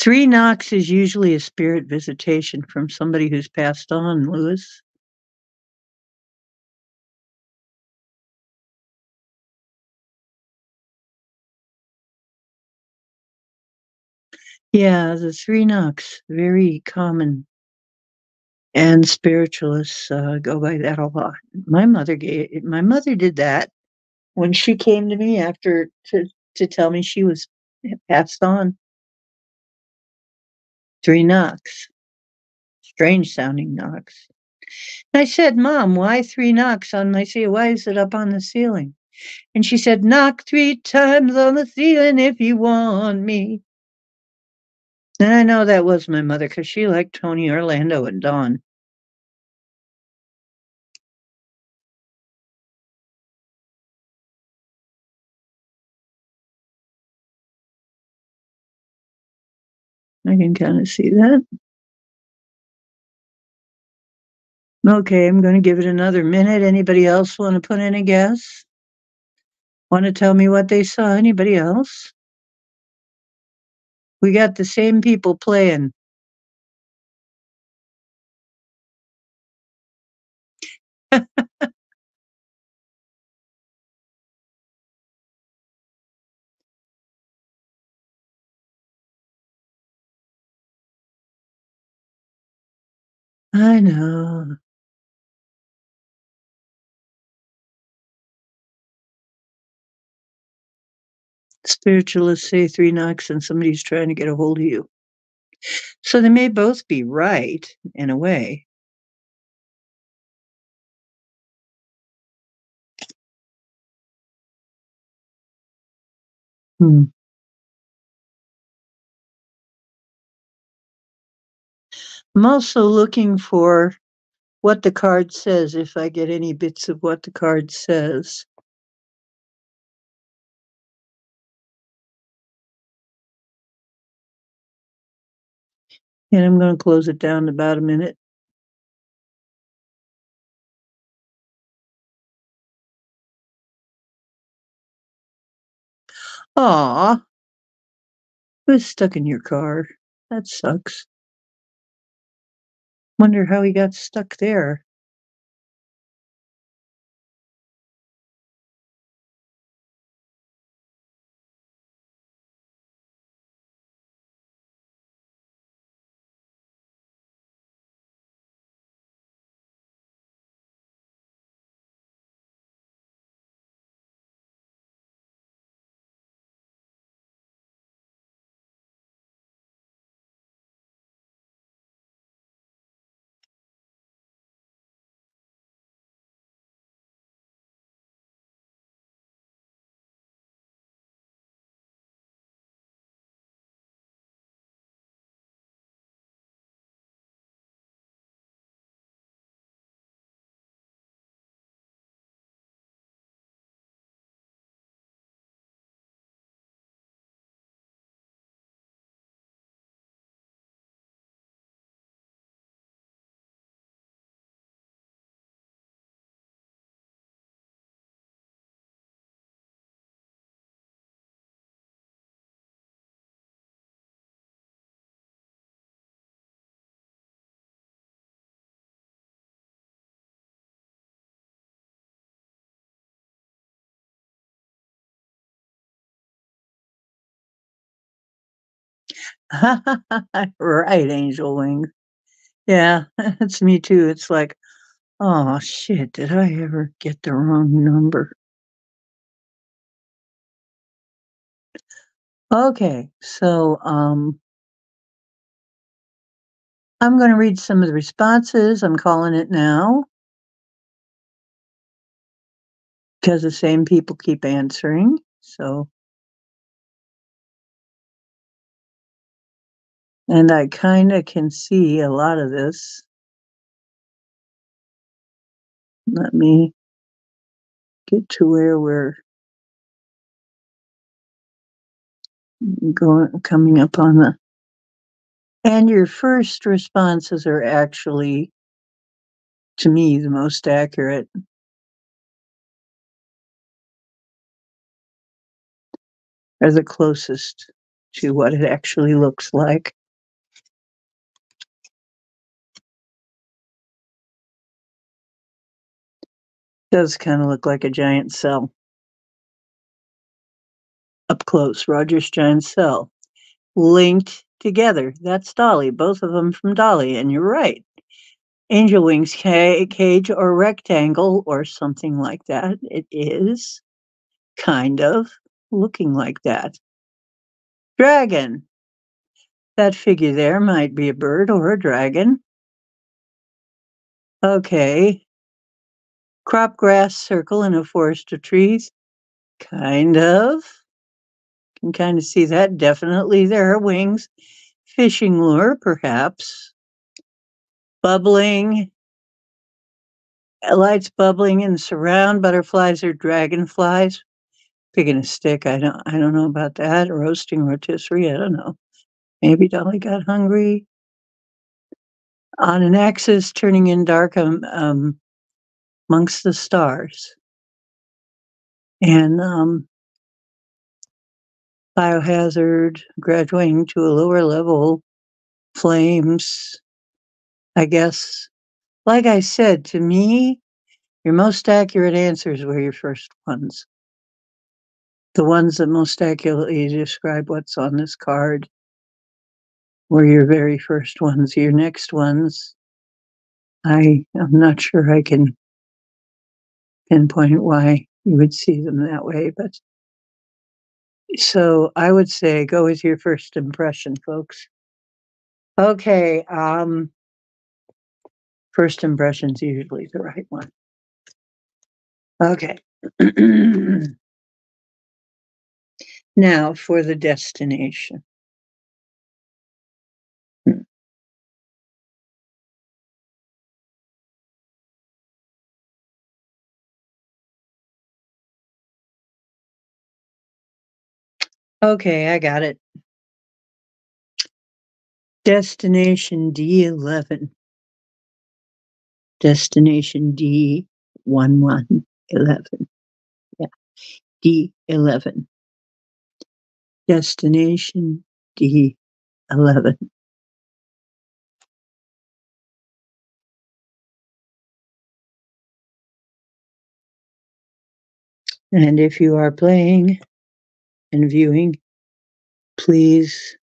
Three knocks is usually a spirit visitation from somebody who's passed on, Lewis. Yeah, the three knocks, very common. And spiritualists uh, go by that a lot. My mother gave, my mother did that when she came to me after to to tell me she was passed on. Three knocks. Strange sounding knocks. And I said, Mom, why three knocks on my ceiling? Why is it up on the ceiling? And she said, Knock three times on the ceiling if you want me. And I know that was my mother because she liked Tony Orlando and Dawn. I can kind of see that. Okay, I'm going to give it another minute. Anybody else want to put in a guess? Want to tell me what they saw? Anybody else? We got the same people playing. I know. Spiritualists say three knocks and somebody's trying to get a hold of you. So they may both be right in a way. Hmm. I'm also looking for what the card says if I get any bits of what the card says. And I'm going to close it down in about a minute. Aw. Who's stuck in your car? That sucks. Wonder how he got stuck there. right, Angel Wings. Yeah, it's me too. It's like, oh shit, did I ever get the wrong number? Okay, so um I'm going to read some of the responses. I'm calling it now. Because the same people keep answering. So And I kinda can see a lot of this. Let me get to where we're going coming up on the and your first responses are actually to me, the most accurate. Are the closest to what it actually looks like. Does kinda look like a giant cell. Up close, Roger's giant cell. Linked together. That's Dolly, both of them from Dolly, and you're right. Angel Wings ca cage or rectangle or something like that. It is kind of looking like that. Dragon. That figure there might be a bird or a dragon. Okay. Crop grass circle in a forest of trees. Kind of. Can kind of see that. Definitely there are wings. Fishing lure, perhaps. Bubbling. Lights bubbling and surround butterflies or dragonflies. Picking a stick, I don't I don't know about that. Roasting rotisserie, I don't know. Maybe Dolly got hungry. On an axis turning in dark um, um amongst the stars. And um biohazard, graduating to a lower level, flames. I guess, like I said, to me, Your most accurate answers were your first ones. The ones that most accurately describe what's on this card were your very first ones. Your next ones, I am not sure I can pinpoint why you would see them that way, but so I would say go with your first impression, folks. Okay, um, first impression's usually the right one. Okay. now for the destination. Okay, I got it. Destination D11. Destination D11. 11. Yeah. D11. Destination D11. And if you are playing and viewing, please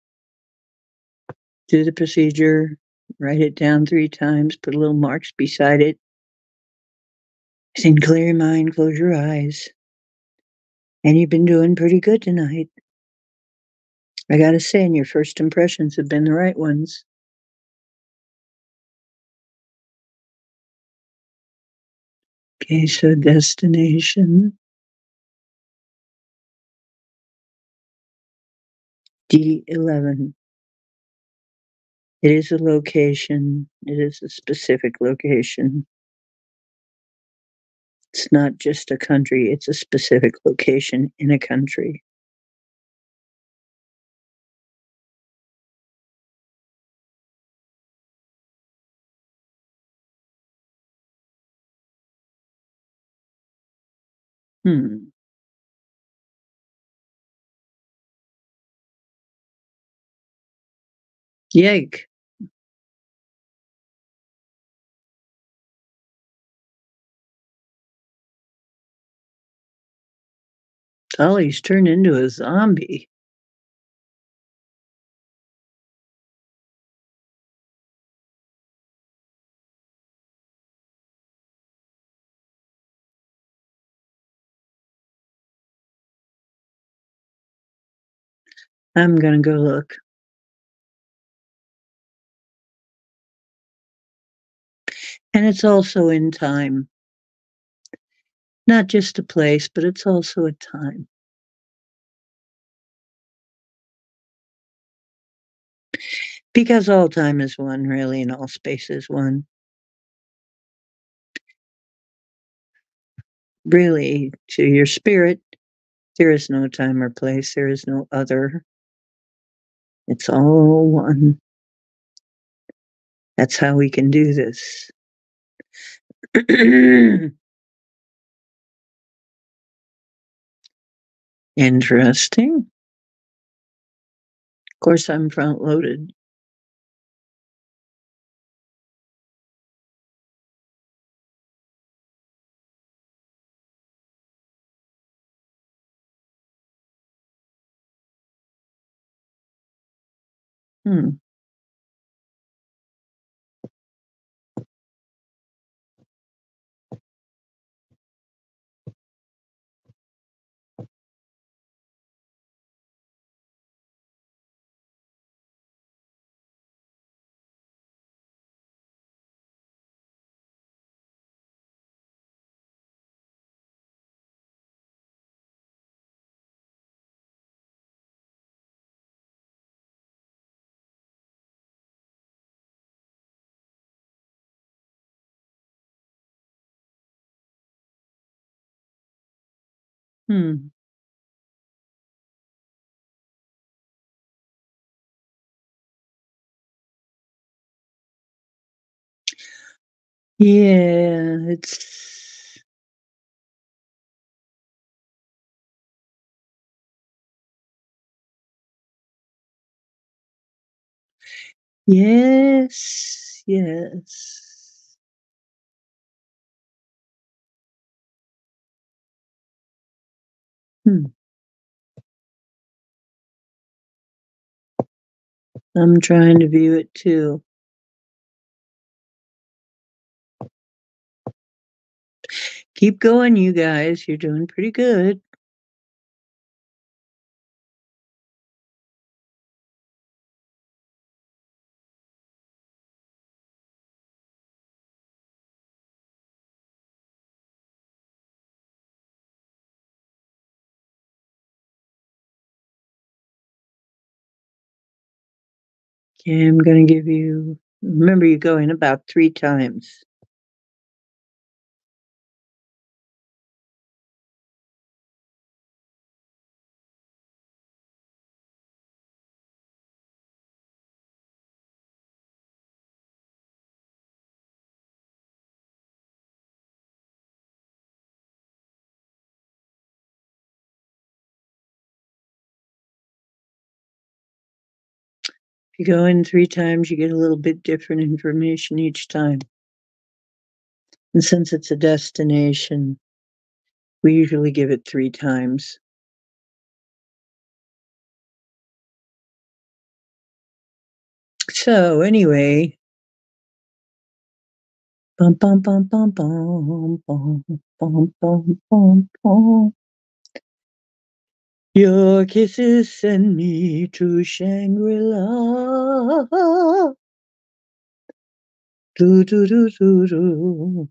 do the procedure, write it down three times, put little marks beside it. Then clear your mind, close your eyes. And you've been doing pretty good tonight. I gotta say, and your first impressions have been the right ones. Okay, so destination. D11. It is a location. It is a specific location. It's not just a country, it's a specific location in a country. Hmm. Yike. Dolly's oh, turned into a zombie. I'm gonna go look. And it's also in time. Not just a place, but it's also a time. Because all time is one, really, and all space is one. Really, to your spirit, there is no time or place, there is no other. It's all one. That's how we can do this. Interesting. Of course, I'm front loaded. Hmm. Hmm. Yeah, it's Yes, yes. Hmm. I'm trying to view it too. Keep going, you guys. You're doing pretty good. Okay, I'm gonna give you, remember you go in about three times. You go in three times, you get a little bit different information each time. And since it's a destination, we usually give it three times. So anyway, bum bum bum bum bum bum bum bum bum. Your kisses send me to Shangri-La. Do do do do do.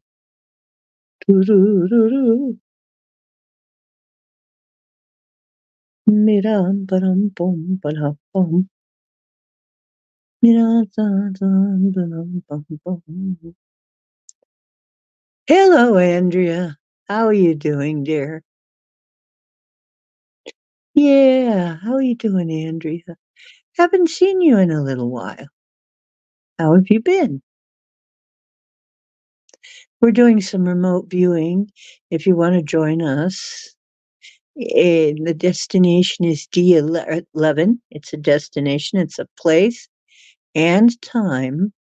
Do do do do. Miram param pum param pum. Miram dun dun dun bum bum. Hello, Andrea. How are you doing, dear? Yeah, how are you doing, Andrea? Haven't seen you in a little while. How have you been? We're doing some remote viewing. If you want to join us, eh, the destination is D11. It's a destination, it's a place and time.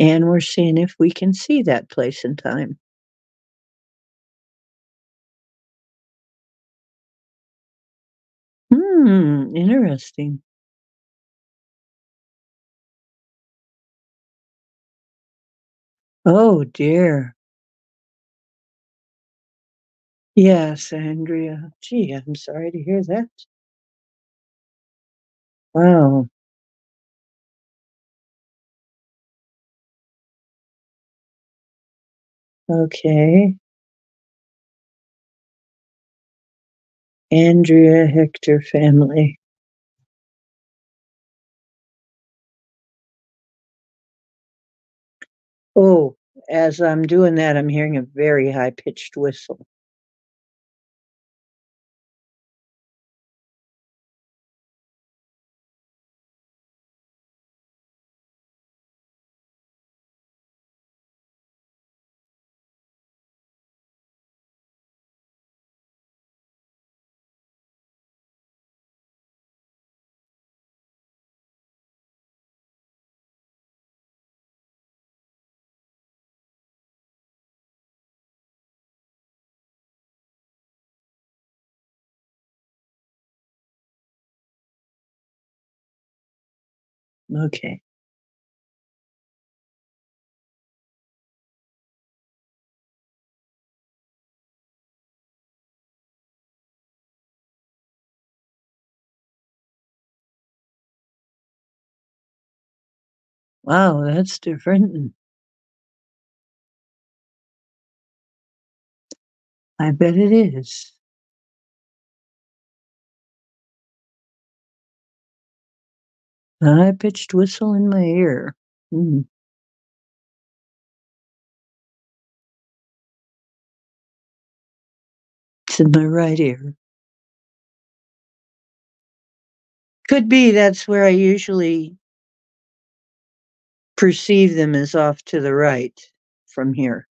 And we're seeing if we can see that place and time. Hmm, interesting. Oh dear. Yes, Andrea. Gee, I'm sorry to hear that. Wow. Okay. Andrea Hector family. Oh, as I'm doing that, I'm hearing a very high pitched whistle. Okay. Wow, that's different. I bet it is. High pitched whistle in my ear. Hmm. It's in my right ear. Could be that's where I usually perceive them as off to the right from here.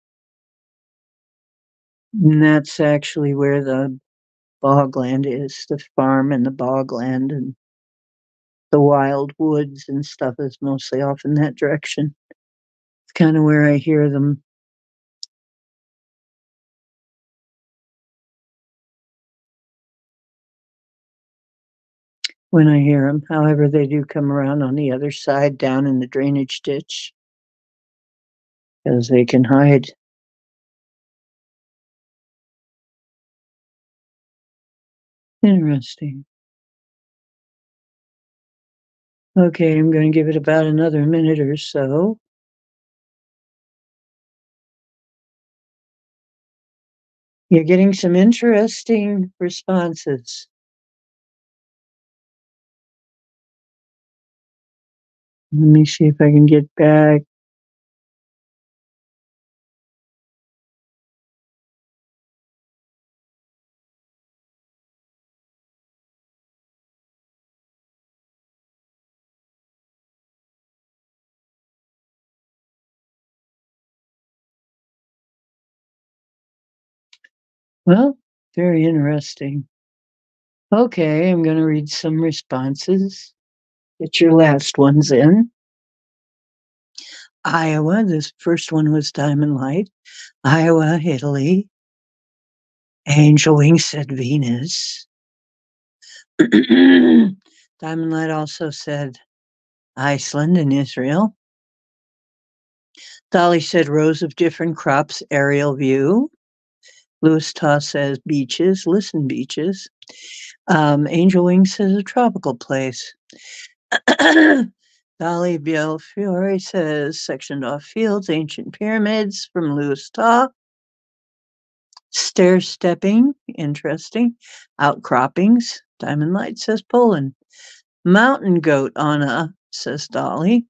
And that's actually where the bogland is, the farm and the bogland and the wild woods and stuff is mostly off in that direction. It's kind of where I hear them. When I hear them, however, they do come around on the other side down in the drainage ditch because they can hide. Interesting. Okay, I'm going to give it about another minute or so. You're getting some interesting responses. Let me see if I can get back. Well, very interesting. Okay, I'm going to read some responses. Get your last ones in. Iowa, this first one was Diamond Light. Iowa, Italy. Angel Wing said Venus. Diamond Light also said Iceland and Israel. Dolly said rows of different crops, aerial view. Lewis Toss says beaches, listen beaches. Um, Angel Wing says a tropical place. Dolly Fiore says sectioned off fields, ancient pyramids from Louis Taw. Stair stepping, interesting. Outcroppings, Diamond Light says Poland. Mountain goat, Anna, says Dolly.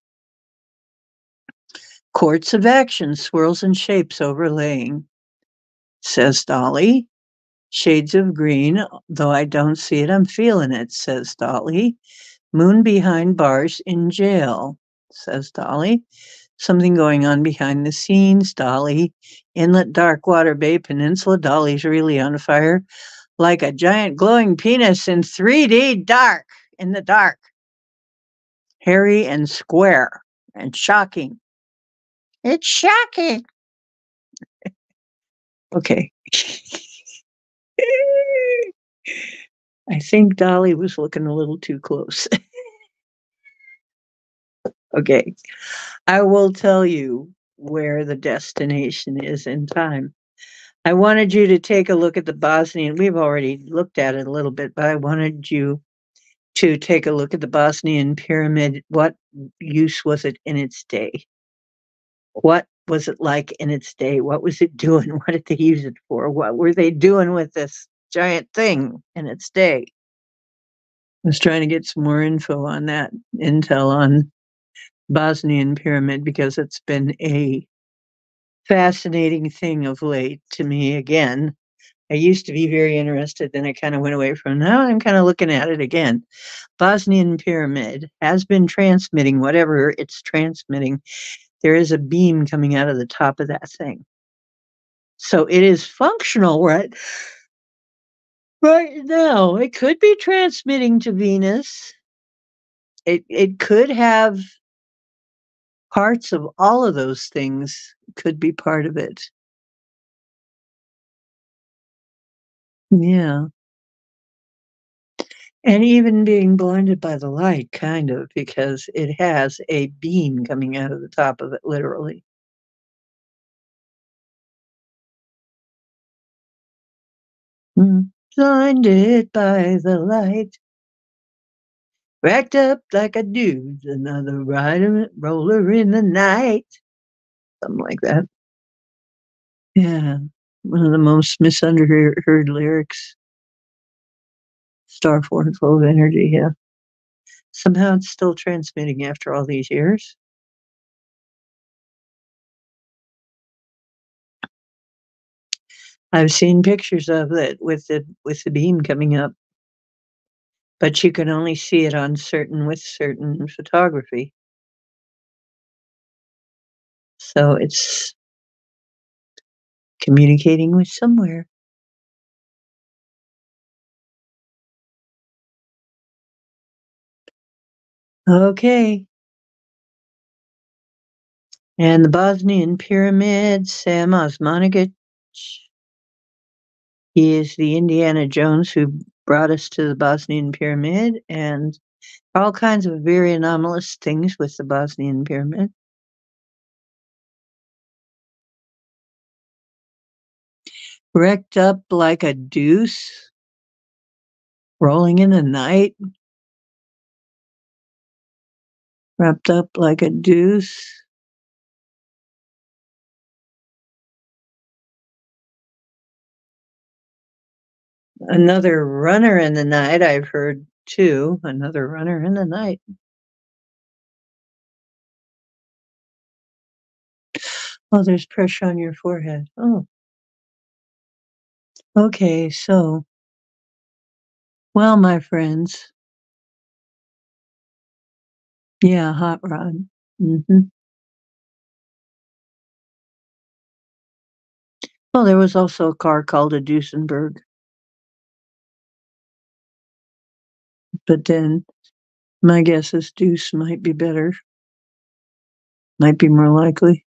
Courts of action, swirls and shapes overlaying says Dolly. Shades of green, though I don't see it, I'm feeling it, says Dolly. Moon behind bars in jail, says Dolly. Something going on behind the scenes, Dolly. Inlet Darkwater Bay Peninsula, Dolly's really on fire. Like a giant glowing penis in 3D dark, in the dark. Hairy and square and shocking. It's shocking. Okay. I think Dolly was looking a little too close. okay. I will tell you where the destination is in time. I wanted you to take a look at the Bosnian. We've already looked at it a little bit, but I wanted you to take a look at the Bosnian pyramid. What use was it in its day? What was it like in its day? What was it doing? What did they use it for? What were they doing with this giant thing in its day? I was trying to get some more info on that, intel on Bosnian pyramid, because it's been a fascinating thing of late to me again. I used to be very interested, then I kind of went away from. Now I'm kind of looking at it again. Bosnian pyramid has been transmitting whatever it's transmitting there is a beam coming out of the top of that thing. So it is functional right right now. It could be transmitting to Venus. It it could have parts of all of those things could be part of it. Yeah. And even being blinded by the light, kind of, because it has a beam coming out of the top of it, literally. Mm, blinded by the light. Racked up like a dude, another rider, roller in the night. Something like that. Yeah, one of the most misunderstood lyrics star form full of energy, yeah. Somehow it's still transmitting after all these years. I've seen pictures of it with the with the beam coming up. But you can only see it on certain with certain photography. So it's communicating with somewhere. Okay. And the Bosnian pyramid, Sam Osmanagic. He is the Indiana Jones who brought us to the Bosnian pyramid and all kinds of very anomalous things with the Bosnian pyramid. Wrecked up like a deuce, rolling in the night, wrapped up like a deuce. Another runner in the night, I've heard too. Another runner in the night. Oh, there's pressure on your forehead. Oh. Okay, so, well, my friends. Yeah, hot rod. hmm Well, there was also a car called a Duesenberg. But then my guess is Deuce might be better. Might be more likely.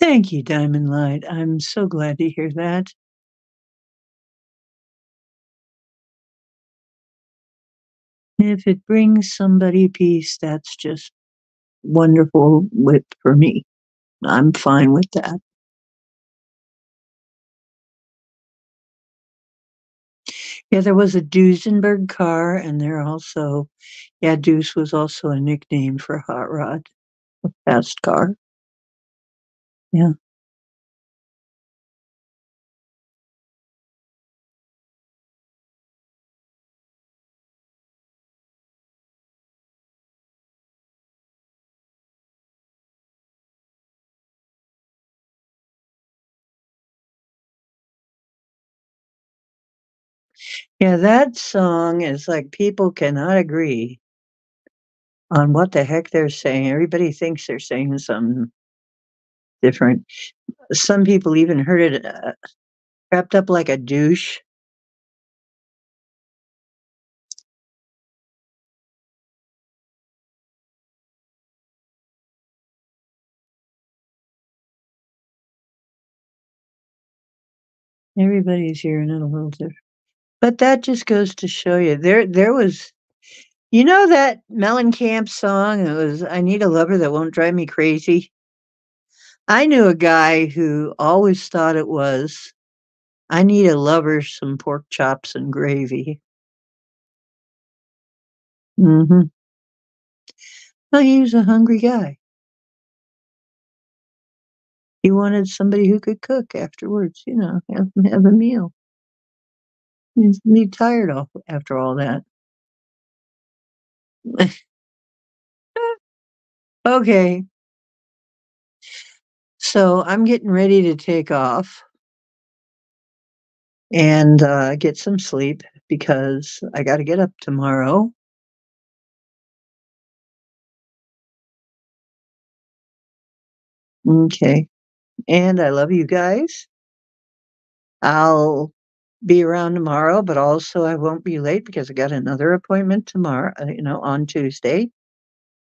Thank you, Diamond Light. I'm so glad to hear that. If it brings somebody peace, that's just wonderful with for me. I'm fine with that. Yeah, there was a Duesenberg car, and there also, yeah, Deuce was also a nickname for Hot Rod, a fast car. Yeah. Yeah, that song is like people cannot agree on what the heck they're saying. Everybody thinks they're saying something different. Some people even heard it uh, wrapped up like a douche. Everybody's hearing it a little different. But that just goes to show you there there was you know that Mellencamp song? It was I need a lover that won't drive me crazy. I knew a guy who always thought it was I need a lover, some pork chops and gravy. Mm Mhm. Well, he was a hungry guy. He wanted somebody who could cook afterwards, you know, have have a meal. He's be tired off after all that. Okay. So, I'm getting ready to take off and, uh, get some sleep because I gotta get up tomorrow. Okay. And I love you guys. I'll be around tomorrow, but also I won't be late because I got another appointment tomorrow uh, you know, on Tuesday.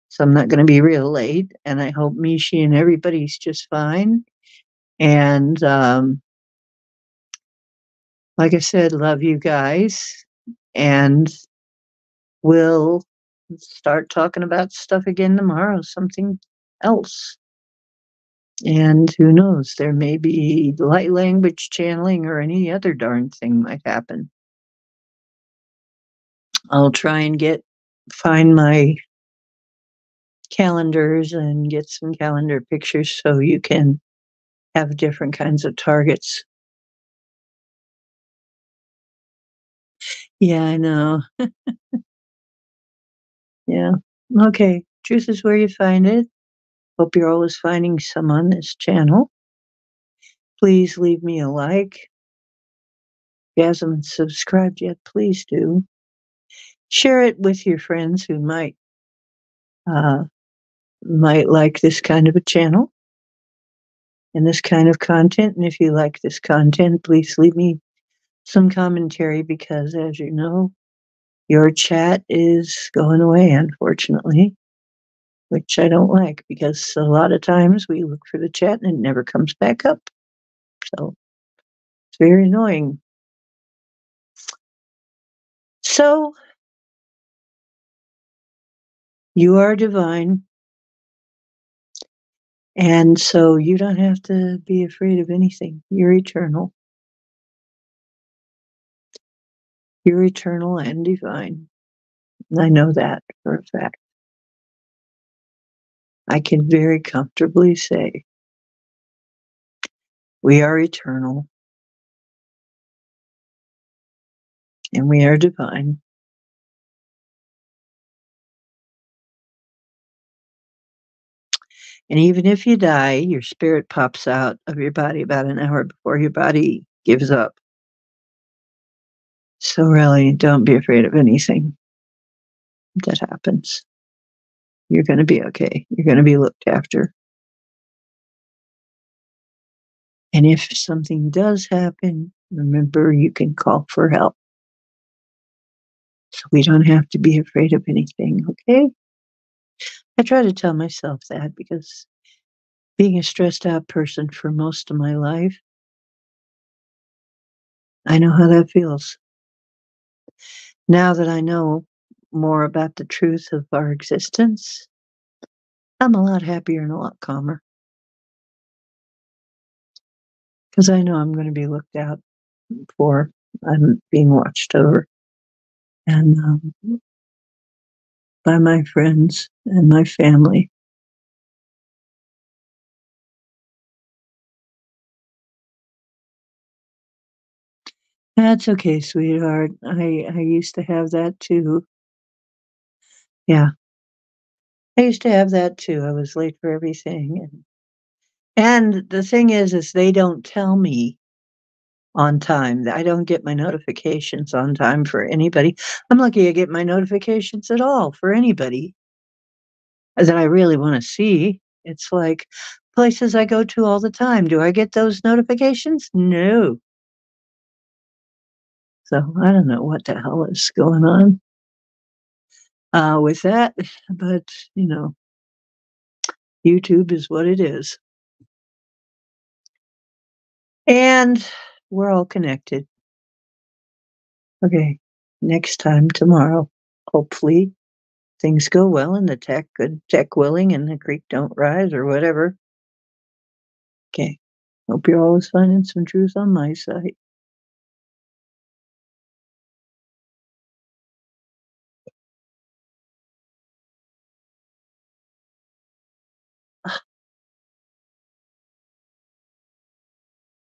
So I'm not gonna be real late, and I hope Mishi and everybody's just fine. And, um like I said, love you guys, and we'll start talking about stuff again tomorrow, something else. And who knows, there may be light language channeling or any other darn thing might happen. I'll try and get find my calendars and get some calendar pictures so you can have different kinds of targets. Yeah, I know. Yeah. Okay. Truth is where you find it. Hope you're always finding some on this channel. Please leave me a like. If you haven't subscribed yet, please do. Share it with your friends who might uh, might like this kind of a channel. and this kind of content. And if you like this content, please leave me some commentary because, as you know, your chat is going away, unfortunately, which I don't like because a lot of times we look for the chat and it never comes back up. So it's very annoying. So you are divine. And so you don't have to be afraid of anything. You're eternal. You're eternal and divine. I know that for a fact. I can very comfortably say we are eternal and we are divine. And even if you die, your spirit pops out of your body about an hour before your body gives up. So, really, don't be afraid of anything that happens. You're going to be okay. You're going to be looked after. And if something does happen, remember you can call for help. So we don't have to be afraid of anything, okay? I try to tell myself that because being a stressed out person for most of my life, I know how that feels. Now that I know more about the truth of our existence, I'm a lot happier and a lot calmer. Because I know I'm going to be looked out for. I'm being watched over. And um, by my friends and my family. That's okay, sweetheart. I I used to have that too. Yeah. I used to have that too. I was late for everything and and the thing is is they don't tell me on time. I don't get my notifications on time for anybody. I'm lucky I get my notifications at all for anybody that I really want to see. It's like places I go to all the time. Do I get those notifications? No. So I don't know what the hell is going on uh, with that, but you know, YouTube is what it is. And we're all connected. Okay, next time tomorrow, hopefully things go well and the tech good tech willing and the creek don't rise or whatever. Okay. Hope you're always finding some truth on my side.